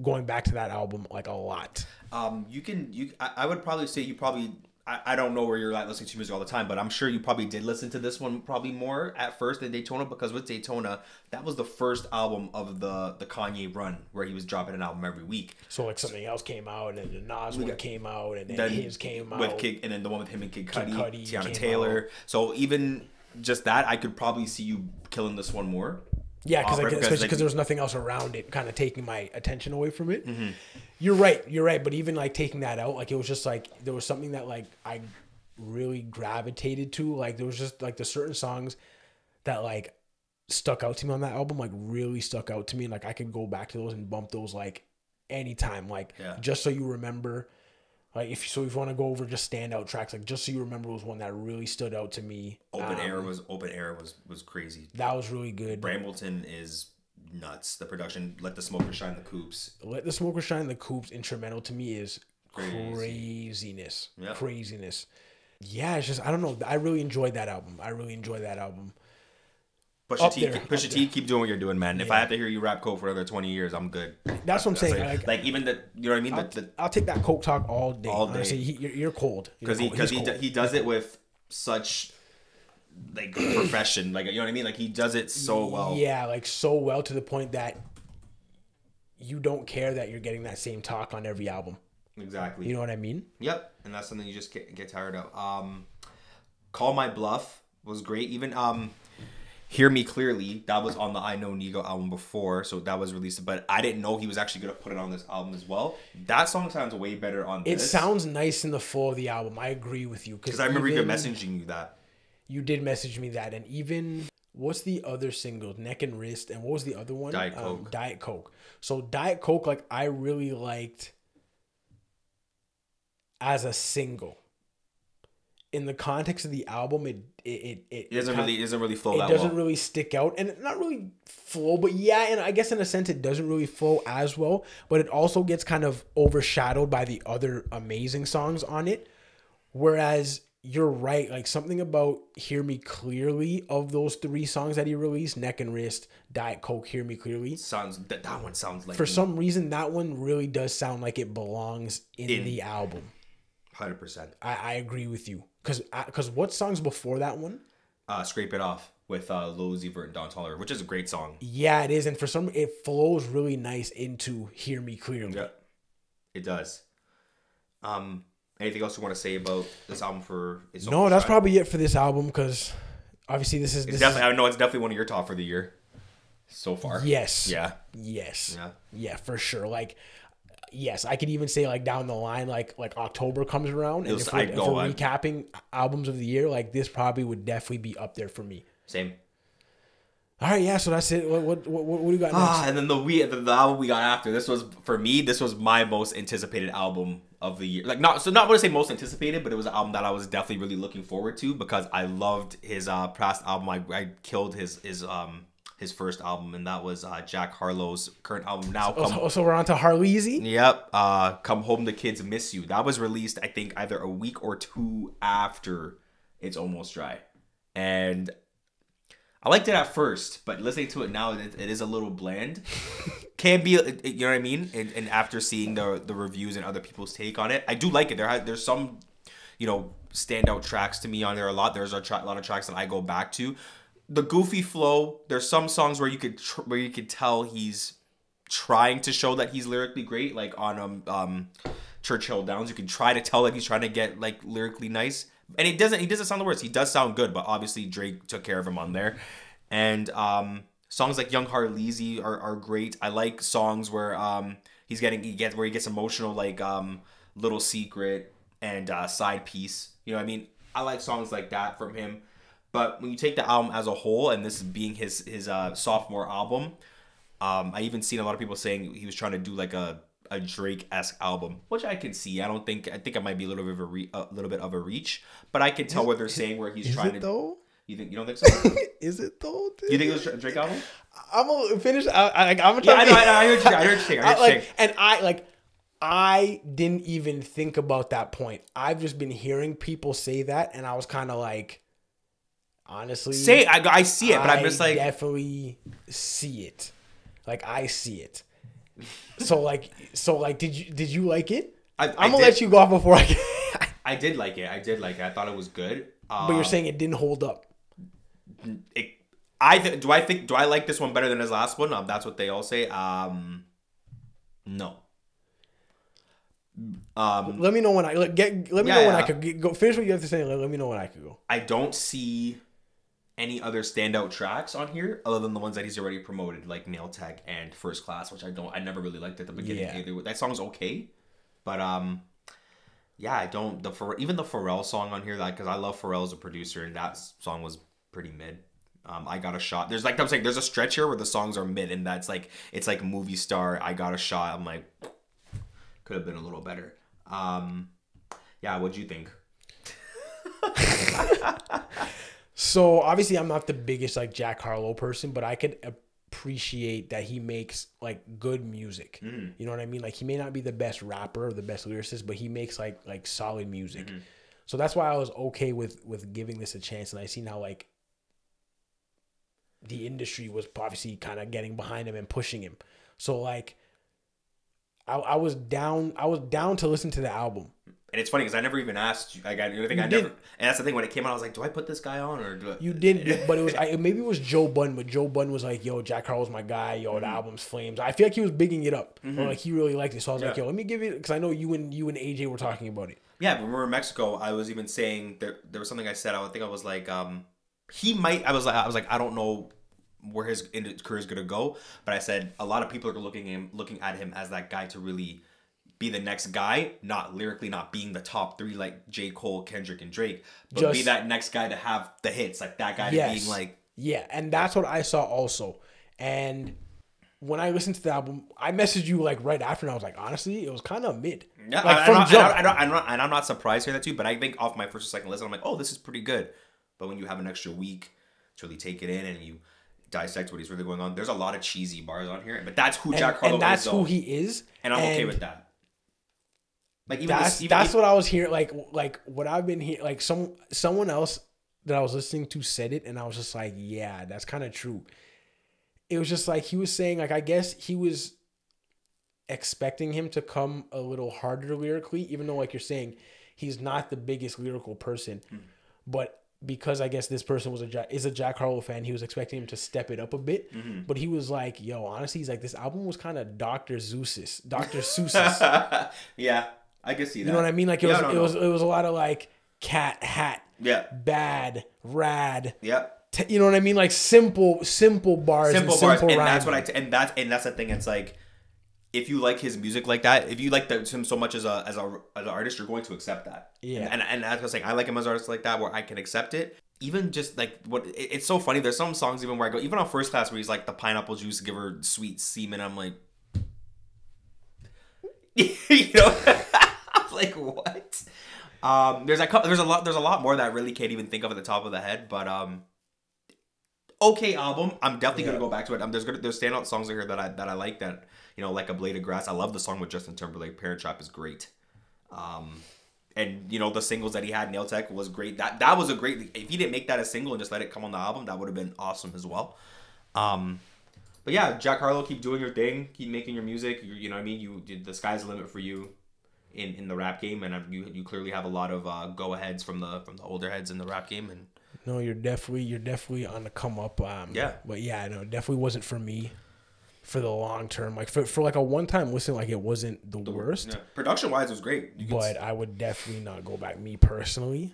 Speaker 1: going back to that album like a lot.
Speaker 2: Um, you can you. I, I would probably say you probably. I, I don't know where you're at listening to music all the time, but I'm sure you probably did listen to this one probably more at first than Daytona because with Daytona, that was the first album of the the Kanye run where he was dropping an album every week.
Speaker 1: So like something else came out and the Nas one came out and then,
Speaker 2: then
Speaker 1: his came out.
Speaker 2: with Kid, and then the one with him and Kid Cudi,
Speaker 1: Cudi Teyana
Speaker 2: Taylor. So even just that, I could probably see you killing this one more.
Speaker 1: Yeah, because like, especially because there was nothing else around it, kind of taking my attention away from it.
Speaker 2: Mm-hmm.
Speaker 1: You're right. You're right. But even like taking that out, like it was just like there was something that like I really gravitated to. Like there was just like the certain songs that like stuck out to me on that album, like really stuck out to me. Like I could go back to those and bump those like anytime. Like
Speaker 2: Yeah.
Speaker 1: just so you remember. Like if so, if you want to go over just standout tracks, like just so you remember was one that really stood out to me.
Speaker 2: Open
Speaker 1: Um,
Speaker 2: Air was Open Air was was crazy.
Speaker 1: That was really good.
Speaker 2: Brambleton is nuts. The production, Let the Smoker Shine, the Coupes.
Speaker 1: Let the Smoker Shine the Coupes instrumental to me is
Speaker 2: Crazy.
Speaker 1: craziness.
Speaker 2: Yeah.
Speaker 1: Craziness. Yeah, it's just I don't know. I really enjoyed that album. I really enjoyed that album.
Speaker 2: Pusha
Speaker 1: Up
Speaker 2: T,
Speaker 1: there,
Speaker 2: Pusha T, keep doing what you're doing, man. If I have to hear you rap coke for another 20 years, I'm good.
Speaker 1: That's what I'm saying.
Speaker 2: Like,
Speaker 1: Like,
Speaker 2: like even the, you know what I mean?
Speaker 1: I'll,
Speaker 2: The, the,
Speaker 1: I'll take that coke talk all day.
Speaker 2: All day.
Speaker 1: Honestly, he, you're, you're cold.
Speaker 2: Because he because he, d- he does it with such like profession like you know what i mean like he does it so well
Speaker 1: Yeah, like so well to the point that you don't care that you're getting that same talk on every album.
Speaker 2: exactly
Speaker 1: You know what I mean?
Speaker 2: yep and that's something you just get, get tired of um call my bluff was great even um hear me clearly that was on the i know nigo album before so that was released but i didn't know he was actually gonna put it on this album as well that song sounds way better on
Speaker 1: It
Speaker 2: this
Speaker 1: sounds nice in the flow of the album. I agree with you
Speaker 2: because i remember you
Speaker 1: even-
Speaker 2: messaging you that
Speaker 1: You did message me that, and even what's the other single? Neck and wrist, and what was the other one?
Speaker 2: Diet
Speaker 1: Um,
Speaker 2: Coke.
Speaker 1: Diet Coke. So Diet Coke, like I really liked as a single. In the context of the album, it it it, it,
Speaker 2: doesn't really it doesn't really flow
Speaker 1: it doesn't
Speaker 2: well
Speaker 1: really stick out and not really flow but yeah and i guess in a sense it doesn't really flow as well but it also gets kind of overshadowed by the other amazing songs on it whereas you're right. Like something about "Hear Me Clearly" of those three songs that he released, "Neck and Wrist," "Diet Coke," "Hear Me Clearly."
Speaker 2: Sounds that, that one sounds like
Speaker 1: For some reason, that one really does sound like it belongs in,
Speaker 2: In.
Speaker 1: the album.
Speaker 2: Hundred percent.
Speaker 1: I, I agree with you. Cause, cause what songs before that one?
Speaker 2: Uh, scrape it off with uh, Lil Uzi Vert and Don Toliver, which is a great song.
Speaker 1: Yeah, it is, and for some, it flows really nice into "Hear Me Clearly."
Speaker 2: Yeah, it does. Um, anything else you want to say about this album for? It's
Speaker 1: No, that's probably it for this album. Cause obviously, this is this
Speaker 2: definitely. I know it's definitely one of your top for the year, so far.
Speaker 1: yes,
Speaker 2: Yeah.
Speaker 1: yes,
Speaker 2: Yeah.
Speaker 1: yeah, for sure. Like, yes, I could even say like down the line, like like October comes around, and
Speaker 2: was-
Speaker 1: if we're,
Speaker 2: I
Speaker 1: if we're recapping albums of the year, like this probably would definitely be up there for me.
Speaker 2: Same.
Speaker 1: All right, yeah. So that's it. What what what, what do you got next?
Speaker 2: Ah, and then the we the, the album we got after this was for me. This was my most anticipated album of the year. Like not so not want to say most anticipated, but it was an album that I was definitely really looking forward to because I loved his uh past album. I, I killed his his um his first album, and that was uh, Jack Harlow's current album. Now
Speaker 1: Oh,
Speaker 2: come
Speaker 1: so, so we're on to Harleezy.
Speaker 2: Yep. Uh, Come Home the Kids Miss You. That was released, I think, either a week or two after It's Almost Dry. And I liked it at first, but listening to it now, it, it is a little bland. Can be, you know what I mean? And, and after seeing the the reviews and other people's take on it, I do like it. There, there's some, you know, standout tracks to me on there a lot. There's a, tra- a lot of tracks that I go back to. The goofy flow. There's some songs where you could tr- where you could tell he's trying to show that he's lyrically great, like on um, um Churchill Downs. You can try to tell that he's trying to get like lyrically nice, and it doesn't. He doesn't sound the worst. He does sound good, but obviously Drake took care of him on there, and um songs like Young Harleezy are, are great. I like songs where um he's getting he gets where he gets emotional, like um Little Secret and uh, Side Piece. You know, what I mean, I like songs like that from him. But when you take the album as a whole, and this is being his his uh, sophomore album, um, I even seen a lot of people saying he was trying to do like a a Drake esque album, which I can see. I don't think I think it might be a little bit of a, re- a little bit of a reach, but I can tell what they're saying where he's
Speaker 1: Is
Speaker 2: trying
Speaker 1: it
Speaker 2: to.
Speaker 1: though?
Speaker 2: You think you don't think so?
Speaker 1: Is it though?
Speaker 2: you think it was a Drake album?
Speaker 1: I'm gonna finish. I, I, I'm gonna
Speaker 2: Yeah,
Speaker 1: try
Speaker 2: I
Speaker 1: to
Speaker 2: know. I, know, I heard you. I heard you. saying, I
Speaker 1: I,
Speaker 2: heard you.
Speaker 1: like,
Speaker 2: saying.
Speaker 1: and I like, I didn't even think about that point. I've just been hearing people say that, and I was kind of like, honestly,
Speaker 2: Say I, I see it, but I'm just like
Speaker 1: definitely see it. Like I see it. So like, so like, did you did you like it?
Speaker 2: I,
Speaker 1: I'm
Speaker 2: I
Speaker 1: gonna
Speaker 2: did,
Speaker 1: let you go off before I. Can,
Speaker 2: I did like it. I did like it. I thought it was good. Uh,
Speaker 1: but you're saying it didn't hold up.
Speaker 2: it, I th- do. I think do I like this one better than his last one? Um, that's what they all say. Um, no. Um,
Speaker 1: Let me know when I let, get. Let me
Speaker 2: Yeah,
Speaker 1: know when I could get, go finish what you have to say. Let, let me know when I could go.
Speaker 2: I don't see any other standout tracks on here other than the ones that he's already promoted, like Nail Tech and First Class, which I don't. I never really liked at the beginning
Speaker 1: Yeah.
Speaker 2: either. That song's okay, but um, yeah, I don't. The even the Pharrell song on here, that because I love Pharrell as a producer, and that song was pretty mid. Um, I got a shot. There's like I'm saying, there's a stretch here where the songs are mid, and that's like it's like movie star. I got a shot. I'm like, could have been a little better. Um, yeah, what'd you think?
Speaker 1: So obviously, I'm not the biggest like Jack Harlow person, but I could appreciate that he makes like good music.
Speaker 2: Mm.
Speaker 1: You know what I mean? Like he may not be the best rapper or the best lyricist, but he makes like like solid music.
Speaker 2: Mm-hmm.
Speaker 1: So that's why I was okay with with giving this a chance, and I see now like the industry was obviously kind of getting behind him and pushing him. So like. I, I was down. I was down to listen to the album.
Speaker 2: And it's funny because I never even asked you. Like, I, I think I
Speaker 1: You
Speaker 2: never. And that's the thing. When it came out, I was like, "Do I put this guy on or do I?"
Speaker 1: You didn't, but it was I, maybe it was Joe Budden, but Joe Budden was like, "Yo, Jack Harlow's my guy. Yo, the album's flames." I feel like he was bigging it up, or like he really liked it. So I was like, "Yo, let me give it," because I know you and you and AJ were talking about it.
Speaker 2: Yeah, when we were in Mexico, I was even saying there. There was something I said. I think I was like, um, he might. I was like, I was like, I don't know where his career is gonna go, but I said a lot of people are looking him, looking at him as that guy to really be the next guy, not lyrically, not being the top three like J. Cole, Kendrick, and Drake, but be that next guy to have the hits, like that guy to
Speaker 1: Yes.
Speaker 2: being like,
Speaker 1: Yeah, and that's what I saw also. And when I listened to the album, I messaged you like right after, and I was like, honestly, it was kind of mid.
Speaker 2: Yeah,
Speaker 1: like
Speaker 2: I,
Speaker 1: from
Speaker 2: I,
Speaker 1: jump.
Speaker 2: I, I, I, I'm not, and I'm not surprised to hear that too. But I think off my first or second listen, I'm like, oh, this is pretty good. But when you have an extra week to really take it in and you dissect what he's really going on, there's a lot of cheesy bars on here. But that's who
Speaker 1: and,
Speaker 2: Jack Harlow is.
Speaker 1: and that's
Speaker 2: is,
Speaker 1: who he is.
Speaker 2: and I'm okay with that. Like even
Speaker 1: that's
Speaker 2: this, even,
Speaker 1: that's what I was hearing. Like like what I've been hearing. Like some someone else that I was listening to said it, and I was just like, yeah, that's kind of true. It was just like he was saying, like I guess he was expecting him to come a little harder lyrically, even though like you're saying, he's not the biggest lyrical person,
Speaker 2: Hmm.
Speaker 1: but. Because I guess this person was a Jack, is a Jack Harlow fan, he was expecting him to step it up a bit,
Speaker 2: Mm-hmm.
Speaker 1: but he was like, "Yo, honestly, he's like this album was kind of Doctor Seuss's, Doctor Seuss's,
Speaker 2: yeah, I can see that.
Speaker 1: you know what I mean? Like it
Speaker 2: Yeah,
Speaker 1: was, it
Speaker 2: no.
Speaker 1: was, it was a lot of like cat, hat,
Speaker 2: Yeah,
Speaker 1: bad, rad.
Speaker 2: yeah.
Speaker 1: T- you know what I mean? Like simple, simple bars,
Speaker 2: Simple
Speaker 1: and
Speaker 2: bars,
Speaker 1: simple
Speaker 2: and that's what I and that's and that's the thing. It's like if you like his music like that, if you like the, him so much as a as a as an artist, you're going to accept that.
Speaker 1: Yeah.
Speaker 2: and and, and that's what I'm saying. I like him as an artist like that, where I can accept it. Even just like what it, it's so funny. There's some songs even where I go, even on first class, where he's like the pineapple juice, give her sweet semen. I'm like, you know, like what? Um, there's a couple, there's a lot, there's a lot more that I really can't even think of at the top of the head, but um, okay album. I'm definitely
Speaker 1: Yeah.
Speaker 2: gonna go back to it. Um, there's gonna there's standout songs in here that I that I like that you know like a blade of grass. I love the song with Justin Timberlake. Parent Trap is great. Um, and you know the singles that he had, Nail Tech was great. That that was a great. If he didn't make that a single and just let it come on the album, that would have been awesome as well. Um, but yeah, Jack Harlow, keep doing your thing, keep making your music. You, you know what I mean? You the sky's the limit for you in in the rap game, and uh, you you clearly have a lot of uh, go aheads from the from the older heads in the rap game, and
Speaker 1: No, you're definitely, you're definitely on the come up. Um,
Speaker 2: Yeah.
Speaker 1: But yeah, no, definitely wasn't for me for the long term. Like for, for like a one time listen, like it wasn't the, worst,
Speaker 2: yeah. production wise, it was great.
Speaker 1: But I would definitely not go back. Me personally.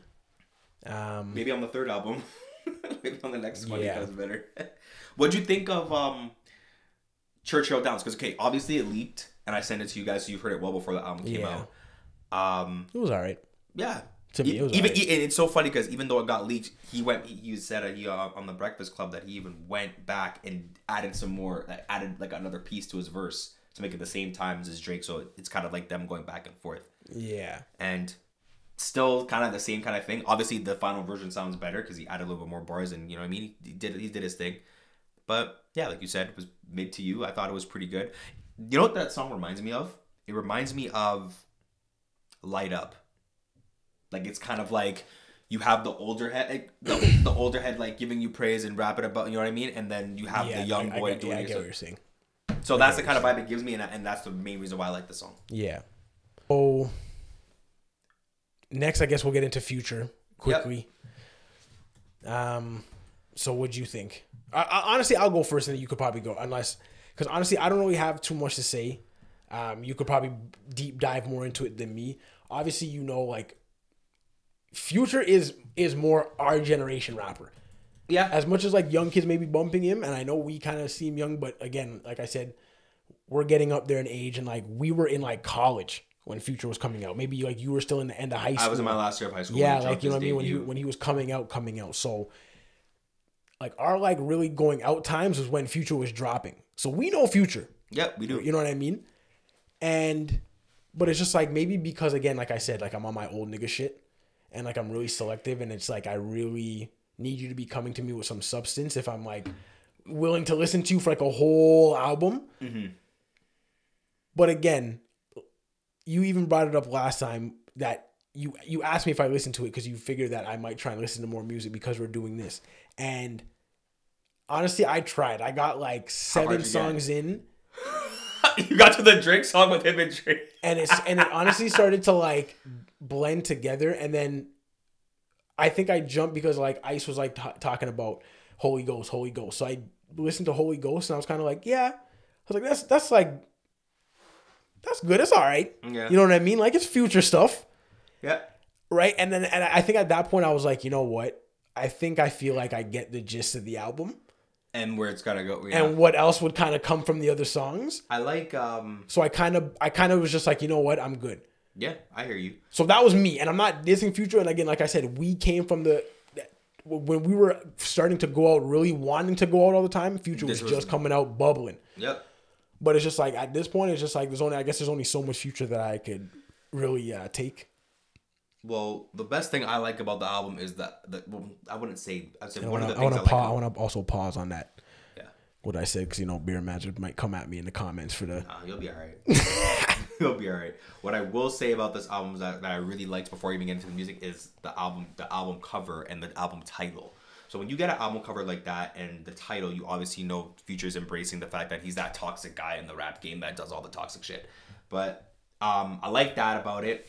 Speaker 1: Um,
Speaker 2: Maybe on the third album. Maybe on the next one
Speaker 1: Yeah.
Speaker 2: it better. What'd you think of um Churchill Downs? Because okay, obviously it leaked, and I sent it to you guys, so you've heard it well before the album came
Speaker 1: Yeah.
Speaker 2: out. Um,
Speaker 1: it was all right.
Speaker 2: yeah.
Speaker 1: To me,
Speaker 2: E-
Speaker 1: it was
Speaker 2: even
Speaker 1: alright.
Speaker 2: e- and it's so funny because even though it got leaked, he went. He, said uh, he, uh, on the Breakfast Club that he even went back and added some more, like, added like another piece to his verse to make it the same times as Drake. So it's kind of like them going back and forth
Speaker 1: Yeah.
Speaker 2: and still kind of the same kind of thing. Obviously, the final version sounds better because he added a little bit more bars, and you know what I mean. He did he did his thing, but yeah, like you said, it was mid to you. I thought it was pretty good. You know what that song reminds me of? It reminds me of "Light Up." Like it's kind of like you have the older head, like, the, the older head, like giving you praise and rapping about, you know what I mean, and then you have
Speaker 1: yeah,
Speaker 2: the young
Speaker 1: I, I
Speaker 2: boy doing
Speaker 1: yeah, I
Speaker 2: it.
Speaker 1: get
Speaker 2: So-
Speaker 1: what you're saying.
Speaker 2: So that's the kind of vibe it gives me, and, and that's the main reason why I like the song.
Speaker 1: Yeah. So next, I guess we'll get into future quickly. Um, so what'd you think? I, I, honestly, I'll go first, and then you could probably go, unless because honestly, I don't really have too much to say. Um, you could probably deep dive more into it than me. Obviously, you know, like Future is is more our generation rapper.
Speaker 2: Yeah,
Speaker 1: As much as like young kids may be bumping him, and I know we kind of seem young, but again, like I said, we're getting up there in age, and like we were in like college when Future was coming out. Maybe like you were still in the end of high school.
Speaker 2: I was in my last year of high school.
Speaker 1: yeah, like you know what I mean when he when he was coming out, coming out. So like our like really going out times was when Future was dropping. So we know Future.
Speaker 2: Yep, we do.
Speaker 1: You know what I mean? And but it's just like maybe because again, like I said, like I'm on my old nigga shit, and like I'm really selective, and it's like I really need you to be coming to me with some substance if I'm like willing to listen to you for like a whole album. Mm-hmm. But again, you even brought it up last time that you you asked me if I listened to it because you figured that I might try and listen to more music because we're doing this. And honestly, I tried. I got like seven
Speaker 2: you get?
Speaker 1: songs in
Speaker 2: you got to the Drake song with him and Drake.
Speaker 1: and it's and it honestly started to like blend together and then i think i jumped because like ice was like t- talking about holy ghost holy ghost so i listened to holy ghost and i was kind of like yeah i was like that's that's like that's good it's all right
Speaker 2: Yeah.
Speaker 1: you know what i mean like it's future stuff
Speaker 2: Yeah.
Speaker 1: right and then and i think at that point i was like you know what i think i feel like i get the gist of the album
Speaker 2: And where it's gotta go. Yeah.
Speaker 1: and what else would kind of come from the other songs
Speaker 2: I like um
Speaker 1: so i kind of i kind of was just like you know what i'm good
Speaker 2: yeah, I hear you.
Speaker 1: So that was me, and I'm not dissing Future. And again, like I said, we came from the when we were starting to go out, really wanting to go out all the time. Future was,
Speaker 2: was-
Speaker 1: just coming out bubbling.
Speaker 2: Yep.
Speaker 1: But it's just like at this point, it's just like there's only I guess there's only so much Future that I could really uh, take.
Speaker 2: Well, the best thing I like about the album is that that well, I wouldn't say I'd say
Speaker 1: I
Speaker 2: one
Speaker 1: want
Speaker 2: of
Speaker 1: to
Speaker 2: the
Speaker 1: I
Speaker 2: things I, like.
Speaker 1: pause. I want to also pause on that.
Speaker 2: yeah.
Speaker 1: What I said because you know beer magic might come at me in the comments for the.
Speaker 2: Nah, you'll be all right. You'll be all right. What I will say about this album that, that I really liked before even getting into the music is the album, the album cover and the album title. So when you get an album cover like that and the title, you obviously know Future's embracing the fact that he's that toxic guy in the rap game that does all the toxic shit. But um, I like that about it.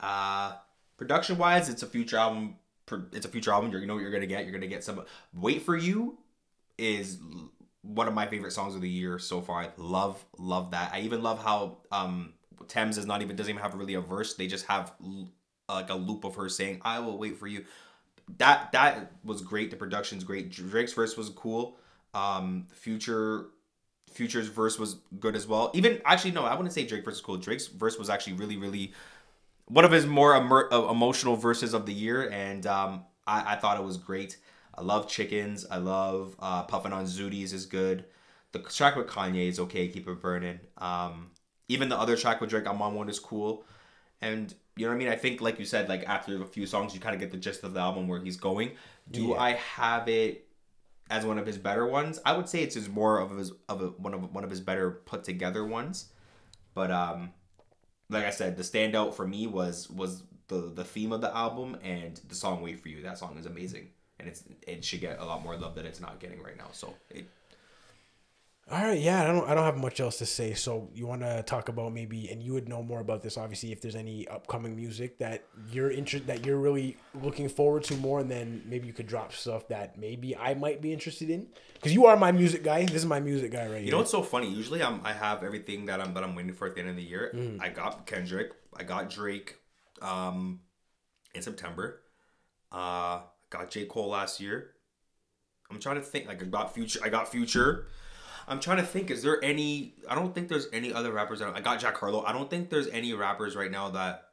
Speaker 2: Uh, production wise, it's a Future album. It's a Future album. You know what you're gonna get. You're gonna get some. Wait for you is one of my favorite songs of the year so far. I love love that. I even love how um Tems is not even doesn't even have really a verse. They just have like a loop of her saying, "I will wait for you." That that was great. The production's great. Drake's verse was cool. Um, Future Future's verse was good as well. Even actually, no, I wouldn't say Drake verse was cool. Drake's verse was actually really, really one of his more emer- uh, emotional verses of the year, and um, I, I thought it was great. I love chickens. I love uh, puffing on zooties is good. The track with Kanye is okay. Keep it burning. Um, even the other track with Drake, I'm on one is cool. And you know what I mean? I think, like you said, like after a few songs, you kind of get the gist of the album where he's going. Do yeah. I have it as one of his better ones? I would say it's his more of his of a, one of one of his better put together ones. But um, like I said, the standout for me was was the the theme of the album and the song "Wait for You." That song is amazing, and it's it should get a lot more love that it's not getting right now. So it
Speaker 1: all right, yeah, I don't I don't have much else to say. So you want to talk about maybe, and you would know more about this, obviously, if there's any upcoming music that you're interested that you're really looking forward to more, and then maybe you could drop stuff that maybe I might be interested in, because you are my music guy. This is my music guy right you here.
Speaker 2: You know what's so funny? Usually, I'm I have everything that I'm that I'm waiting for at the end of the year. Mm. I got Kendrick, I got Drake, um, in September. Uh, got J Cole last year. I'm trying to think. Like I got Future. I got Future. I'm trying to think. Is there any? I don't think there's any other rappers. That, I got Jack Harlow. I don't think there's any rappers right now that,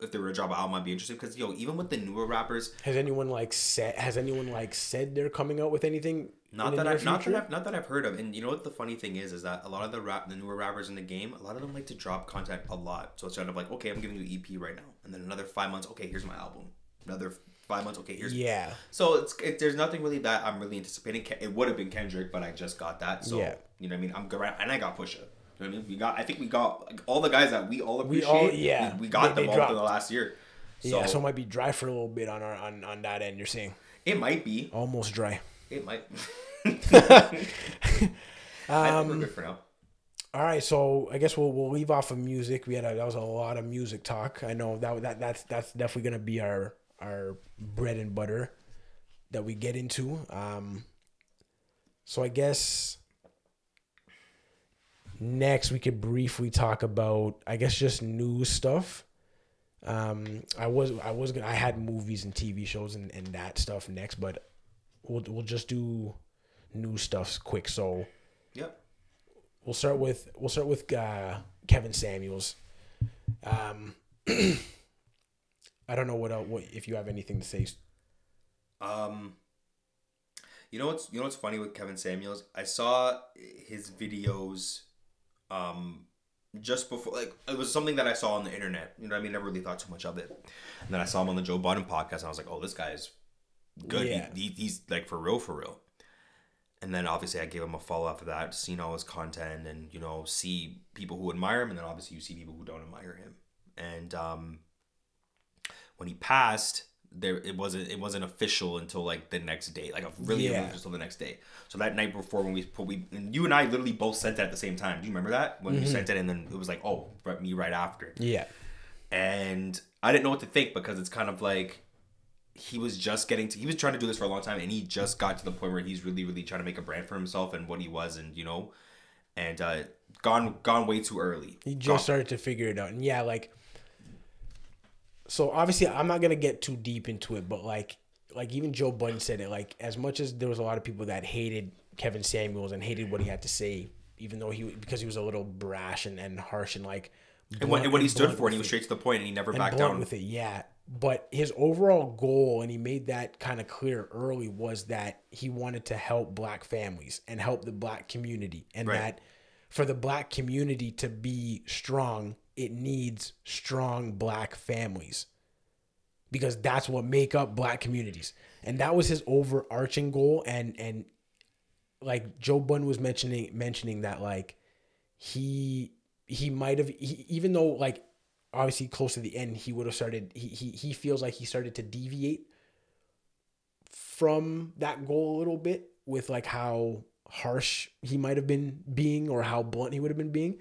Speaker 2: if they were to drop an album, might be interesting. Because yo, even with the newer rappers,
Speaker 1: has anyone like said? Has anyone like said they're coming out with anything?
Speaker 2: Not that I've not that I've not that I've heard of. And you know what the funny thing is is that a lot of the rap the newer rappers in the game, a lot of them like to drop content a lot. So it's kind of like, okay, I'm giving you EP right now, and then another five months, okay, here's my album. Another five months. Okay, here's
Speaker 1: yeah.
Speaker 2: So it's it, there's nothing really that I'm really anticipating. It would have been Kendrick, but I just got that. So yeah. you know what I mean. I'm good, and I got Pusha. You know what I mean? We got. I think we got like, all the guys that we all appreciate. We all
Speaker 1: yeah.
Speaker 2: We, we got they, them they all in the last year.
Speaker 1: So, yeah, so it might be dry for a little bit on our on on that end. You're saying
Speaker 2: it might be
Speaker 1: almost dry.
Speaker 2: It might.
Speaker 1: um, we're good for now. All right, so I guess we'll we'll leave off of music. We had a, that was a lot of music talk. I know that that that's that's definitely gonna be our our bread and butter that we get into. Um, so I guess next we could briefly talk about I guess just news stuff. Um, I was I was gonna I had movies and TV shows and, and that stuff next, but we'll we'll just do new stuff quick. So
Speaker 2: yep.
Speaker 1: We'll start with we'll start with uh, Kevin Samuels. Um, I don't know what else, what if you have anything to say.
Speaker 2: Um, you know what's you know what's funny with Kevin Samuels? I saw his videos, um, just before like it was something that I saw on the internet. You know what I mean? Never really thought too much of it. And then I saw him on the Joe Budden podcast, and I was like, oh, this guy's good. Yeah. He, he, he's like for real, for real. And then obviously I gave him a follow after that, seeing all his content, and you know see people who admire him, and then obviously you see people who don't admire him. And um, when he passed, there it wasn't it wasn't official until like the next day, like a really yeah. until the next day. So that night before when we put we and you and I literally both sent it at the same time. Do you remember that when mm-hmm. you sent it and then it was like oh me right after.
Speaker 1: Yeah.
Speaker 2: And I didn't know what to think because it's kind of like he was just getting to he was trying to do this for a long time and he just got to the point where he's really really trying to make a brand for himself and what he was and you know and uh gone gone way too early.
Speaker 1: He just
Speaker 2: gone.
Speaker 1: started to figure it out. And yeah, like so obviously I'm not gonna get too deep into it, but like like even Joe Budden said it, like as much as there was a lot of people that hated Kevin Samuels and hated what he had to say, even though he because he was a little brash and, and harsh and like
Speaker 2: and what, and what he stood for and he was straight to the point and he never backed down
Speaker 1: with it, yeah. But his overall goal, and he made that kind of clear early, was that he wanted to help black families and help the black community. And right. that for the black community to be strong, it needs strong black families because that's what make up black communities. And that was his overarching goal. And and like joe budden was mentioning mentioning that like he he might have even though like obviously close to the end he would have started he, he he feels like he started to deviate from that goal a little bit with like how harsh he might have been being or how blunt he would have been being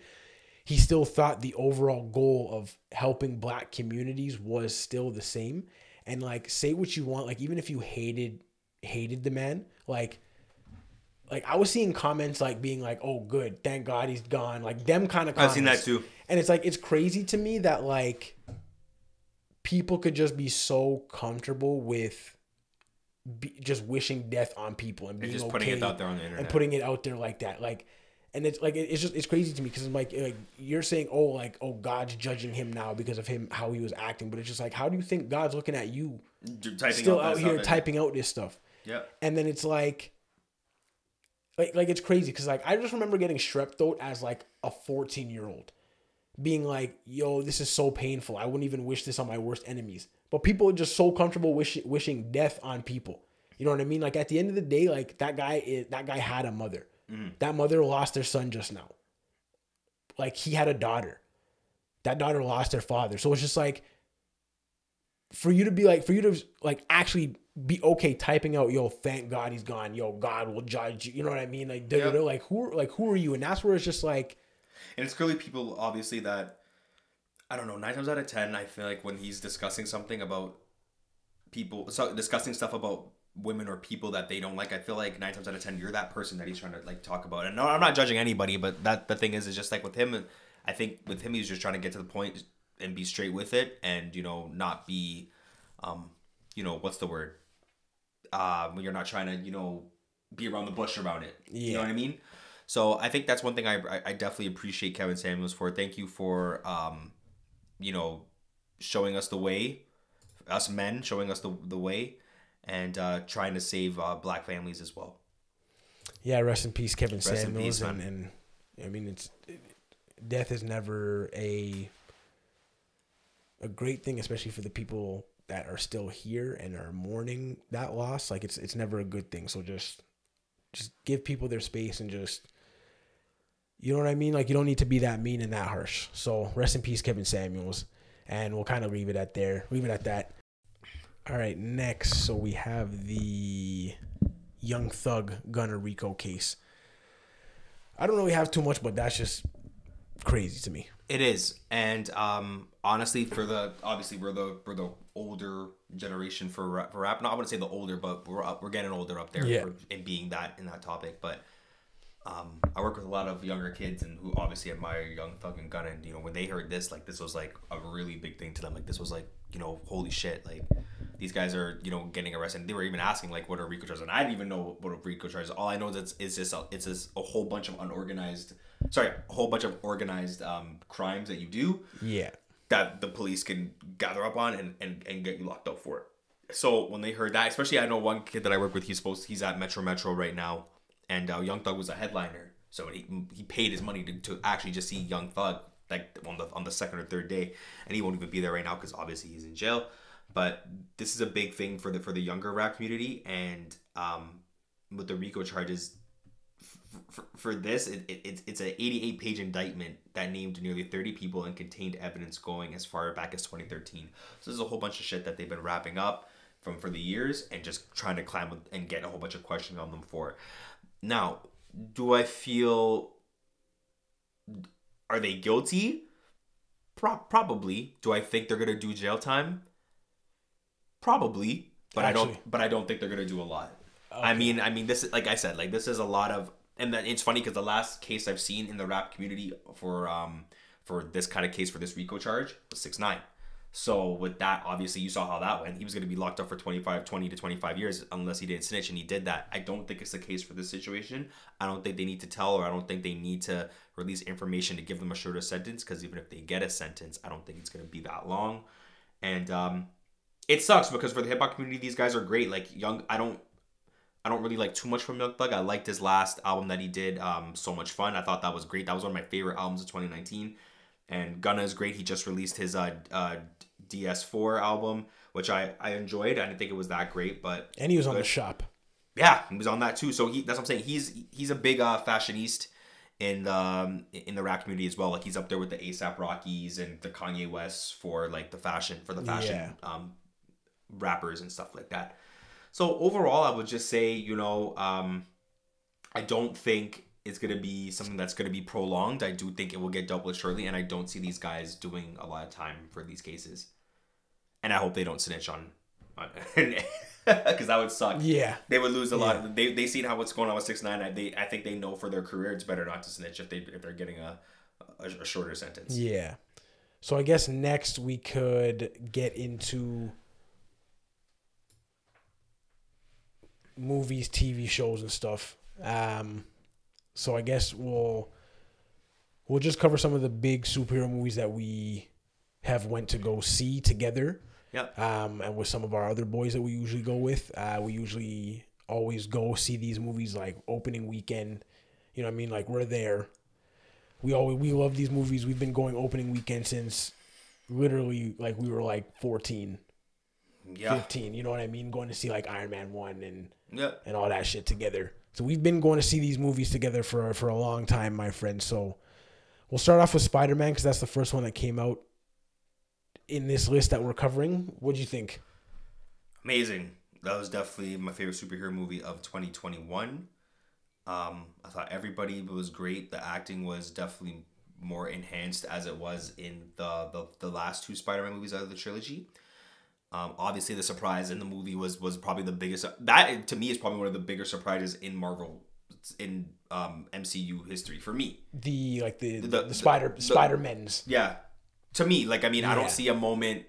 Speaker 1: he still thought the overall goal of helping black communities was still the same and like say what you want like even if you hated hated the man like like I was seeing comments like being like, "Oh, good, thank God he's gone." Like them kind of.
Speaker 2: I've seen that too.
Speaker 1: And it's like it's crazy to me that like people could just be so comfortable with be, just wishing death on people and being
Speaker 2: just
Speaker 1: okay
Speaker 2: putting it out there on the internet.
Speaker 1: and putting it out there like that, like. And it's like it's just it's crazy to me because I'm like like you're saying oh like oh God's judging him now because of him how he was acting. But it's just like how do you think God's looking at you
Speaker 2: Typing
Speaker 1: still
Speaker 2: that
Speaker 1: out here
Speaker 2: in.
Speaker 1: typing out this stuff?
Speaker 2: Yeah.
Speaker 1: and then it's like like like it's crazy because like i just remember getting strep throat as like a 14 year old being like yo this is so painful. I wouldn't even wish this on my worst enemies. But people are just so comfortable wish, wishing death on people. You know what i mean? Like at the end of the day like that guy is that guy had a mother Mm. that mother lost their son just now. Like he had a daughter. That daughter lost their father. So it's just like for you to be like for you to like actually be okay typing out yo thank god he's gone. Yo god will judge you. You know what i mean? Like da, like who like who are you? And that's where it's just like
Speaker 2: And it's clearly people, obviously, that I don't know. Nine times out of ten, I feel like when he's discussing something about people, so discussing stuff about women or people that they don't like, I feel like nine times out of ten, you're that person that he's trying to like talk about. And no, I'm not judging anybody, but that the thing is, is just like with him. I think with him, he's just trying to get to the point and be straight with it, and you know, not be, um, you know, what's the word? Uh, when you're not trying to, you know, be around the bush around it. yeah. You know what I mean? So I think that's one thing I, I- I definitely appreciate Kevin Samuels for. Thank you for um, you know, showing us the way, us men showing us the the way, and uh, trying to save uh, black families as well.
Speaker 1: yeah rest in peace kevin
Speaker 2: in
Speaker 1: samuels
Speaker 2: peace,
Speaker 1: and, and i mean it's death is never a a great thing especially for the people that are still here and are mourning that loss like it's it's never a good thing so just just give people their space and just you know what I mean? Like you don't need to be that mean and that harsh. So rest in peace, Kevin Samuels. And we'll kind of leave it at there. Leave it at that. All right, next. So we have the Young Thug Gunna Rico case. I don't really have too much, but that's just crazy to me.
Speaker 2: It is, and um, honestly, for the obviously we're the we're the older generation for rap. For rap. Not I wouldn't say the older, but we're up, we're getting older up there
Speaker 1: Yeah.
Speaker 2: for, in being that in that topic. But um, I work with a lot of younger kids and who obviously admire Young Thug and Gunna. And you know, when they heard this, like this was like a really big thing to them. Like this was like you know, holy shit, like. These guys are, you know, getting arrested. They were even asking like, "What are RICO charges?" And I didn't even know what a RICO charges. All I know is it's, it's just a, it's just a whole bunch of unorganized, sorry, a whole bunch of organized um, crimes that you do
Speaker 1: Yeah.
Speaker 2: that the police can gather up on and, and, and get you locked up for it. So when they heard that, especially I know one kid that I work with, he's supposed he's at Metro Metro right now, and uh, Young Thug was a headliner, so he he paid his money to, to actually just see Young Thug like on the on the second or third day, and he won't even be there right now because obviously he's in jail. But this is a big thing for the for the younger rap community, and um, with the RICO charges, for, for this, it, it, it's an 88 page indictment that named nearly 30 people and contained evidence going as far back as 2013. So there's a whole bunch of shit that they've been wrapping up from for the years and just trying to climb and get a whole bunch of questions on them for. Now, do I feel are they guilty? Pro- probably. Do I think they're gonna do jail time? Probably, but I don't. But I don't think they're gonna do a lot. I mean, I mean, this is like I said, like this is a lot of, and then it's funny because the last case I've seen in the rap community for um for this kind of case for this RICO charge was six nine. So with that, obviously you saw how that went. He was going to be locked up for 25, 20 to 25 years unless he didn't snitch and he did that. I don't think it's the case for this situation. I don't think they need to tell or I don't think they need to release information to give them a shorter sentence because even if they get a sentence, I don't think it's going to be that long. And um it sucks because for the hip hop community, these guys are great. Like young, I don't I don't really like too much from Young Thug. I liked his last album that he did, um, So Much Fun. I thought that was great. That was one of my favorite albums of 2019. And Gunna is great. He just released his uh, uh, DS4 album, which I, I enjoyed. I didn't think it was that great, but
Speaker 1: And he was on the shop.
Speaker 2: yeah, he was on that too. So he that's what I'm saying. He's he's a big uh, fashionista, in the um, in the rap community as well. Like he's up there with the ASAP Rockies and the Kanye West for like the fashion for the fashion
Speaker 1: Yeah.
Speaker 2: um, rappers and stuff like that. So overall, I would just say you know um, I don't think it's gonna be something that's gonna be prolonged. I do think it will get dealt with shortly, and I don't see these guys doing a lot of time for these cases. And I hope they don't snitch on, because that would suck.
Speaker 1: Yeah.
Speaker 2: They would lose a
Speaker 1: Yeah.
Speaker 2: lot. They they seen how what's going on with six nine. I they I think they know for their career it's better not to snitch if they if they're getting a a, a shorter sentence.
Speaker 1: Yeah. So I guess next we could get into movies, TV shows, and stuff. Um, so I guess we'll we'll just cover some of the big superhero movies that we have went to go see together.
Speaker 2: Yeah.
Speaker 1: Um, and with some of our other boys that we usually go with, uh, we usually always go see these movies like opening weekend. You know what I mean? Like we're there. We always we love these movies. We've been going opening weekend since literally like we were like 14,
Speaker 2: Yeah.
Speaker 1: 15. You know what I mean? Going to see like Iron Man 1 and
Speaker 2: Yeah.
Speaker 1: and all that shit together. So we've been going to see these movies together for for a long time, my friend. So we'll start off with Spider Man because that's the first one that came out in this list that we're covering. What do you think?
Speaker 2: Amazing. That was definitely my favorite superhero movie of 2021. Um, I thought everybody was great. The acting was definitely more enhanced as it was in the the, the last two Spider-Man movies out of the trilogy. Um, obviously, the surprise in the movie was was probably the biggest. That to me is probably one of the bigger surprises in Marvel in um, MCU history for me.
Speaker 1: The like the the,
Speaker 2: The- the-
Speaker 1: Spider
Speaker 2: the-
Speaker 1: Spider Men's.
Speaker 2: Yeah. To me, like I mean, I don't see a moment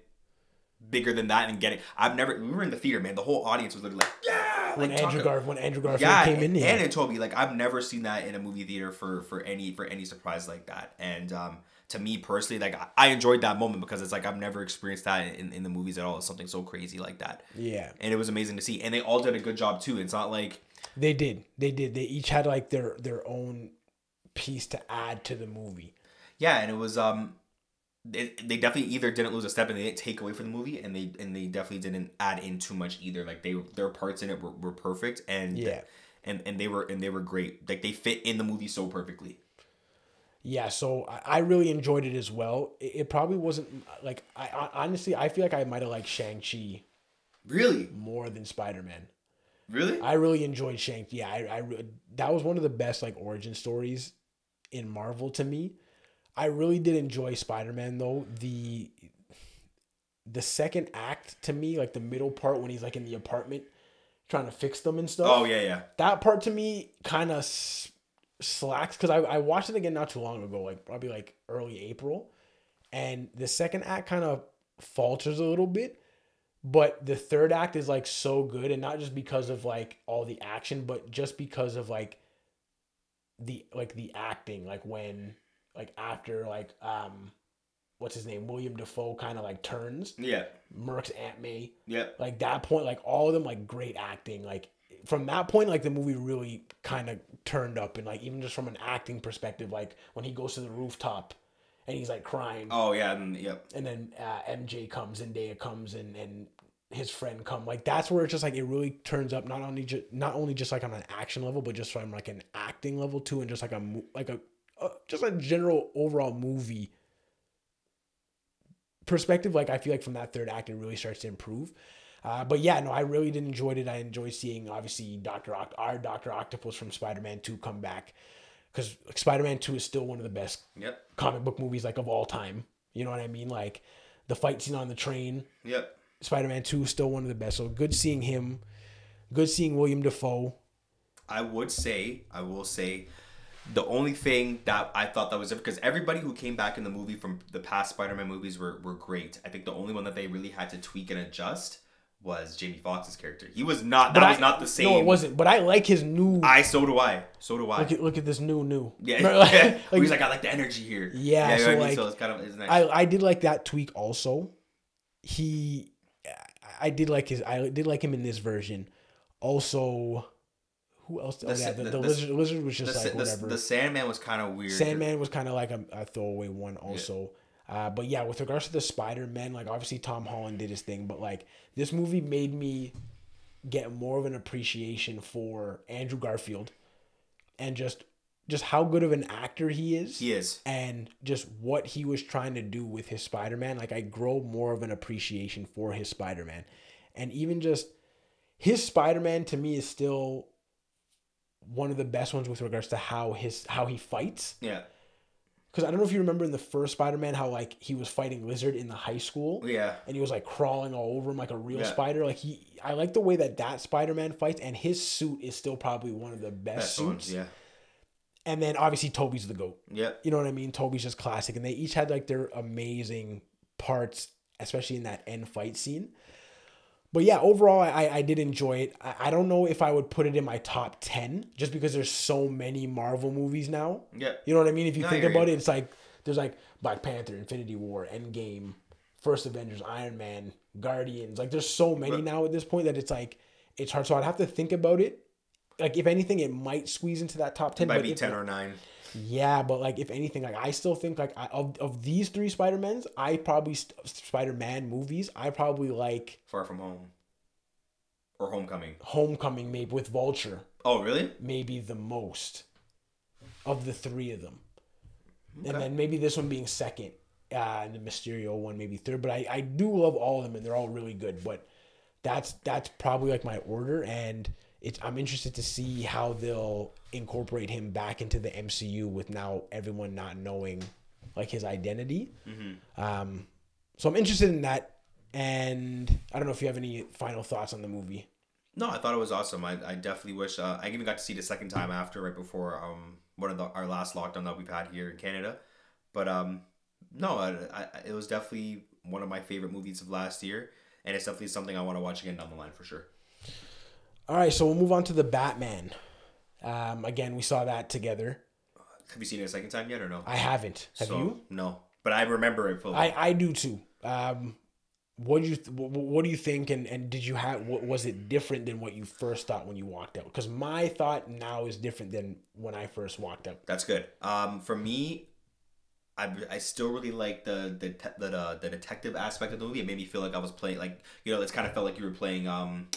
Speaker 2: bigger than that and getting. I've never. We were in the theater, man. The whole audience was literally like, yeah.
Speaker 1: When
Speaker 2: like,
Speaker 1: Andrew Garf when Andrew Garfield
Speaker 2: yeah,
Speaker 1: came in,
Speaker 2: and,
Speaker 1: yeah.
Speaker 2: and and Tobey, like I've never seen that in a movie theater for for any for any surprise like that. And um, to me personally, like I, enjoyed that moment because it's like I've never experienced that in, in the movies at all. It's something so crazy like that,
Speaker 1: yeah,
Speaker 2: and it was amazing to see. And they all did a good job too. It's not like
Speaker 1: they did. They did. They each had like their their own piece to add to the movie.
Speaker 2: Yeah, and it was um, they, they definitely either didn't lose a step and they didn't take away from the movie, and they and they definitely didn't add in too much either. Like they their parts in it were, were perfect, and
Speaker 1: Yeah.
Speaker 2: and and they were and they were great. Like they fit in the movie so perfectly.
Speaker 1: Yeah, so I, I really enjoyed it as well. It, it probably wasn't like I, I honestly I feel like I might have liked Shang Chi
Speaker 2: Really,
Speaker 1: more than Spider Man.
Speaker 2: really.
Speaker 1: I really enjoyed Shang. Yeah, I, I that was one of the best like origin stories in Marvel to me. I really did enjoy Spider Man though. The the second act to me, like the middle part when he's like in the apartment trying to fix them and stuff.
Speaker 2: oh yeah, yeah.
Speaker 1: that part to me kind of slacks because I, I watched it again not too long ago, like probably like early April, and the second act kind of falters a little bit, but the third act is like so good, and not just because of like all the action, but just because of like the like the acting, like when like after like um what's his name William Dafoe kind of like turns.
Speaker 2: Yeah,
Speaker 1: Merc's Aunt May.
Speaker 2: Yeah.
Speaker 1: like that point like all of them like great acting like from that point like the movie really kind of turned up and like even just from an acting perspective like when he goes to the rooftop and he's like crying.
Speaker 2: Oh yeah, and yep.
Speaker 1: and then uh, mj comes and Daya comes and and his friend come. Like that's where it's just like it really turns up not only just not only just like on an action level but just from like an acting level too and just like a like a uh, just a general overall movie perspective. Like i feel like from that third act it really starts to improve uh, but yeah no i really did enjoy it. I enjoy seeing obviously dr Oct- our dr octopus from spider-man 2 come back. Because spider-man 2 is still one of the best
Speaker 2: Yep.
Speaker 1: comic book movies like of all time. You know what i mean? Like the fight scene on the train.
Speaker 2: Yep.
Speaker 1: spider-man 2 is still one of the best. So good seeing him. Good seeing william Dafoe
Speaker 2: I would say, I will say, the only thing that I thought that was different because everybody who came back in the movie from the past Spider-Man movies were were great. I think the only one that they really had to tweak and adjust was Jamie Foxx's character. He was not. That
Speaker 1: But
Speaker 2: was
Speaker 1: I-
Speaker 2: not the same.
Speaker 1: no it wasn't but i like his new
Speaker 2: I so do I. So do I.
Speaker 1: look at look at this new new
Speaker 2: yeah.
Speaker 1: Like-
Speaker 2: yeah.
Speaker 1: like,
Speaker 2: He's like, I like the energy here.
Speaker 1: Yeah,
Speaker 2: know
Speaker 1: so,
Speaker 2: I mean?
Speaker 1: like,
Speaker 2: so it's kind of it's nice.
Speaker 1: I I did like that tweak also. He, I did like his. I did like him in this version. Also, who else? Oh,
Speaker 2: The
Speaker 1: yeah, the,
Speaker 2: the-
Speaker 1: the, lizard, lizard was just like
Speaker 2: the,
Speaker 1: whatever.
Speaker 2: the Sandman was kind of weird.
Speaker 1: Sandman was kind of like a, a throwaway one also. Uh, but yeah, with regards to the Spider Man, like obviously Tom Holland did his thing, but like this movie made me get more of an appreciation for Andrew Garfield and just just how good of an actor he is
Speaker 2: He is.
Speaker 1: and just what he was trying to do with his Spider-Man, like I grow more of an appreciation for his Spider-Man. And even just his Spider-Man to me is still one of the best ones with regards to how his how he fights.
Speaker 2: Yeah.
Speaker 1: Cuz I don't know if you remember in the first Spider-Man how like he was fighting Lizard in the high school
Speaker 2: Yeah.
Speaker 1: and he was like crawling all over him like a real
Speaker 2: Yeah.
Speaker 1: spider. Like he I like the way that that Spider-Man fights and his suit is still probably one of the best
Speaker 2: Best
Speaker 1: suits.
Speaker 2: ones. Yeah.
Speaker 1: And then obviously Tobey's the goat.
Speaker 2: Yeah.
Speaker 1: You know what I mean? Tobey's just classic, and they each had like their amazing parts, especially in that end fight scene. But yeah, overall, I I did enjoy it. I, I don't know if I would put it in my top ten, just because there's so many Marvel movies now.
Speaker 2: Yeah.
Speaker 1: You know what I mean? If you
Speaker 2: No,
Speaker 1: think about it, it's like there's like Black Panther, Infinity War, Endgame, First Avengers, Iron Man, Guardians. Like there's so many
Speaker 2: But-
Speaker 1: now at this point that it's like it's hard. So I'd have to think about it. Like if anything, it might squeeze into that top ten.
Speaker 2: Might
Speaker 1: but
Speaker 2: be ten
Speaker 1: not-
Speaker 2: or nine.
Speaker 1: Yeah, but like if anything, like I still think like I, of of these three Spider Mans, I probably st- Spider Man movies, I probably like
Speaker 2: Far from home. Or homecoming.
Speaker 1: Homecoming, maybe with Vulture,
Speaker 2: Oh really?
Speaker 1: maybe the most of the three of them,
Speaker 2: Okay.
Speaker 1: and then maybe this one being second, uh, and the Mysterio one maybe third. But I I do love all of them, and they're all really good. But that's that's probably like my order, and it's I'm interested to see how they'll incorporate him back into the MCU with now everyone not knowing like his identity. Um, so I'm interested in that, and I don't know if you have any final thoughts on the movie.
Speaker 2: No, I thought it was awesome. I, I definitely wish uh, I even got to see it a second time after, right before um one of the our last lockdown that we've had here in Canada. But um no, I, I, it was definitely one of my favorite movies of last year, and it's definitely something I want to watch again down the line for sure.
Speaker 1: All right, so we'll move on to the Batman. Um, again, we saw that together.
Speaker 2: Have you seen it a second time yet or no?
Speaker 1: I haven't. Have
Speaker 2: So,
Speaker 1: you?
Speaker 2: No, but I remember it fully.
Speaker 1: I I do too. Um, what do you th- wh- wh- what do you think? And and did you have what was it different than what you first thought when you walked out? Because my thought now is different than when I first walked out.
Speaker 2: That's good. Um, for me, I, I still really like the the te- the, uh, the detective aspect of the movie. It made me feel like I was playing like you know it's kind of felt like you were playing um,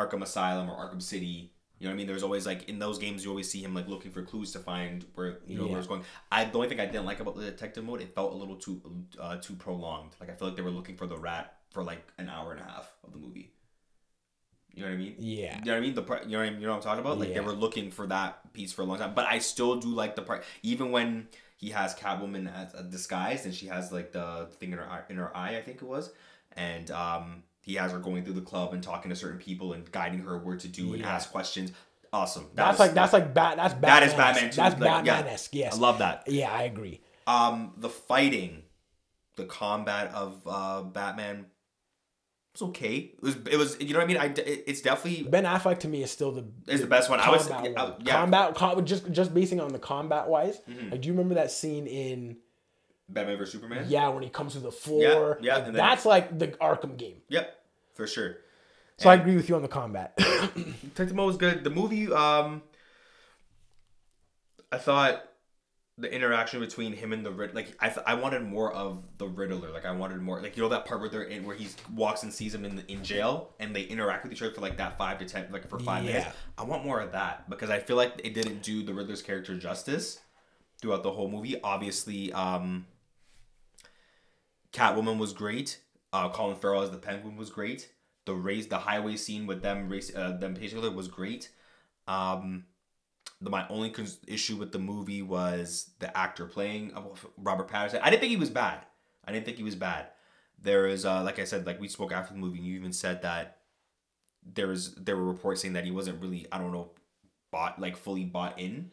Speaker 2: Arkham Asylum or Arkham City. You know what I mean? There's always like in those games you always see him like looking for clues to find where you know
Speaker 1: Yeah.
Speaker 2: where it's going. I the only thing I didn't like about the detective mode it felt a little too uh, too prolonged. Like I feel like they were looking for the rat for like an hour and a half of the movie. You know what I mean?
Speaker 1: Yeah.
Speaker 2: You know what I mean? The part, you know what, I mean? you know what I'm talking about? Like
Speaker 1: Yeah.
Speaker 2: they were looking for that piece for a long time. But I still do like the part, even when he has Catwoman as a disguise and she has like the thing in her eye, in her eye, I think it was, and um, he has her going through the club and talking to certain people and guiding her what to do and ask questions. Awesome. That
Speaker 1: That's
Speaker 2: was-
Speaker 1: like that's like bat. That's Batman.
Speaker 2: that is Batman too.
Speaker 1: That's
Speaker 2: Like.
Speaker 1: Batman esque. Yes.
Speaker 2: I love that.
Speaker 1: Yeah, I agree.
Speaker 2: Um, the fighting, the combat of uh, Batman was okay. It was it was you know what I mean? I it- it's definitely
Speaker 1: Ben Affleck to me is still the
Speaker 2: Is the best one. I was-
Speaker 1: combat one.
Speaker 2: yeah. Mm-hmm.
Speaker 1: combat com- just just basing on the combat wise. Like, do you remember that scene in
Speaker 2: Batman vs Superman.
Speaker 1: yeah when he comes to the floor?
Speaker 2: yeah,
Speaker 1: Like,
Speaker 2: then-
Speaker 1: that's like the Arkham game.
Speaker 2: Yep, for sure.
Speaker 1: So I agree with you on the combat.
Speaker 2: Detective was good. The movie, um, I thought the interaction between him and the Riddler, like I, th- I wanted more of the Riddler. Like I wanted more, like you know that part where they're in, where he walks and sees him in in jail, and they interact with each other for like that five to ten, like for five minutes.
Speaker 1: Yeah.
Speaker 2: I want more of that because I feel like it didn't do the Riddler's character justice throughout the whole movie. Obviously, um, Catwoman was great. Uh, Colin Farrell as the Penguin was great. The race, the highway scene with them race, uh, them together was great. Um, the my only cons- issue with the movie was the actor playing Robert Pattinson. I didn't think he was bad. I didn't think he was bad. There is, uh, like I said, like we spoke after the movie, and you even said that there was there were reports saying that he wasn't really, I don't know, bought like fully bought in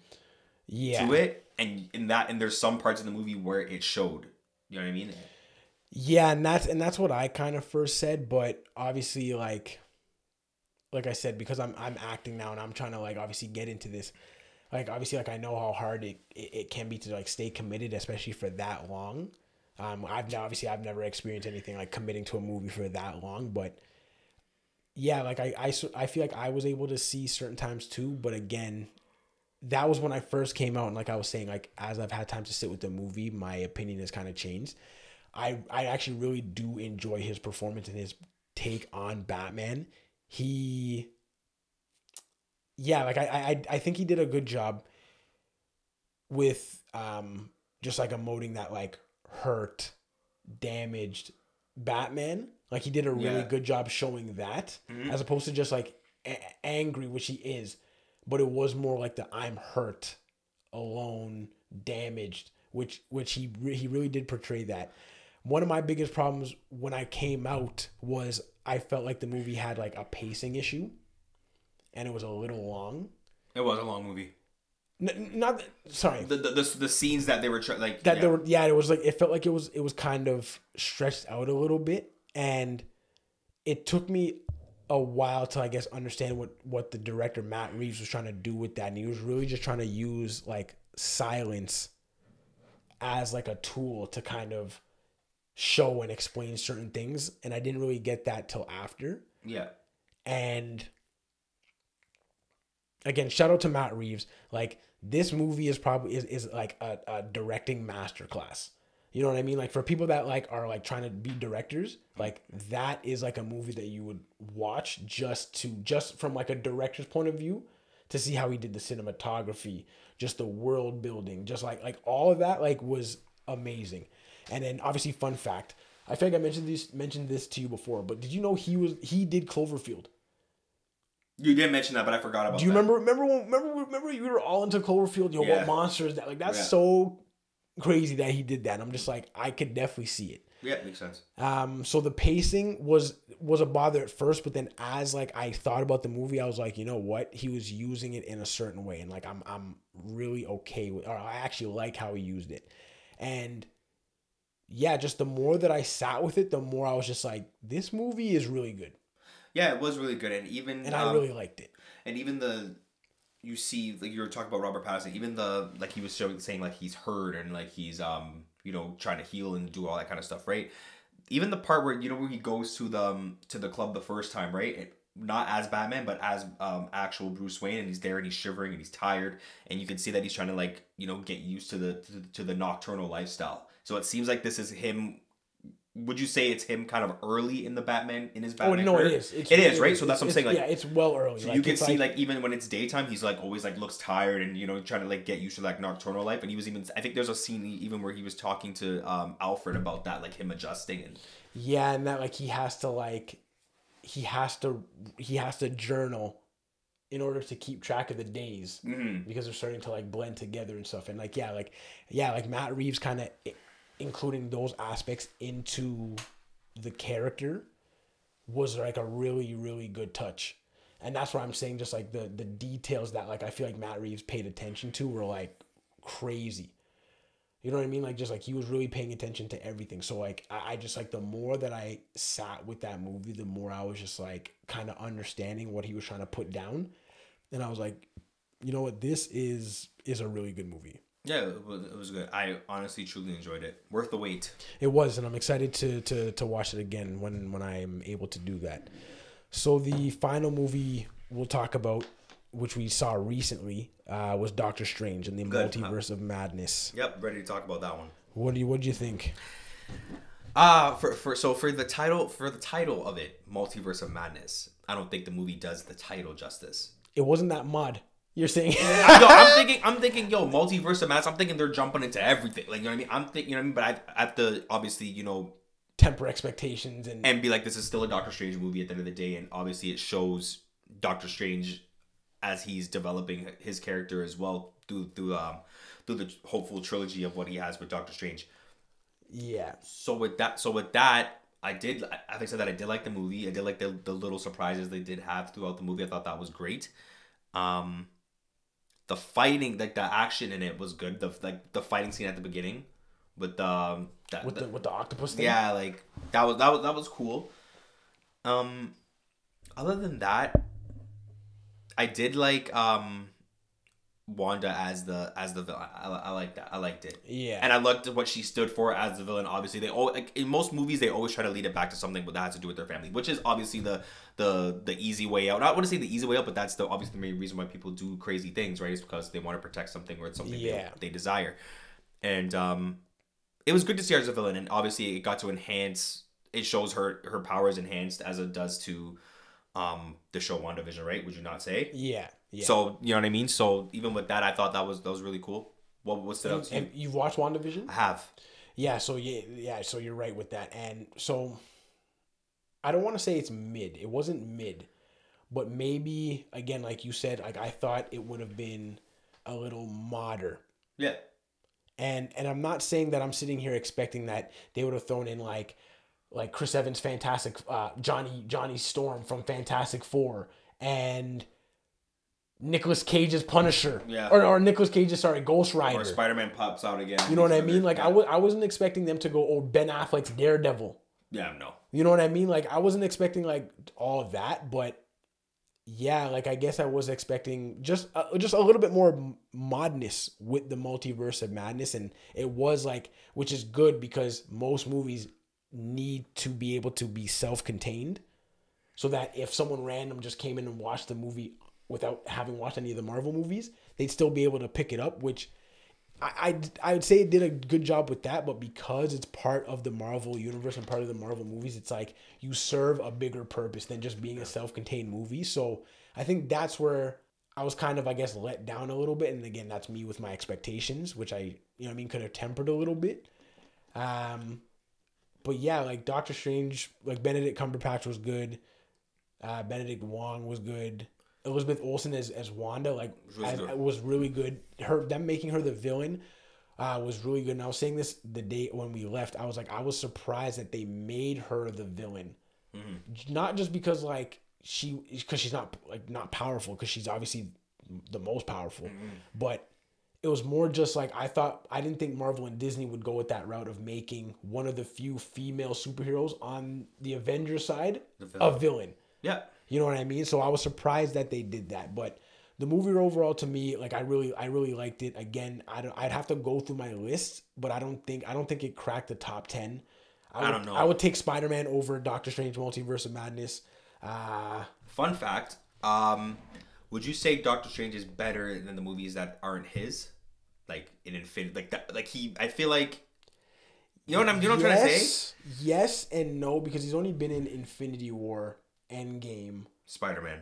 Speaker 1: yeah,
Speaker 2: to it, and in that, and there's some parts of the movie where it showed. You know what I mean?
Speaker 1: Yeah, and that's and that's what I kind of first said, but obviously like like I said because I'm I'm acting now and I'm trying to like obviously get into this. Like obviously like I know how hard it, it, it can be to like stay committed especially for that long. Um I've obviously I've never experienced anything like committing to a movie for that long, but yeah, like I, I, I feel like I was able to see certain times too, but again, that was when I first came out and like I was saying like as I've had time to sit with the movie, my opinion has kind of changed. I I actually really do enjoy his performance and his take on Batman. He yeah, like I I I think he did a good job. with um just like emoting that like hurt, damaged Batman. Like he did a really
Speaker 2: Yeah.
Speaker 1: good job showing that,
Speaker 2: Mhm.
Speaker 1: as opposed to just like a- angry, which he is, but it was more like the I'm hurt, alone, damaged, which which he re- he really did portray that. One of my biggest problems when I came out was I felt like the movie had like a pacing issue, and it was a little long.
Speaker 2: It was a long movie.
Speaker 1: N- not sorry
Speaker 2: The the, the, the scenes that they were try- like
Speaker 1: that
Speaker 2: yeah.
Speaker 1: there were yeah it was like it felt like it was it was kind of stretched out a little bit and it took me a while to i guess understand what what the director matt reeves was trying to do with that and he was really just trying to use like silence as like a tool to kind of show and explain certain things and i didn't really get that till after
Speaker 2: yeah.
Speaker 1: and again, shout out to Matt Reeves. Like this movie is probably is, is like a, a directing masterclass. You know what I mean? Like for people that like are like trying to be directors, like that is like a movie that you would watch just to just from like a director's point of view to see how he did the cinematography, just the world building, just like like all of that like was amazing. And then obviously fun fact, I think I mentioned this mentioned this to you before, but did you know he was he did Cloverfield?
Speaker 2: You did mention that, but I forgot about.
Speaker 1: Do you
Speaker 2: that.
Speaker 1: remember? Remember? when- Remember? Remember? You were all into Cloverfield. Yo,
Speaker 2: Yeah.
Speaker 1: what monster is that? Like that's
Speaker 2: Yeah.
Speaker 1: so crazy that he did that. I'm just like, I could definitely see it.
Speaker 2: Yeah, makes sense.
Speaker 1: Um, so the pacing was was a bother at first, but then as like I thought about the movie, I was like, you know what? He was using it in a certain way, and like I'm I'm really okay with, or I actually like how he used it, and yeah, just the more that I sat with it, the more I was just like, this movie is really good,
Speaker 2: Yeah, it was really good, and even
Speaker 1: and I
Speaker 2: um,
Speaker 1: really liked it.
Speaker 2: and even the you see like you were talking about Robert Pattinson, even the like he was showing saying like he's hurt and like he's um you know trying to heal and do all that kind of stuff, right? Even the part where you know where he goes to the um, to the club the first time, right? It, not as Batman, but as um actual Bruce Wayne, and he's there and he's shivering and he's tired, and you can see that he's trying to like you know get used to the to, to the nocturnal lifestyle. So it seems like this is him. Would you say it's him kind of early in the Batman in his Batman?
Speaker 1: Oh no, it
Speaker 2: career?
Speaker 1: is. It's,
Speaker 2: It is, right? So that's what I'm saying, like-
Speaker 1: yeah, it's well early.
Speaker 2: So
Speaker 1: Like,
Speaker 2: you can see like, even when it's daytime, he's like always like looks tired and you know trying to like get used to like nocturnal life. And he was even I think there's a scene even where he was talking to um, Alfred about that, like him adjusting and
Speaker 1: Yeah, and that like he has to like he has to he has to journal in order to keep track of the days
Speaker 2: Mhm.
Speaker 1: because they're starting to like blend together and stuff. And like yeah, like yeah, like Matt Reeves kind of including those aspects into the character was like a really really good touch. And that's why I'm saying just like the the details that like I feel like Matt Reeves paid attention to were like crazy. You know what I mean? Like just like he was really paying attention to everything. So like I, I just like the more that I sat with that movie, the more I was just like kind of understanding what he was trying to put down. And I was like, you know what, this is is a really good movie.
Speaker 2: Yeah, it was, it was good. I honestly truly enjoyed it. Worth the wait.
Speaker 1: It was, and I'm excited to to to watch it again when when I'm able to do that. So the final movie we'll talk about, which we saw recently, uh, was Doctor Strange and the
Speaker 2: Good.
Speaker 1: Multiverse of Madness.
Speaker 2: Yep, ready to talk about that one.
Speaker 1: What do you what do you think?
Speaker 2: Uh for, for so for the title for the title of it, Multiverse of Madness. I don't think the movie does the title justice.
Speaker 1: It wasn't that mud. You're saying
Speaker 2: I, yo, I'm thinking, I'm thinking, yo, multiverse of mass. I'm thinking they're jumping into everything. Like, you know what I mean? I'm thinking, you know what I mean? But I, I have to obviously, you know,
Speaker 1: temper expectations and
Speaker 2: and be like, this is still a Doctor Strange movie at the end of the day, and obviously it shows Doctor Strange as he's developing his character as well through through um through the hopeful trilogy of what he has with Doctor Strange.
Speaker 1: yeah.
Speaker 2: So with that, so with that, I did. I I think I said that I did like the movie. I did like the the little surprises they did have throughout the movie. I thought that was great. Um, the fighting, like the action in it, was good. The like the fighting scene at the beginning with the, um, that,
Speaker 1: With the with the octopus thing.
Speaker 2: yeah, like that was that was that was cool. Um, other than that, I did like um, Wanda as the as the villain. I, I like that. I liked it.
Speaker 1: Yeah.
Speaker 2: And I loved what she stood for as the villain. Obviously, they all like in most movies they always try to lead it back to something that has to do with their family, which is obviously the the the easy way out. Not want to say the easy way out, but that's the obviously the main reason why people do crazy things, right? Is because they want to protect something or it's something
Speaker 1: Yeah.
Speaker 2: they, they desire. And um, it was good to see her as a villain, and obviously it got to enhance. It shows her her powers enhanced as it does to um the show WandaVision, right? Would you not say?
Speaker 1: yeah. Yeah.
Speaker 2: So you know what I mean. So even with that, I thought that was that was really cool. What what stood out to you?
Speaker 1: You've watched WandaVision?
Speaker 2: I have.
Speaker 1: Yeah, so yeah, yeah, so you're right with that. And so I don't want to say it's mid. It wasn't mid. But maybe again like you said, like I thought it would have been a little modder.
Speaker 2: Yeah.
Speaker 1: And and I'm not saying that I'm sitting here expecting that they would have thrown in like like Chris Evans fantastic uh Johnny Johnny Storm from Fantastic 4 and Nicolas Cage's Punisher.
Speaker 2: Yeah.
Speaker 1: Or or Nicolas Cage's sorry, Ghost Rider.
Speaker 2: Or Spider Man pops out again.
Speaker 1: You know what I mean? Like I was I wasn't expecting them to go oh Ben Affleck's Daredevil.
Speaker 2: Yeah, no.
Speaker 1: You know what I mean? Like I wasn't expecting like all of that, but yeah, like I guess I was expecting just uh, just a little bit more m- modness with the multiverse of madness, and it was like, which is good because most movies need to be able to be self-contained, so that if someone random just came in and watched the movie without having watched any of the Marvel movies, they'd still be able to pick it up, which I, I I would say it did a good job with that, but because it's part of the Marvel universe and part of the Marvel movies, it's like you serve a bigger purpose than just being a self-contained movie. So I think that's where I was kind of, I guess, let down a little bit. And again, that's me with my expectations, which I, you know, what I mean, could have tempered a little bit. Um, but yeah, like Doctor Strange, like Benedict Cumberbatch was good. Uh, Benedict Wong was good. Elizabeth Olsen as, as Wanda, like
Speaker 2: really
Speaker 1: as- was really good. Her them making her the villain uh, was really good. And I was saying this the day when we left. I was like, I was surprised that they made her the villain, not just because like she because she's not like not powerful because she's obviously the most powerful, but it was more just like I thought. I didn't think Marvel and Disney would go with that route of making one of the few female superheroes on the Avengers side a villain.
Speaker 2: Yeah.
Speaker 1: You know what I mean? So I was surprised that they did that, but the movie overall to me, like I really, I really liked it. Again, I don't, I'd have to go through my list, but I don't think, I don't think it cracked the top ten. I, would,
Speaker 2: don't know.
Speaker 1: I would take Spider Man over Doctor Strange: Multiverse of Madness. Uh,
Speaker 2: Fun fact. Um, would you say Doctor Strange is better than the movies that aren't his? Like in Infinity, like that, like he. I feel like. You know what I'm. You know what I'm trying to say.
Speaker 1: yes and no because he's only been in Infinity War, Endgame,
Speaker 2: Spider Man.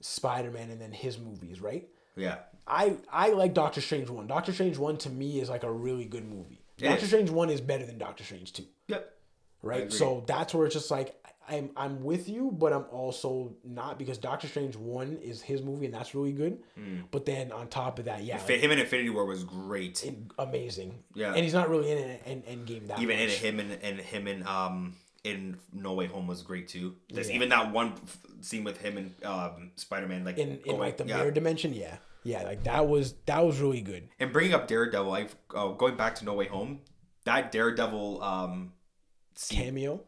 Speaker 1: Spider Man, and then his movies, right?
Speaker 2: Yeah.
Speaker 1: I I like Doctor Strange one. Doctor Strange one to me is like a really good movie. Doctor
Speaker 2: is.
Speaker 1: Strange one is better than Doctor Strange two.
Speaker 2: Yep.
Speaker 1: right? So that's where it's just like I'm I'm with you, but I'm also not because Doctor Strange one is his movie and that's really good.
Speaker 2: Hmm.
Speaker 1: But then on top of that, yeah, like,
Speaker 2: Him in Infinity War was great.
Speaker 1: amazing.
Speaker 2: Yeah.
Speaker 1: and he's not really in an end, game that
Speaker 2: even in
Speaker 1: much.
Speaker 2: it, him and, and him and um in No Way Home was great too. There's
Speaker 1: Yeah.
Speaker 2: even that one f- scene with him and um Spider Man like
Speaker 1: in in like the
Speaker 2: yeah.
Speaker 1: mirror dimension. Yeah, yeah, like that was that was really good.
Speaker 2: And bringing up Daredevil, I uh, going back to No Way Home, that Daredevil um scene,
Speaker 1: Cameo,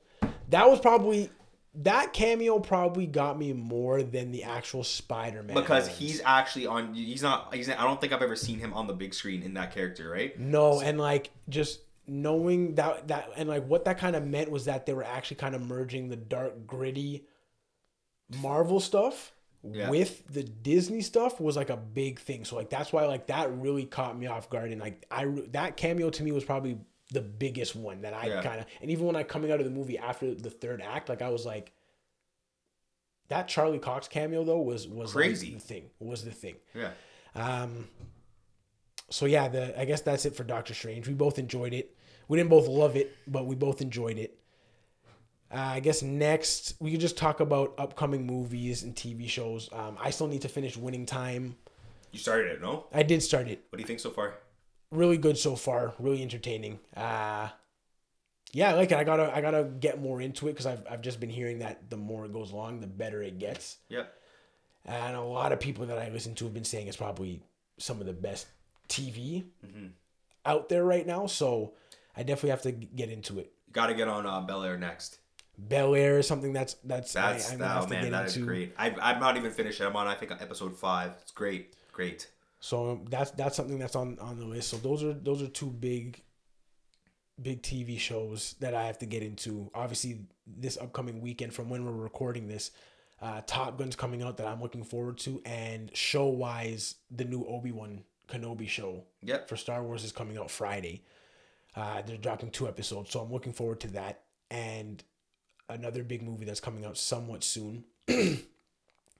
Speaker 1: that was probably. That cameo probably got me more than the actual Spider-Man
Speaker 2: because
Speaker 1: ones.
Speaker 2: he's actually on. He's not. He's. I don't think I've ever seen him on the big screen in that character, right?
Speaker 1: No, and like just knowing that that and like what that kind of meant was that they were actually kind of merging the dark gritty Marvel stuff
Speaker 2: Yeah.
Speaker 1: with the Disney stuff was like a big thing. So like that's why like that really caught me off guard and like I that cameo to me was probably the biggest one that I
Speaker 2: Yeah.
Speaker 1: kind of and even when I coming out of the movie after the third act like I was like that Charlie Cox cameo though was was like,
Speaker 2: Crazy.
Speaker 1: the thing was the thing.
Speaker 2: Yeah.
Speaker 1: Um, so yeah, the I guess that's it for Doctor Strange. We both enjoyed it. We didn't both love it, but we both enjoyed it. Uh, I guess next we could just talk about upcoming movies and TV shows. Um, I still need to finish Winning Time.
Speaker 2: You started it, no?
Speaker 1: I did start it.
Speaker 2: What do you think so far?
Speaker 1: Really good so far. Really entertaining. Uh, yeah, I like it. I gotta I gotta get more into it because I've I've just been hearing that the more it goes along, the better it gets.
Speaker 2: Yeah.
Speaker 1: And a lot of people that I listen to have been saying it's probably some of the best TV out there right now. So I definitely have to get into it.
Speaker 2: Got to get on uh, Bel Air next.
Speaker 1: Bel Air is something that's that's,
Speaker 2: That's
Speaker 1: I, have
Speaker 2: oh
Speaker 1: to
Speaker 2: man,
Speaker 1: get
Speaker 2: that is great. I, I'm not even finished. I'm on I think episode five. It's great, great.
Speaker 1: So that's that's something that's on on the list. So those are those are two big big TV shows that I have to get into. Obviously, this upcoming weekend from when we're recording this, uh, Top Gun's coming out that I'm looking forward to, and show wise, the new Obi Wan Kenobi show
Speaker 2: Yep.
Speaker 1: for Star Wars is coming out Friday. Uh, they're dropping two episodes, so I'm looking forward to that. And another big movie that's coming out somewhat soon. uh,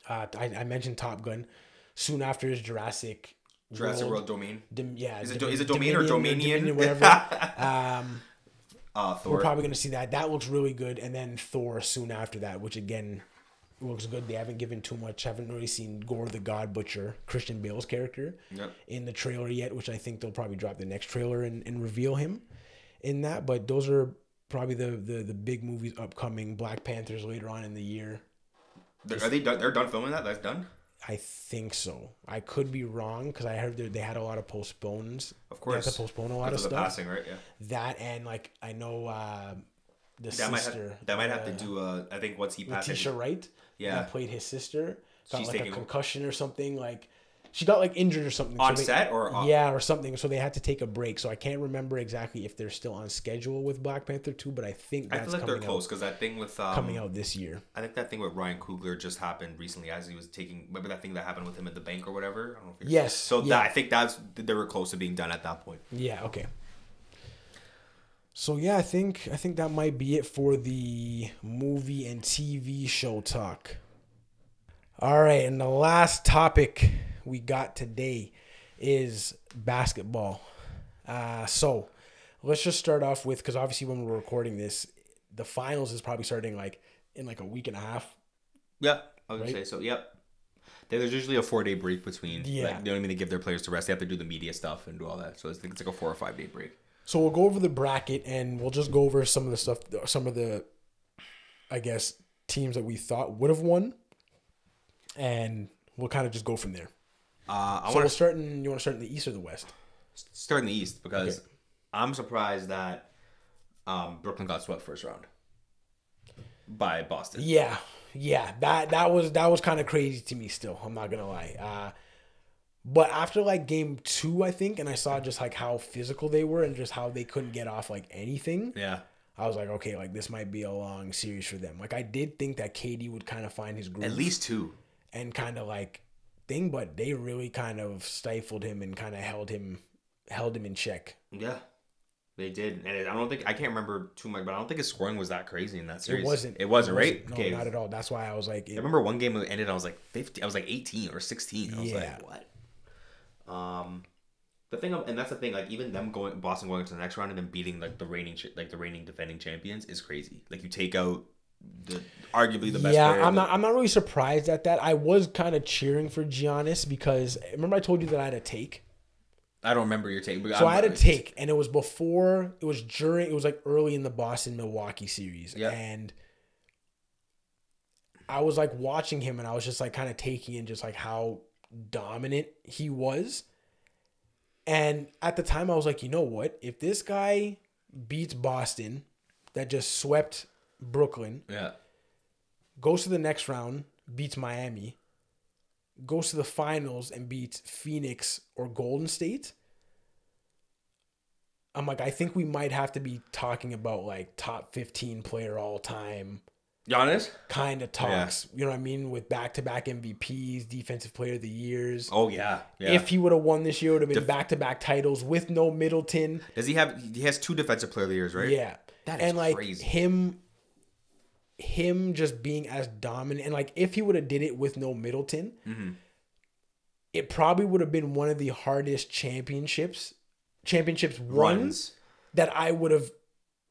Speaker 1: I, I mentioned Top Gun. Soon after is Jurassic
Speaker 2: Jurassic World Domain.
Speaker 1: Dim, yeah,
Speaker 2: Is it, do, is it Domain or Dominion?
Speaker 1: whatever. um,
Speaker 2: uh, Thor.
Speaker 1: we're probably gonna see that. That looks really good, and then Thor soon after that, which again looks good. They haven't given too much. Haven't really seen Gorr the God Butcher, Christian Bale's character,
Speaker 2: Yep.
Speaker 1: in the trailer yet. Which I think they'll probably drop the next trailer and, and reveal him in that. But those are probably the, the the big movies upcoming. Black Panthers later on in the year.
Speaker 2: They're, are they done? They're done filming that. That's done.
Speaker 1: I think so. I could be wrong because I heard they had a lot of postpones.
Speaker 2: Of course,
Speaker 1: they had to postpone a lot of
Speaker 2: Because of the
Speaker 1: stuff.
Speaker 2: passing, right? Yeah.
Speaker 1: That and like I know uh, the
Speaker 2: That might
Speaker 1: sister.
Speaker 2: have, that might have to
Speaker 1: uh,
Speaker 2: do. Uh, I think once he passed.
Speaker 1: Letitia Wright.
Speaker 2: Yeah.
Speaker 1: That played his sister. Got
Speaker 2: She's
Speaker 1: like a concussion or something. Like she got like injured or something.
Speaker 2: On
Speaker 1: so they-
Speaker 2: set or off?
Speaker 1: yeah, or something. So they had to take a break. So I can't remember exactly if they're still on schedule with Black Panther two, but I think
Speaker 2: I
Speaker 1: that's
Speaker 2: feel like they're
Speaker 1: coming
Speaker 2: close
Speaker 1: out,
Speaker 2: because that thing with um,
Speaker 1: coming out this year.
Speaker 2: I think that thing with Ryan Coogler just happened recently as he was taking. Remember that thing that happened with him at the bank or whatever? I don't know if
Speaker 1: Yes,
Speaker 2: So
Speaker 1: yeah.
Speaker 2: that, I think that's they were close to being done at that point.
Speaker 1: Yeah. Okay. So yeah, I think I think that might be it for the movie and TV show talk. All right, and the last topic we got today is basketball. Uh, so let's just start off with because obviously when we're recording this, the finals is probably starting like in like a week and a half.
Speaker 2: Yeah, I was
Speaker 1: Right?
Speaker 2: say so. Yep. There's usually a four day break between.
Speaker 1: Yeah.
Speaker 2: Like, they don't even give their players to rest. They have to do the media stuff and do all that. So I think it's like a four or five day break.
Speaker 1: So we'll go over the bracket and we'll just go over some of the stuff, some of the, I guess, teams that we thought would have won, and we'll kind of just go from there.
Speaker 2: Uh, I
Speaker 1: So
Speaker 2: want
Speaker 1: we'll
Speaker 2: to
Speaker 1: start in. You want to start in the East or the West?
Speaker 2: start in the East because
Speaker 1: Okay.
Speaker 2: I'm surprised that um, Brooklyn got swept first round by Boston.
Speaker 1: Yeah, yeah. That that was that was kind of crazy to me. Still, I'm not gonna lie. Uh, but after like game two, I think, and I saw just like how physical they were and just how they couldn't get off like anything.
Speaker 2: Yeah.
Speaker 1: I was like, okay, like this might be a long series for them. Like I did think that KD would kind of find his groove.
Speaker 2: At least two.
Speaker 1: and kind of like thing, but they really kind of stifled him and kind of held him held him in check.
Speaker 2: Yeah. They did, and I don't think I can't remember too much, but I don't think his scoring was that crazy in that series.
Speaker 1: It wasn't.
Speaker 2: It wasn't, right?
Speaker 1: No,
Speaker 2: okay.
Speaker 1: not at all. That's why I was like,
Speaker 2: I remember one game ended. I was like fifty. I was like eighteen or sixteen. I was
Speaker 1: Yeah.
Speaker 2: like, what? Um, the thing, of, and that's the thing. Like even them going Boston going to the next round and then beating like the reigning like the reigning defending champions is crazy. Like you take out the arguably the best.
Speaker 1: yeah,
Speaker 2: player
Speaker 1: I'm not. I'm not really surprised at that. I was kind of cheering for Giannis because remember I told you that I had a take.
Speaker 2: I don't remember your take. But
Speaker 1: So
Speaker 2: I'm-
Speaker 1: I had a take, and it was before. It was during. It was like early in the Boston Milwaukee series,
Speaker 2: Yeah.
Speaker 1: and I was like watching him, and I was just like kind of taking in just like how dominant he was. And at the time, I was like, you know what? If this guy beats Boston, that just swept Brooklyn,
Speaker 2: Yeah.
Speaker 1: goes to the next round, beats Miami, goes to the finals and beats Phoenix or Golden State. I'm like, I think we might have to be talking about like top 15 player all time
Speaker 2: Giannis.
Speaker 1: kind of talks. You know what I mean? With back to back MVPs, defensive player of the years.
Speaker 2: Oh yeah. Yeah.
Speaker 1: If he would have won this year, it would have been back to back titles with no Middleton.
Speaker 2: Does he have? He has two defensive player of the years, right?
Speaker 1: Yeah.
Speaker 2: That is
Speaker 1: and like
Speaker 2: crazy.
Speaker 1: him him just being as dominant and like if he would have did it with no Middleton,
Speaker 2: Mm-hmm.
Speaker 1: it probably would have been one of the hardest championships championships won
Speaker 2: Runs.
Speaker 1: that I would have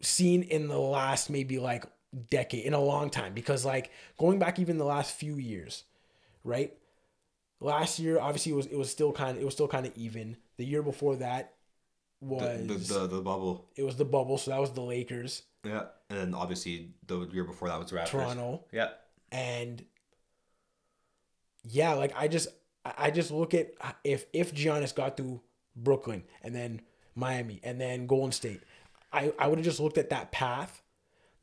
Speaker 1: seen in the last maybe like decade in a long time because like going back even the last few years, right? Last year obviously it was it was still kind of it was still kind of even. The year before that
Speaker 2: The,
Speaker 1: was
Speaker 2: the, the the bubble.
Speaker 1: it was the bubble, so that was the Lakers,
Speaker 2: Yeah. And then obviously the year before that was the Raptors.
Speaker 1: Toronto,
Speaker 2: Yeah.
Speaker 1: and yeah, like I just I I just look at if if Giannis got through Brooklyn and then Miami and then Golden State, I I would have just looked at that path.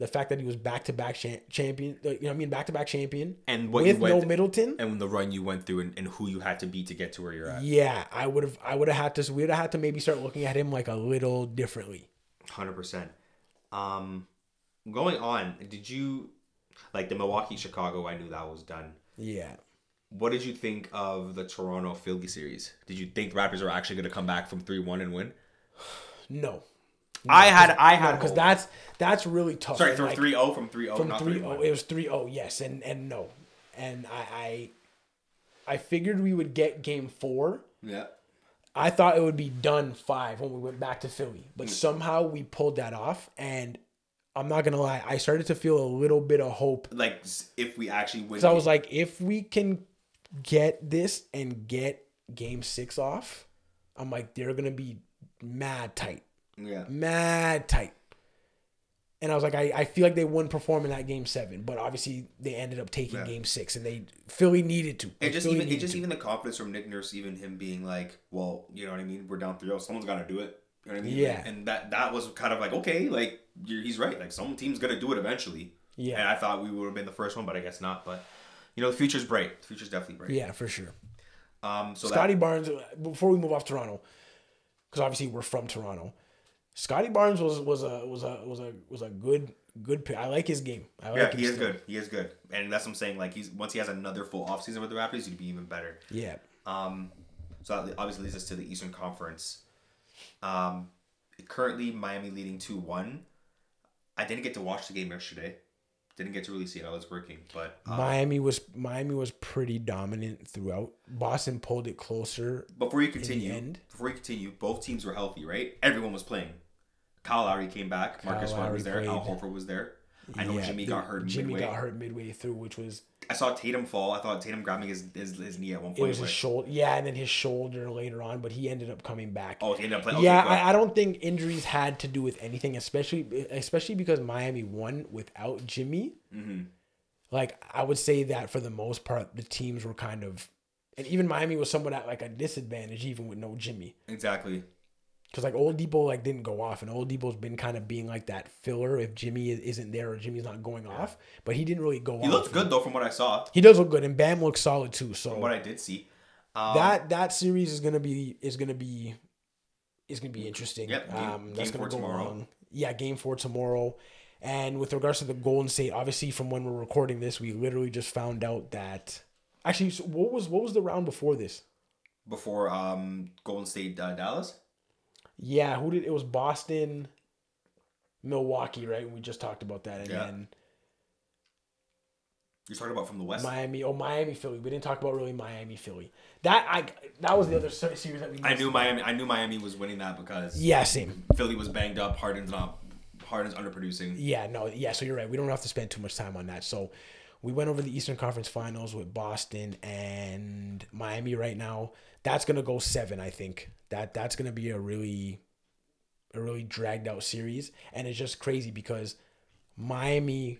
Speaker 1: The fact that he was back to back champion, you know, what I mean, back to back champion,
Speaker 2: And what you
Speaker 1: with no Middleton.
Speaker 2: And the run you went through and, and who you had to beat to get to where you're at.
Speaker 1: Yeah, I would have, I would have had to, we would have had to maybe start looking at him like a little differently.
Speaker 2: Hundred percent. Um, going on, did you like the Milwaukee Chicago? I knew that was done.
Speaker 1: Yeah,
Speaker 2: What did you think of the Toronto Philly series? Did you think the Raptors are actually going to come back from three one and win?
Speaker 1: no,
Speaker 2: I had I had
Speaker 1: because
Speaker 2: hope.
Speaker 1: that's that's really tough.
Speaker 2: sorry from
Speaker 1: like,
Speaker 2: three zero from three zero
Speaker 1: from
Speaker 2: not
Speaker 1: three oh
Speaker 2: one. Oh.
Speaker 1: it was three oh yes and and no and I, I I figured we would get game four
Speaker 2: Yeah.
Speaker 1: I thought it would be done five when we went back to Philly, but mm. somehow we pulled that off. And I'm not gonna lie, I started to feel a little bit of hope
Speaker 2: Like if we actually win,
Speaker 1: because I was like, if we can get this and get Game Six off, I'm like, they're gonna be mad tight,
Speaker 2: yeah.
Speaker 1: mad tight. And I was like, I, I feel like they wouldn't perform in that game seven, but obviously they ended up taking
Speaker 2: Yeah.
Speaker 1: game six, and they Philly needed to.
Speaker 2: And just
Speaker 1: Philly
Speaker 2: even it just
Speaker 1: to.
Speaker 2: even the confidence from Nick Nurse, even him being like, well, you know what I mean. We're down 3-0. Someone's got to do it. You know what I mean?
Speaker 1: Yeah.
Speaker 2: And that that was kind of like okay, like you're, he's right. Like some team's gonna do it eventually.
Speaker 1: Yeah.
Speaker 2: And I thought we would have been the first one, but I guess not. But you know, the future's bright. The future's definitely bright.
Speaker 1: yeah, for sure.
Speaker 2: Um. So
Speaker 1: Scottie
Speaker 2: that,
Speaker 1: Barnes. Before we move off Toronto, because obviously we're from Toronto. Scottie Barnes was was a was a was a was a good good pick. I like his game. I like
Speaker 2: yeah, he is
Speaker 1: still.
Speaker 2: good. He is good. And that's what I'm saying. Like he's once he has another full offseason with the Raptors, he'd be even better.
Speaker 1: Yeah,
Speaker 2: Um, so that obviously leads us to the Eastern Conference. Um, currently Miami leading two one. I didn't get to watch the game yesterday. Didn't get to really see how was working, but uh,
Speaker 1: Miami was Miami was pretty dominant throughout. Boston pulled it closer.
Speaker 2: before you continue,
Speaker 1: end.
Speaker 2: before you continue, both teams were healthy, right? Everyone was playing. Kyle Lowry came back. Marcus Smart was there. Al
Speaker 1: played.
Speaker 2: Horford was there. I know
Speaker 1: Yeah,
Speaker 2: Jimmy
Speaker 1: the-
Speaker 2: got hurt midway.
Speaker 1: Jimmy
Speaker 2: midway.
Speaker 1: got hurt midway through, which was
Speaker 2: I saw Tatum fall. I thought Tatum grabbing his his, his knee at one point.
Speaker 1: it was his shoulder. Yeah, and then his shoulder later on, but he ended up coming back.
Speaker 2: oh, he ended up playing.
Speaker 1: yeah. I, I don't think injuries had to do with anything, especially especially because Miami won without Jimmy.
Speaker 2: Mm-hmm.
Speaker 1: Like I would say that for the most part, the teams were kind of, and even Miami was somewhat at like a disadvantage even with no Jimmy,
Speaker 2: exactly.
Speaker 1: Because like Oladipo like didn't go off, and Oladipo's been kind of being like that filler if Jimmy is- isn't there or Jimmy's not going off, but he didn't really go
Speaker 2: He
Speaker 1: off.
Speaker 2: looked good though, from what I saw.
Speaker 1: He does look good, and Bam looks solid too. So
Speaker 2: From what I did see. Um,
Speaker 1: that that series is gonna be is gonna be is gonna be interesting.
Speaker 2: Yep, game-
Speaker 1: um, that's gonna
Speaker 2: four
Speaker 1: go
Speaker 2: tomorrow.
Speaker 1: long. Yeah, game four tomorrow. And with regards to the Golden State, obviously from when we're recording this, we literally just found out that actually, what was what was the round before this?
Speaker 2: before um Golden State uh, Dallas.
Speaker 1: Yeah, who did it was Boston, Milwaukee, right? And we just talked about that, and
Speaker 2: Yeah.
Speaker 1: then
Speaker 2: You're talking about from the West.
Speaker 1: Miami. Oh, Miami, Philly. We didn't talk about really Miami, Philly. That I that was the other series that we.
Speaker 2: I knew Miami. I knew Miami was winning that because
Speaker 1: Yeah, same.
Speaker 2: Philly was banged up. Harden's not. Harden's underproducing.
Speaker 1: Yeah, no, yeah. So you're right. We don't have to spend too much time on that. So we went over the Eastern Conference Finals with Boston and Miami right now. That's gonna go seven, I think. That that's gonna be a really, a really dragged out series, and it's just crazy because Miami,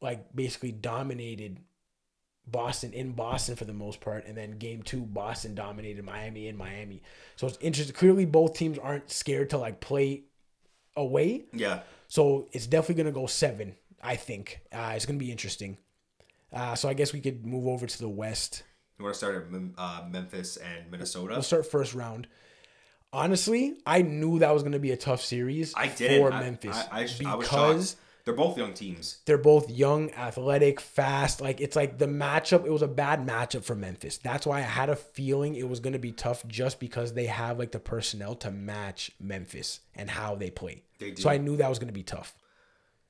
Speaker 1: like, basically dominated Boston in Boston for the most part, and then game two, Boston dominated Miami in Miami. So it's interesting. Clearly, both teams aren't scared to like play away.
Speaker 2: Yeah.
Speaker 1: So it's definitely gonna go seven. I think uh, it's gonna be interesting. Uh, so I guess we could move over to the West.
Speaker 2: You want to start at Mem- uh, Memphis and Minnesota?
Speaker 1: We'll start first round. Honestly, I knew that was gonna be a tough series
Speaker 2: I didn't.
Speaker 1: for
Speaker 2: I-
Speaker 1: Memphis
Speaker 2: I, I,
Speaker 1: because.
Speaker 2: They're both young teams.
Speaker 1: they're both young, athletic, fast. Like it's like the matchup. It was a bad matchup for Memphis. That's why I had a feeling it was gonna be tough, just because they have like the personnel to match Memphis and how they play.
Speaker 2: They do.
Speaker 1: So I knew that was gonna be tough.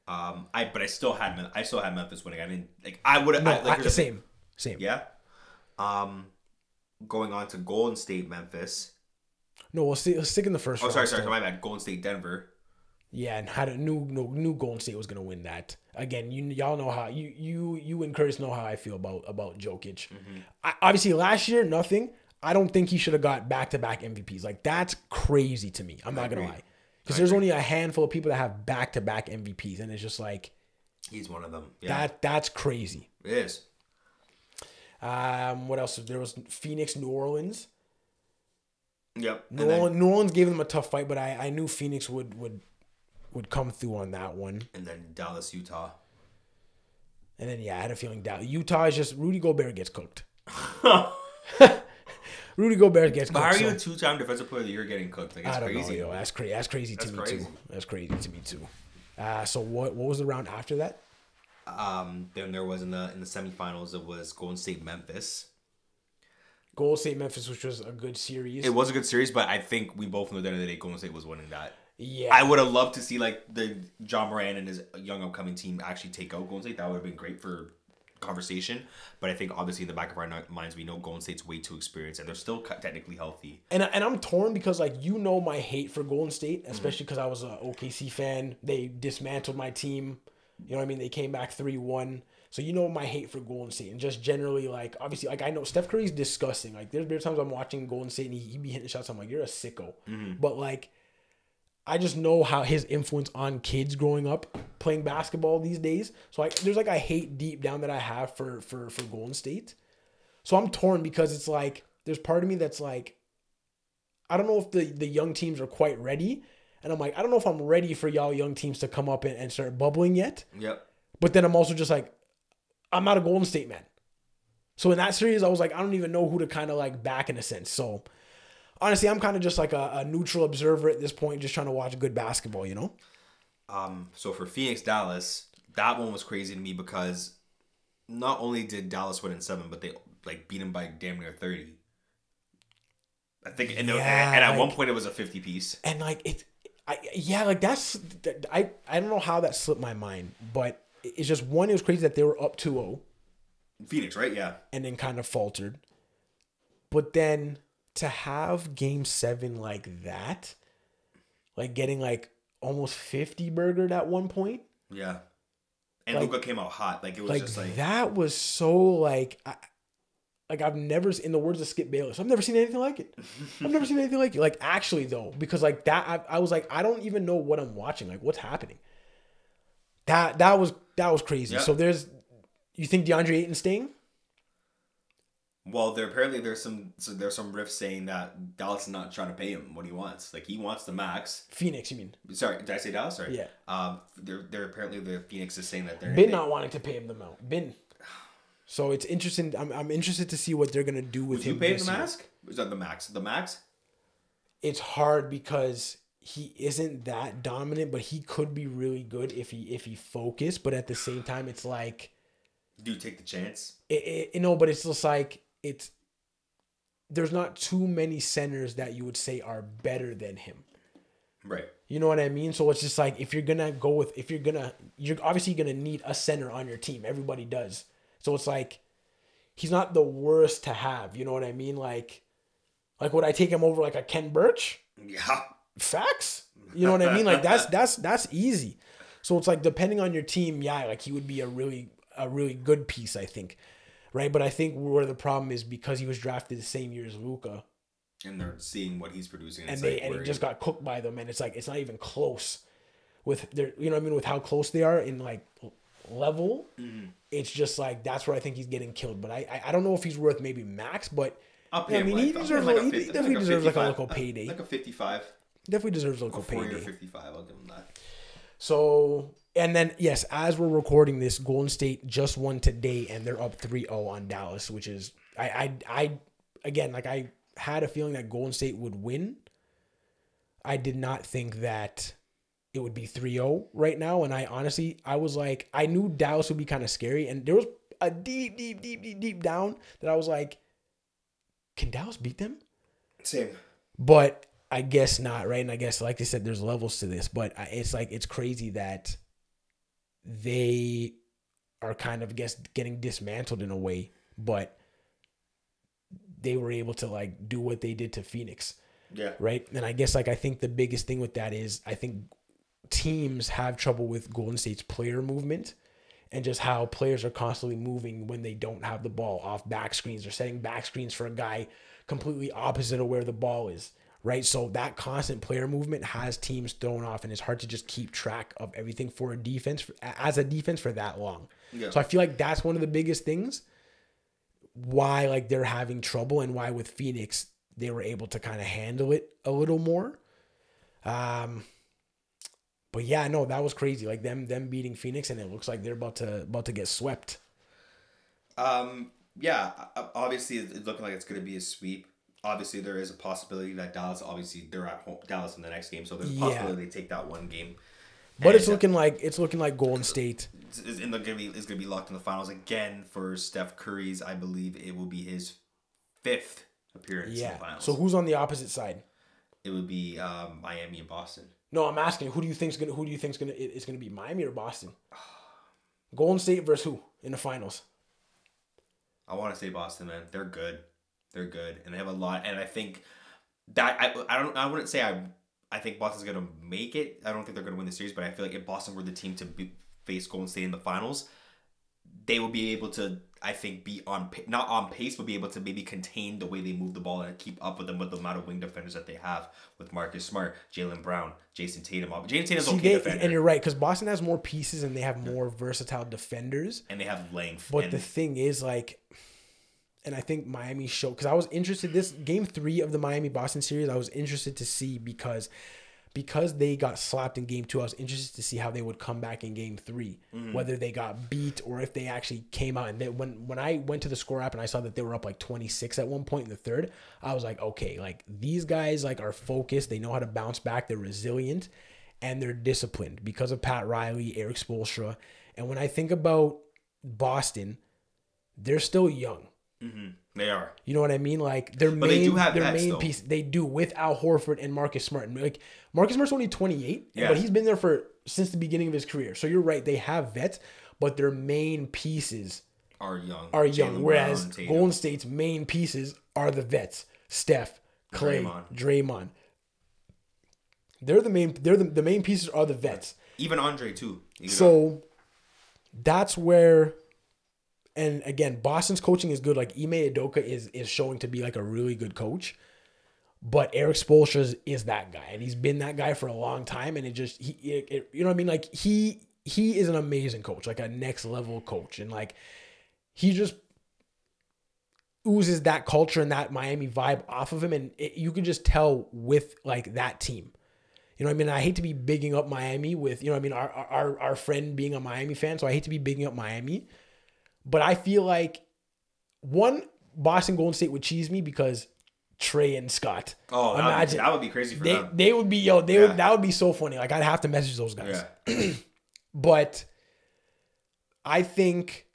Speaker 2: Um, I but I still had I still had Memphis winning. I didn't like I would have
Speaker 1: No,
Speaker 2: I, like
Speaker 1: I-
Speaker 2: the
Speaker 1: same, same.
Speaker 2: Yeah. Um, going on to Golden State, Memphis.
Speaker 1: No, we'll, see, let's stick in the first
Speaker 2: Oh,
Speaker 1: round.
Speaker 2: sorry, sorry,
Speaker 1: still.
Speaker 2: my bad. Golden State, Denver.
Speaker 1: Yeah, and had a new no new Golden State was gonna win that. Again, you y'all know how you you you and Curtis know how I feel about about Jokic.
Speaker 2: Mm-hmm.
Speaker 1: I, obviously, last year nothing. I don't think he should have got back to back MVPs. Like that's crazy to me. I'm not gonna lie, because there's only a handful of people that have back to back MVPs, and it's just like
Speaker 2: He's one of them. Yeah,
Speaker 1: that. That's crazy.
Speaker 2: it is.
Speaker 1: Um, what else? There was Phoenix, New Orleans.
Speaker 2: Yep.
Speaker 1: New,
Speaker 2: then,
Speaker 1: Orleans, New Orleans gave them a tough fight, but I, I knew Phoenix would would would come through on that one.
Speaker 2: and then Dallas, Utah.
Speaker 1: And then yeah, I had a feeling that Utah is just Rudy Gobert gets cooked. Rudy Gobert gets cooked.
Speaker 2: But how are you
Speaker 1: so-
Speaker 2: a two-time defensive player of the year getting cooked? Like, it's
Speaker 1: I don't
Speaker 2: crazy.
Speaker 1: know, yo. That's crazy. That's crazy to
Speaker 2: That's
Speaker 1: me too. That's crazy to me too. Uh, so what what was the round after that?
Speaker 2: Um, then there was in the in the semifinals, it was Golden State, Memphis.
Speaker 1: Golden State Memphis, which was a good series.
Speaker 2: It was a good series, but I think we both know at the end of the day, Golden State was winning that.
Speaker 1: yeah,
Speaker 2: I would have loved to see like the Ja Morant and his young upcoming team actually take out Golden State. That would have been great for conversation. But I think obviously in the back of our minds, we know Golden State's way too experienced, and they're still technically healthy.
Speaker 1: And and I'm torn because like you know my hate for Golden State, especially because mm-hmm. I was a OKC fan. They dismantled my team. You know what I mean? They came back three one. So you know my hate for Golden State and just generally like obviously like I know Steph Curry's disgusting. Like there's been times I'm watching Golden State and he, he be hitting shots. I'm like you're a sicko. Mm-hmm. But like I just know how his influence on kids growing up playing basketball these days. So like there's like a hate deep down that I have for for for Golden State. So I'm torn because it's like there's part of me that's like I don't know if the the young teams are quite ready. And I'm like, I don't know if I'm ready for y'all young teams to come up and, and start bubbling yet.
Speaker 2: Yep.
Speaker 1: But then I'm also just like, I'm not a Golden State man. So in that series, I was like, I don't even know who to kind of like back in a sense. So honestly, I'm kind of just like a, a, neutral observer at this point, just trying to watch good basketball, you know?
Speaker 2: Um, so for Phoenix Dallas, that one was crazy to me because not only did Dallas win in seven, but they like beat him by damn near 30. I think, and, yeah, and at like, one point it was a 50 piece.
Speaker 1: And like, it, I, yeah, like that's, I, I don't know how that slipped my mind, but it's just one, it was crazy that they were up 2 0.
Speaker 2: Phoenix, right? Yeah.
Speaker 1: And then kind of faltered. But then to have game seven like that, like getting like almost 50 burgered at one point.
Speaker 2: Yeah. And like, Luka came out hot. Like it was
Speaker 1: like,
Speaker 2: just like
Speaker 1: that was so like I, like I've never in the words of Skip Bayless, I've never seen anything like it. I've never seen anything like it. Like actually though, because like that I, I was like, I don't even know what I'm watching. Like what's happening. That that was that was crazy. Yeah. So there's you think DeAndre Ayton staying?
Speaker 2: Well, there apparently there's some so there's some riffs saying that Dallas is not trying to pay him what he wants. Like he wants the max.
Speaker 1: Phoenix, you mean?
Speaker 2: Sorry, did I say Dallas? Sorry.
Speaker 1: Yeah.
Speaker 2: Um, they're they're apparently the Phoenix is saying that they're
Speaker 1: been not wanting to pay him the amount. Been. So it's interesting. I'm, I'm interested to see what they're gonna do with Would him.
Speaker 2: You pay him the max? Is that the max? The max?
Speaker 1: It's hard because he isn't that dominant, but he could be really good if he if he focused. But at the same time, it's like.
Speaker 2: Do you take the chance?
Speaker 1: It, it, you know, but it's just like it's there's not too many centers that you would say are better than him.
Speaker 2: Right.
Speaker 1: You know what I mean? So it's just like if you're gonna go with if you're gonna you're obviously gonna need a center on your team. Everybody does. So it's like he's not the worst to have. You know what I mean? Like like would I take him over like a Ken Birch?
Speaker 2: Yeah.
Speaker 1: Facts. You know what I mean? Like that's that's that's easy. So it's like depending on your team, yeah, like he would be a really a really good piece, I think right? But I think where the problem is because he was drafted the same year as Luka,
Speaker 2: And they're seeing what he's producing,
Speaker 1: and, they like and he just got cooked by them, and it's like it's not even close. With their, you know, what I mean, with how close they are in like level, mm-hmm. it's just like that's where I think he's getting killed. But I, I, I don't know if he's worth maybe max, but
Speaker 2: I mean, he deserves like, he, definitely like deserves like a local payday, like a fifty-five.
Speaker 1: Definitely deserves a local payday.
Speaker 2: Fifty-five, I'll give him that.
Speaker 1: So and then yes, as we're recording this, Golden State just won today, and they're up 3-0 on Dallas, which is I I I again like I had a feeling that Golden State would win. I did not think that it would be 3-0 right now, and I honestly I was like I knew Dallas would be kind of scary, and there was a deep deep deep deep deep down that I was like, can Dallas beat them?
Speaker 2: Same.
Speaker 1: But I guess not, right? And I guess, like they said, there's levels to this, but it's like it's crazy that they are kind of I guess getting dismantled in a way, but they were able to like do what they did to Phoenix.
Speaker 2: Yeah.
Speaker 1: Right. And I guess like I think the biggest thing with that is I think teams have trouble with Golden State's player movement and just how players are constantly moving when they don't have the ball off back screens or setting back screens for a guy completely opposite of where the ball is right? So that constant player movement has teams thrown off, and it's hard to just keep track of everything for a defense as a defense for that long. Yeah. So I feel like that's one of the biggest things why like they're having trouble and why with Phoenix they were able to kind of handle it a little more. Um but yeah, no, that was crazy. Like them them beating Phoenix and it looks like they're about to about to get swept.
Speaker 2: Um yeah, obviously it's looking like it's going to be a sweep obviously there is a possibility that Dallas obviously they're at home Dallas in the next game, so there's a possibility they take that one game.
Speaker 1: But and it's looking like it's looking like Golden State
Speaker 2: is in the gonna be is gonna be locked in the finals again for Steph Curry's. I believe it will be his fifth appearance yeah. in the finals.
Speaker 1: So who's on the opposite side?
Speaker 2: It would be um, Miami and Boston.
Speaker 1: No, I'm asking who do you think's gonna who do you think's gonna it's gonna be Miami or Boston? Golden State versus who in the finals?
Speaker 2: I want to say Boston, man. They're good. They're good, and they have a lot. And I think that I I don't I wouldn't say I I think Boston's gonna make it. I don't think they're gonna win the series, but I feel like if Boston were the team to be, face Golden State in the finals, they will be able to. I think be on not on pace, but be able to maybe contain the way they move the ball and keep up with them with the amount of wing defenders that they have with Marcus Smart, Jaylen Brown, Jayson Tatum. Jayson Tatum's
Speaker 1: See,
Speaker 2: okay
Speaker 1: they,
Speaker 2: defender,
Speaker 1: and you're right because Boston has more pieces and they have more versatile defenders.
Speaker 2: and they have length.
Speaker 1: But
Speaker 2: and
Speaker 1: the thing is, like, and I think Miami showed because I was interested. This game three of the Miami Boston series, I was interested to see because because they got slapped in game two. I was interested to see how they would come back in game 3 mm-hmm. whether they got beat or if they actually came out. And they, when when I went to the score app and I saw that they were up like twenty six at one point in the third, I was like, okay, like these guys like are focused. They know how to bounce back. They're resilient and they're disciplined because of Pat Riley, Erik Spoelstra. And when I think about Boston, they're still young. Mm-hmm.
Speaker 2: they are.
Speaker 1: You know what I mean? Like their main,
Speaker 2: they do have
Speaker 1: their main
Speaker 2: though.
Speaker 1: piece. They do with Al Horford and Marcus Smart. And, Like Marcus Smart's only twenty eight,
Speaker 2: Yeah.
Speaker 1: but he's been there for since the beginning of his career. So you're right. They have vets, but their main pieces
Speaker 2: Are young.
Speaker 1: are young.
Speaker 2: Brown,
Speaker 1: Whereas
Speaker 2: Tatum.
Speaker 1: Golden State's main pieces are the vets: Steph, Klay,
Speaker 2: Draymond.
Speaker 1: Draymond. They're the main. They're the, the main pieces are the vets.
Speaker 2: even Andre too.
Speaker 1: So that's where, and again, Boston's coaching is good. Like Ime Udoka is is showing to be like a really good coach, but Erik Spoelstra is, is that guy, and he's been that guy for a long time. And it just he, it, it- you know what I mean? Like he he is an amazing coach, like a next level coach, and like he just oozes that culture and that Miami vibe off of him, and it, you can just tell with like that team. You know what I mean? I hate to be bigging up Miami with, you know I mean, our, our our friend being a Miami fan, so I hate to be bigging up Miami. But I feel like one, Boston Golden State would cheese me because Trey and Scott.
Speaker 2: oh, that would, be,
Speaker 1: imagine
Speaker 2: that would be crazy for
Speaker 1: they
Speaker 2: them.
Speaker 1: they would be yo, they
Speaker 2: Yeah.
Speaker 1: would that would be so funny. Like I'd have to message those guys.
Speaker 2: Yeah.
Speaker 1: But I think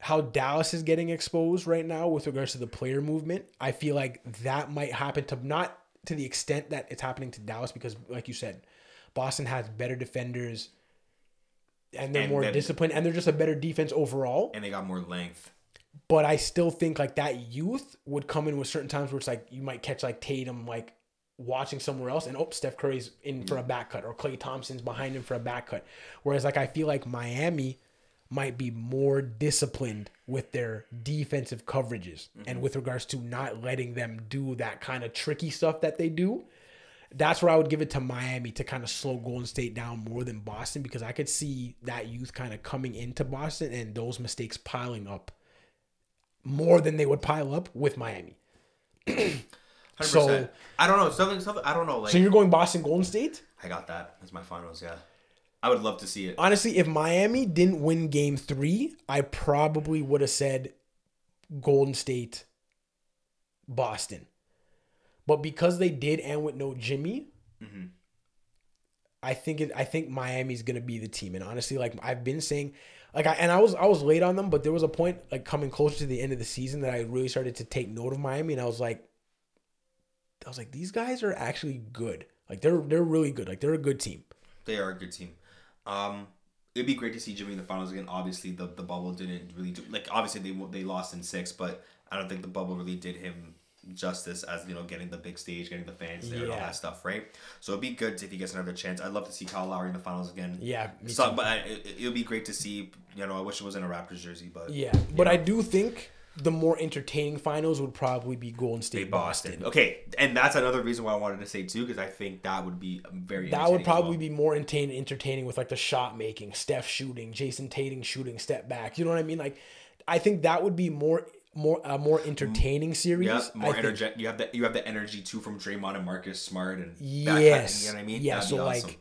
Speaker 1: how Dallas is getting exposed right now with regards to the player movement, I feel like that might happen to not to the extent that it's happening to Dallas because, like you said, Boston has better defenders and they're
Speaker 2: And
Speaker 1: more
Speaker 2: then-
Speaker 1: disciplined and they're just a better defense overall.
Speaker 2: and they got more length.
Speaker 1: But I still think like that youth would come in with certain times where it's like you might catch like Tatum like watching somewhere else and oh Steph Curry's in for a mm. back cut or Klay Thompson's behind him for a back cut. Whereas like I feel like Miami might be more disciplined with their defensive coverages and mm-hmm. with regards to not letting them do that kind of tricky stuff that they do. That's where I would give it to Miami to kind of slow Golden State down more than Boston because I could see that youth kind of coming into Boston and those mistakes piling up more than they would pile up with Miami. So-
Speaker 2: I don't know something. Something I don't know. Like
Speaker 1: So you're going Boston Golden State?
Speaker 2: I got that as my finals. Yeah, I would love to see it.
Speaker 1: Honestly, if Miami didn't win game three, I probably would have said Golden State, Boston. But because they did and with no Jimmy, I think it I think Miami's gonna be the team. And honestly, like I've been saying, like I and I was I was late on them, but there was a point like coming closer to the end of the season that I really started to take note of Miami, and I was like, I was like, these guys are actually good. Like they're they're really good. Like they're a good team.
Speaker 2: They are a good team. Um, it'd be great to see Jimmy in the finals again. Obviously, the, the bubble didn't really do like. Obviously, they they lost in six, but I don't think the bubble really did him justice as you know getting the big stage, getting the fans there, and all that stuff, right? So it'd be good if he gets another chance. I'd love to see Kyle Lowry in the finals again.
Speaker 1: Yeah,
Speaker 2: So, but I, it, it'll be great to see. You know, I wish it was in a Raptors jersey, but
Speaker 1: Yeah, but I do think the more entertaining finals would probably be Golden State
Speaker 2: Boston.
Speaker 1: Boston.
Speaker 2: Okay, and that's another reason why I wanted to say too, because I think that would be very.
Speaker 1: That would probably
Speaker 2: well.
Speaker 1: be more entertaining, entertaining with like the shot making, Steph shooting, Jayson Tatum shooting, step back. You know what I mean? Like, I think that would be more, more, a more mm. entertaining series.
Speaker 2: Yeah, more energetic. You have the you have the energy too from Draymond and Marcus Smart and that
Speaker 1: Yes.
Speaker 2: kind of, you know what I mean.
Speaker 1: Yeah,
Speaker 2: That'd
Speaker 1: so,
Speaker 2: be
Speaker 1: like,
Speaker 2: awesome.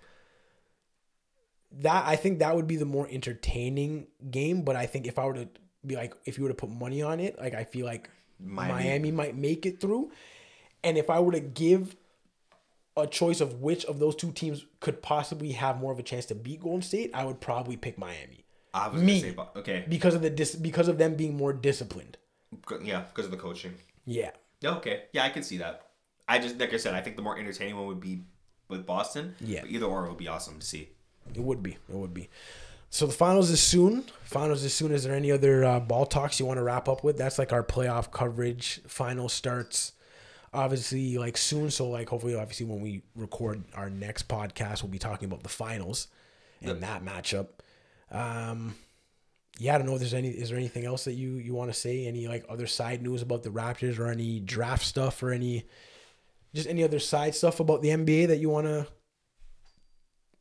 Speaker 1: That I think that would be the more entertaining game. But I think if I were to be like, if you were to put money on it, like I feel like
Speaker 2: Miami.
Speaker 1: Miami might make it through. And if I were to give a choice of which of those two teams could possibly have more of a chance to beat Golden State, I would probably pick Miami
Speaker 2: I was
Speaker 1: me.
Speaker 2: gonna say, okay,
Speaker 1: because of the dis- because of them being more disciplined.
Speaker 2: Yeah, because of the coaching.
Speaker 1: Yeah.
Speaker 2: Okay, yeah, I can see that. I just like I said, I think the more entertaining one would be with Boston.
Speaker 1: Yeah.
Speaker 2: but either or would be awesome to see.
Speaker 1: It would be. It would be. So the finals is soon. Finals is soon. Is there any other uh, ball talks you want to wrap up with? That's like our playoff coverage. Final starts obviously like soon. So like hopefully, obviously when we record our next podcast, we'll be talking about the finals and that matchup. Um, yeah, I don't know if there's any. Is there anything else that you you want to say? Any like other side news about the Raptors or any draft stuff or any just any other side stuff about the NBA that you want to?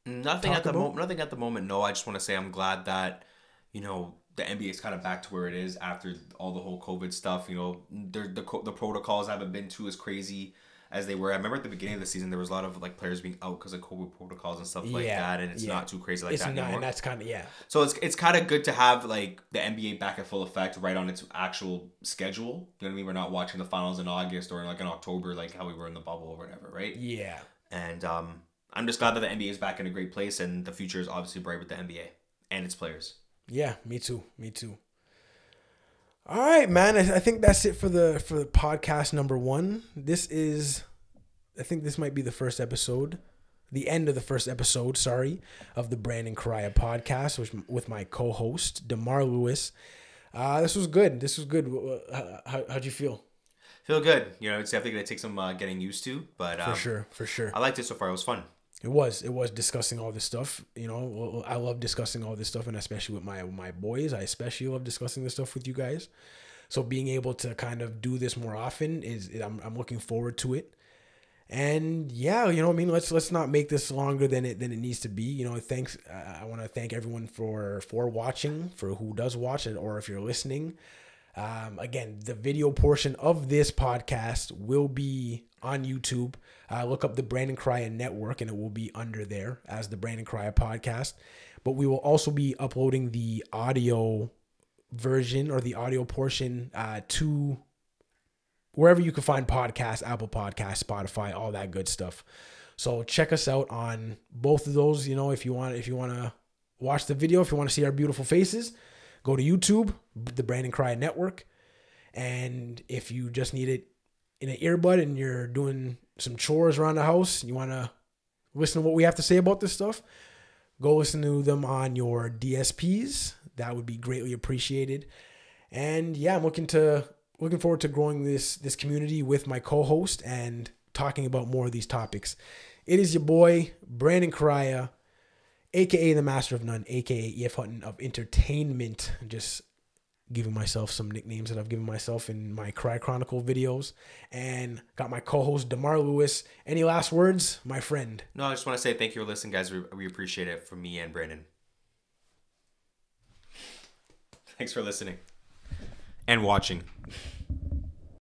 Speaker 2: Nothing at the moment. Nothing at the moment. No, I just want to say I'm glad that you know the NBA is kind of back to where it is after all the whole COVID stuff. You know, the the the protocols haven't been too as crazy as they were. I remember at the beginning of the season there was a lot of like players being out because of COVID protocols and stuff like
Speaker 1: Yeah,
Speaker 2: that, and it's
Speaker 1: yeah.
Speaker 2: not too crazy like
Speaker 1: It's
Speaker 2: that
Speaker 1: not,
Speaker 2: anymore.
Speaker 1: and that's kind of yeah.
Speaker 2: So it's it's kind of good to have like the NBA back at full effect right on its actual schedule. You know what I mean? We're not watching the finals in August or like in October like how we were in the bubble or whatever, right?
Speaker 1: Yeah.
Speaker 2: And um, I'm just glad that the NBA is back in a great place and the future is obviously bright with the NBA and its players.
Speaker 1: Yeah, me too. Me too. All right, man. I, I think that's it for the for the podcast number one. This is, I think this might be the first episode, the end of the first episode. Sorry, of the Brandon Correia podcast, which with my co-host Demar Lewis. Uh, this was good. This was good. How, how'd you feel?
Speaker 2: Feel good. You know, it's definitely gonna take some uh, getting used to, but
Speaker 1: For
Speaker 2: um,
Speaker 1: sure. For sure.
Speaker 2: I liked it so far. It was fun.
Speaker 1: It was. It was discussing all this stuff. You know, I love discussing all this stuff, and especially with my my boys, I especially love discussing this stuff with you guys. So being able to kind of do this more often is I'm I'm looking forward to it. And yeah, you know, I mean, let's let's not make this longer than it than it needs to be. You know, thanks. I I want to thank everyone for for watching, for who does watch it, or if you're listening. Um, again, the video portion of this podcast will be on YouTube. Uh, look up the Brandon Correia Network, and it will be under there as the Brandon Correia Podcast. But we will also be uploading the audio version or the audio portion uh, to wherever you can find podcasts, Apple Podcasts, Spotify, all that good stuff. So check us out on both of those. You know, if you want, if you want to watch the video, if you want to see our beautiful faces, go to YouTube, the Brandon Correia Network. And if you just need it in an earbud and you're doing some chores around the house, you want to listen to what we have to say about this stuff, go listen to them on your DSPs. That would be greatly appreciated. And yeah, I'm looking to looking forward to growing this this community with my co-host and talking about more of these topics. It is your boy Brandon Correia, aka the Master of None, aka EF Hutton of Entertainment. Just giving myself some nicknames that I've given myself in my Correia Chronicle videos, and got my co-host Demar Lewis. Any last words, my friend?
Speaker 2: No, I just want to say thank you for listening, guys. We, we appreciate it from me and Brandon. Thanks for listening and watching.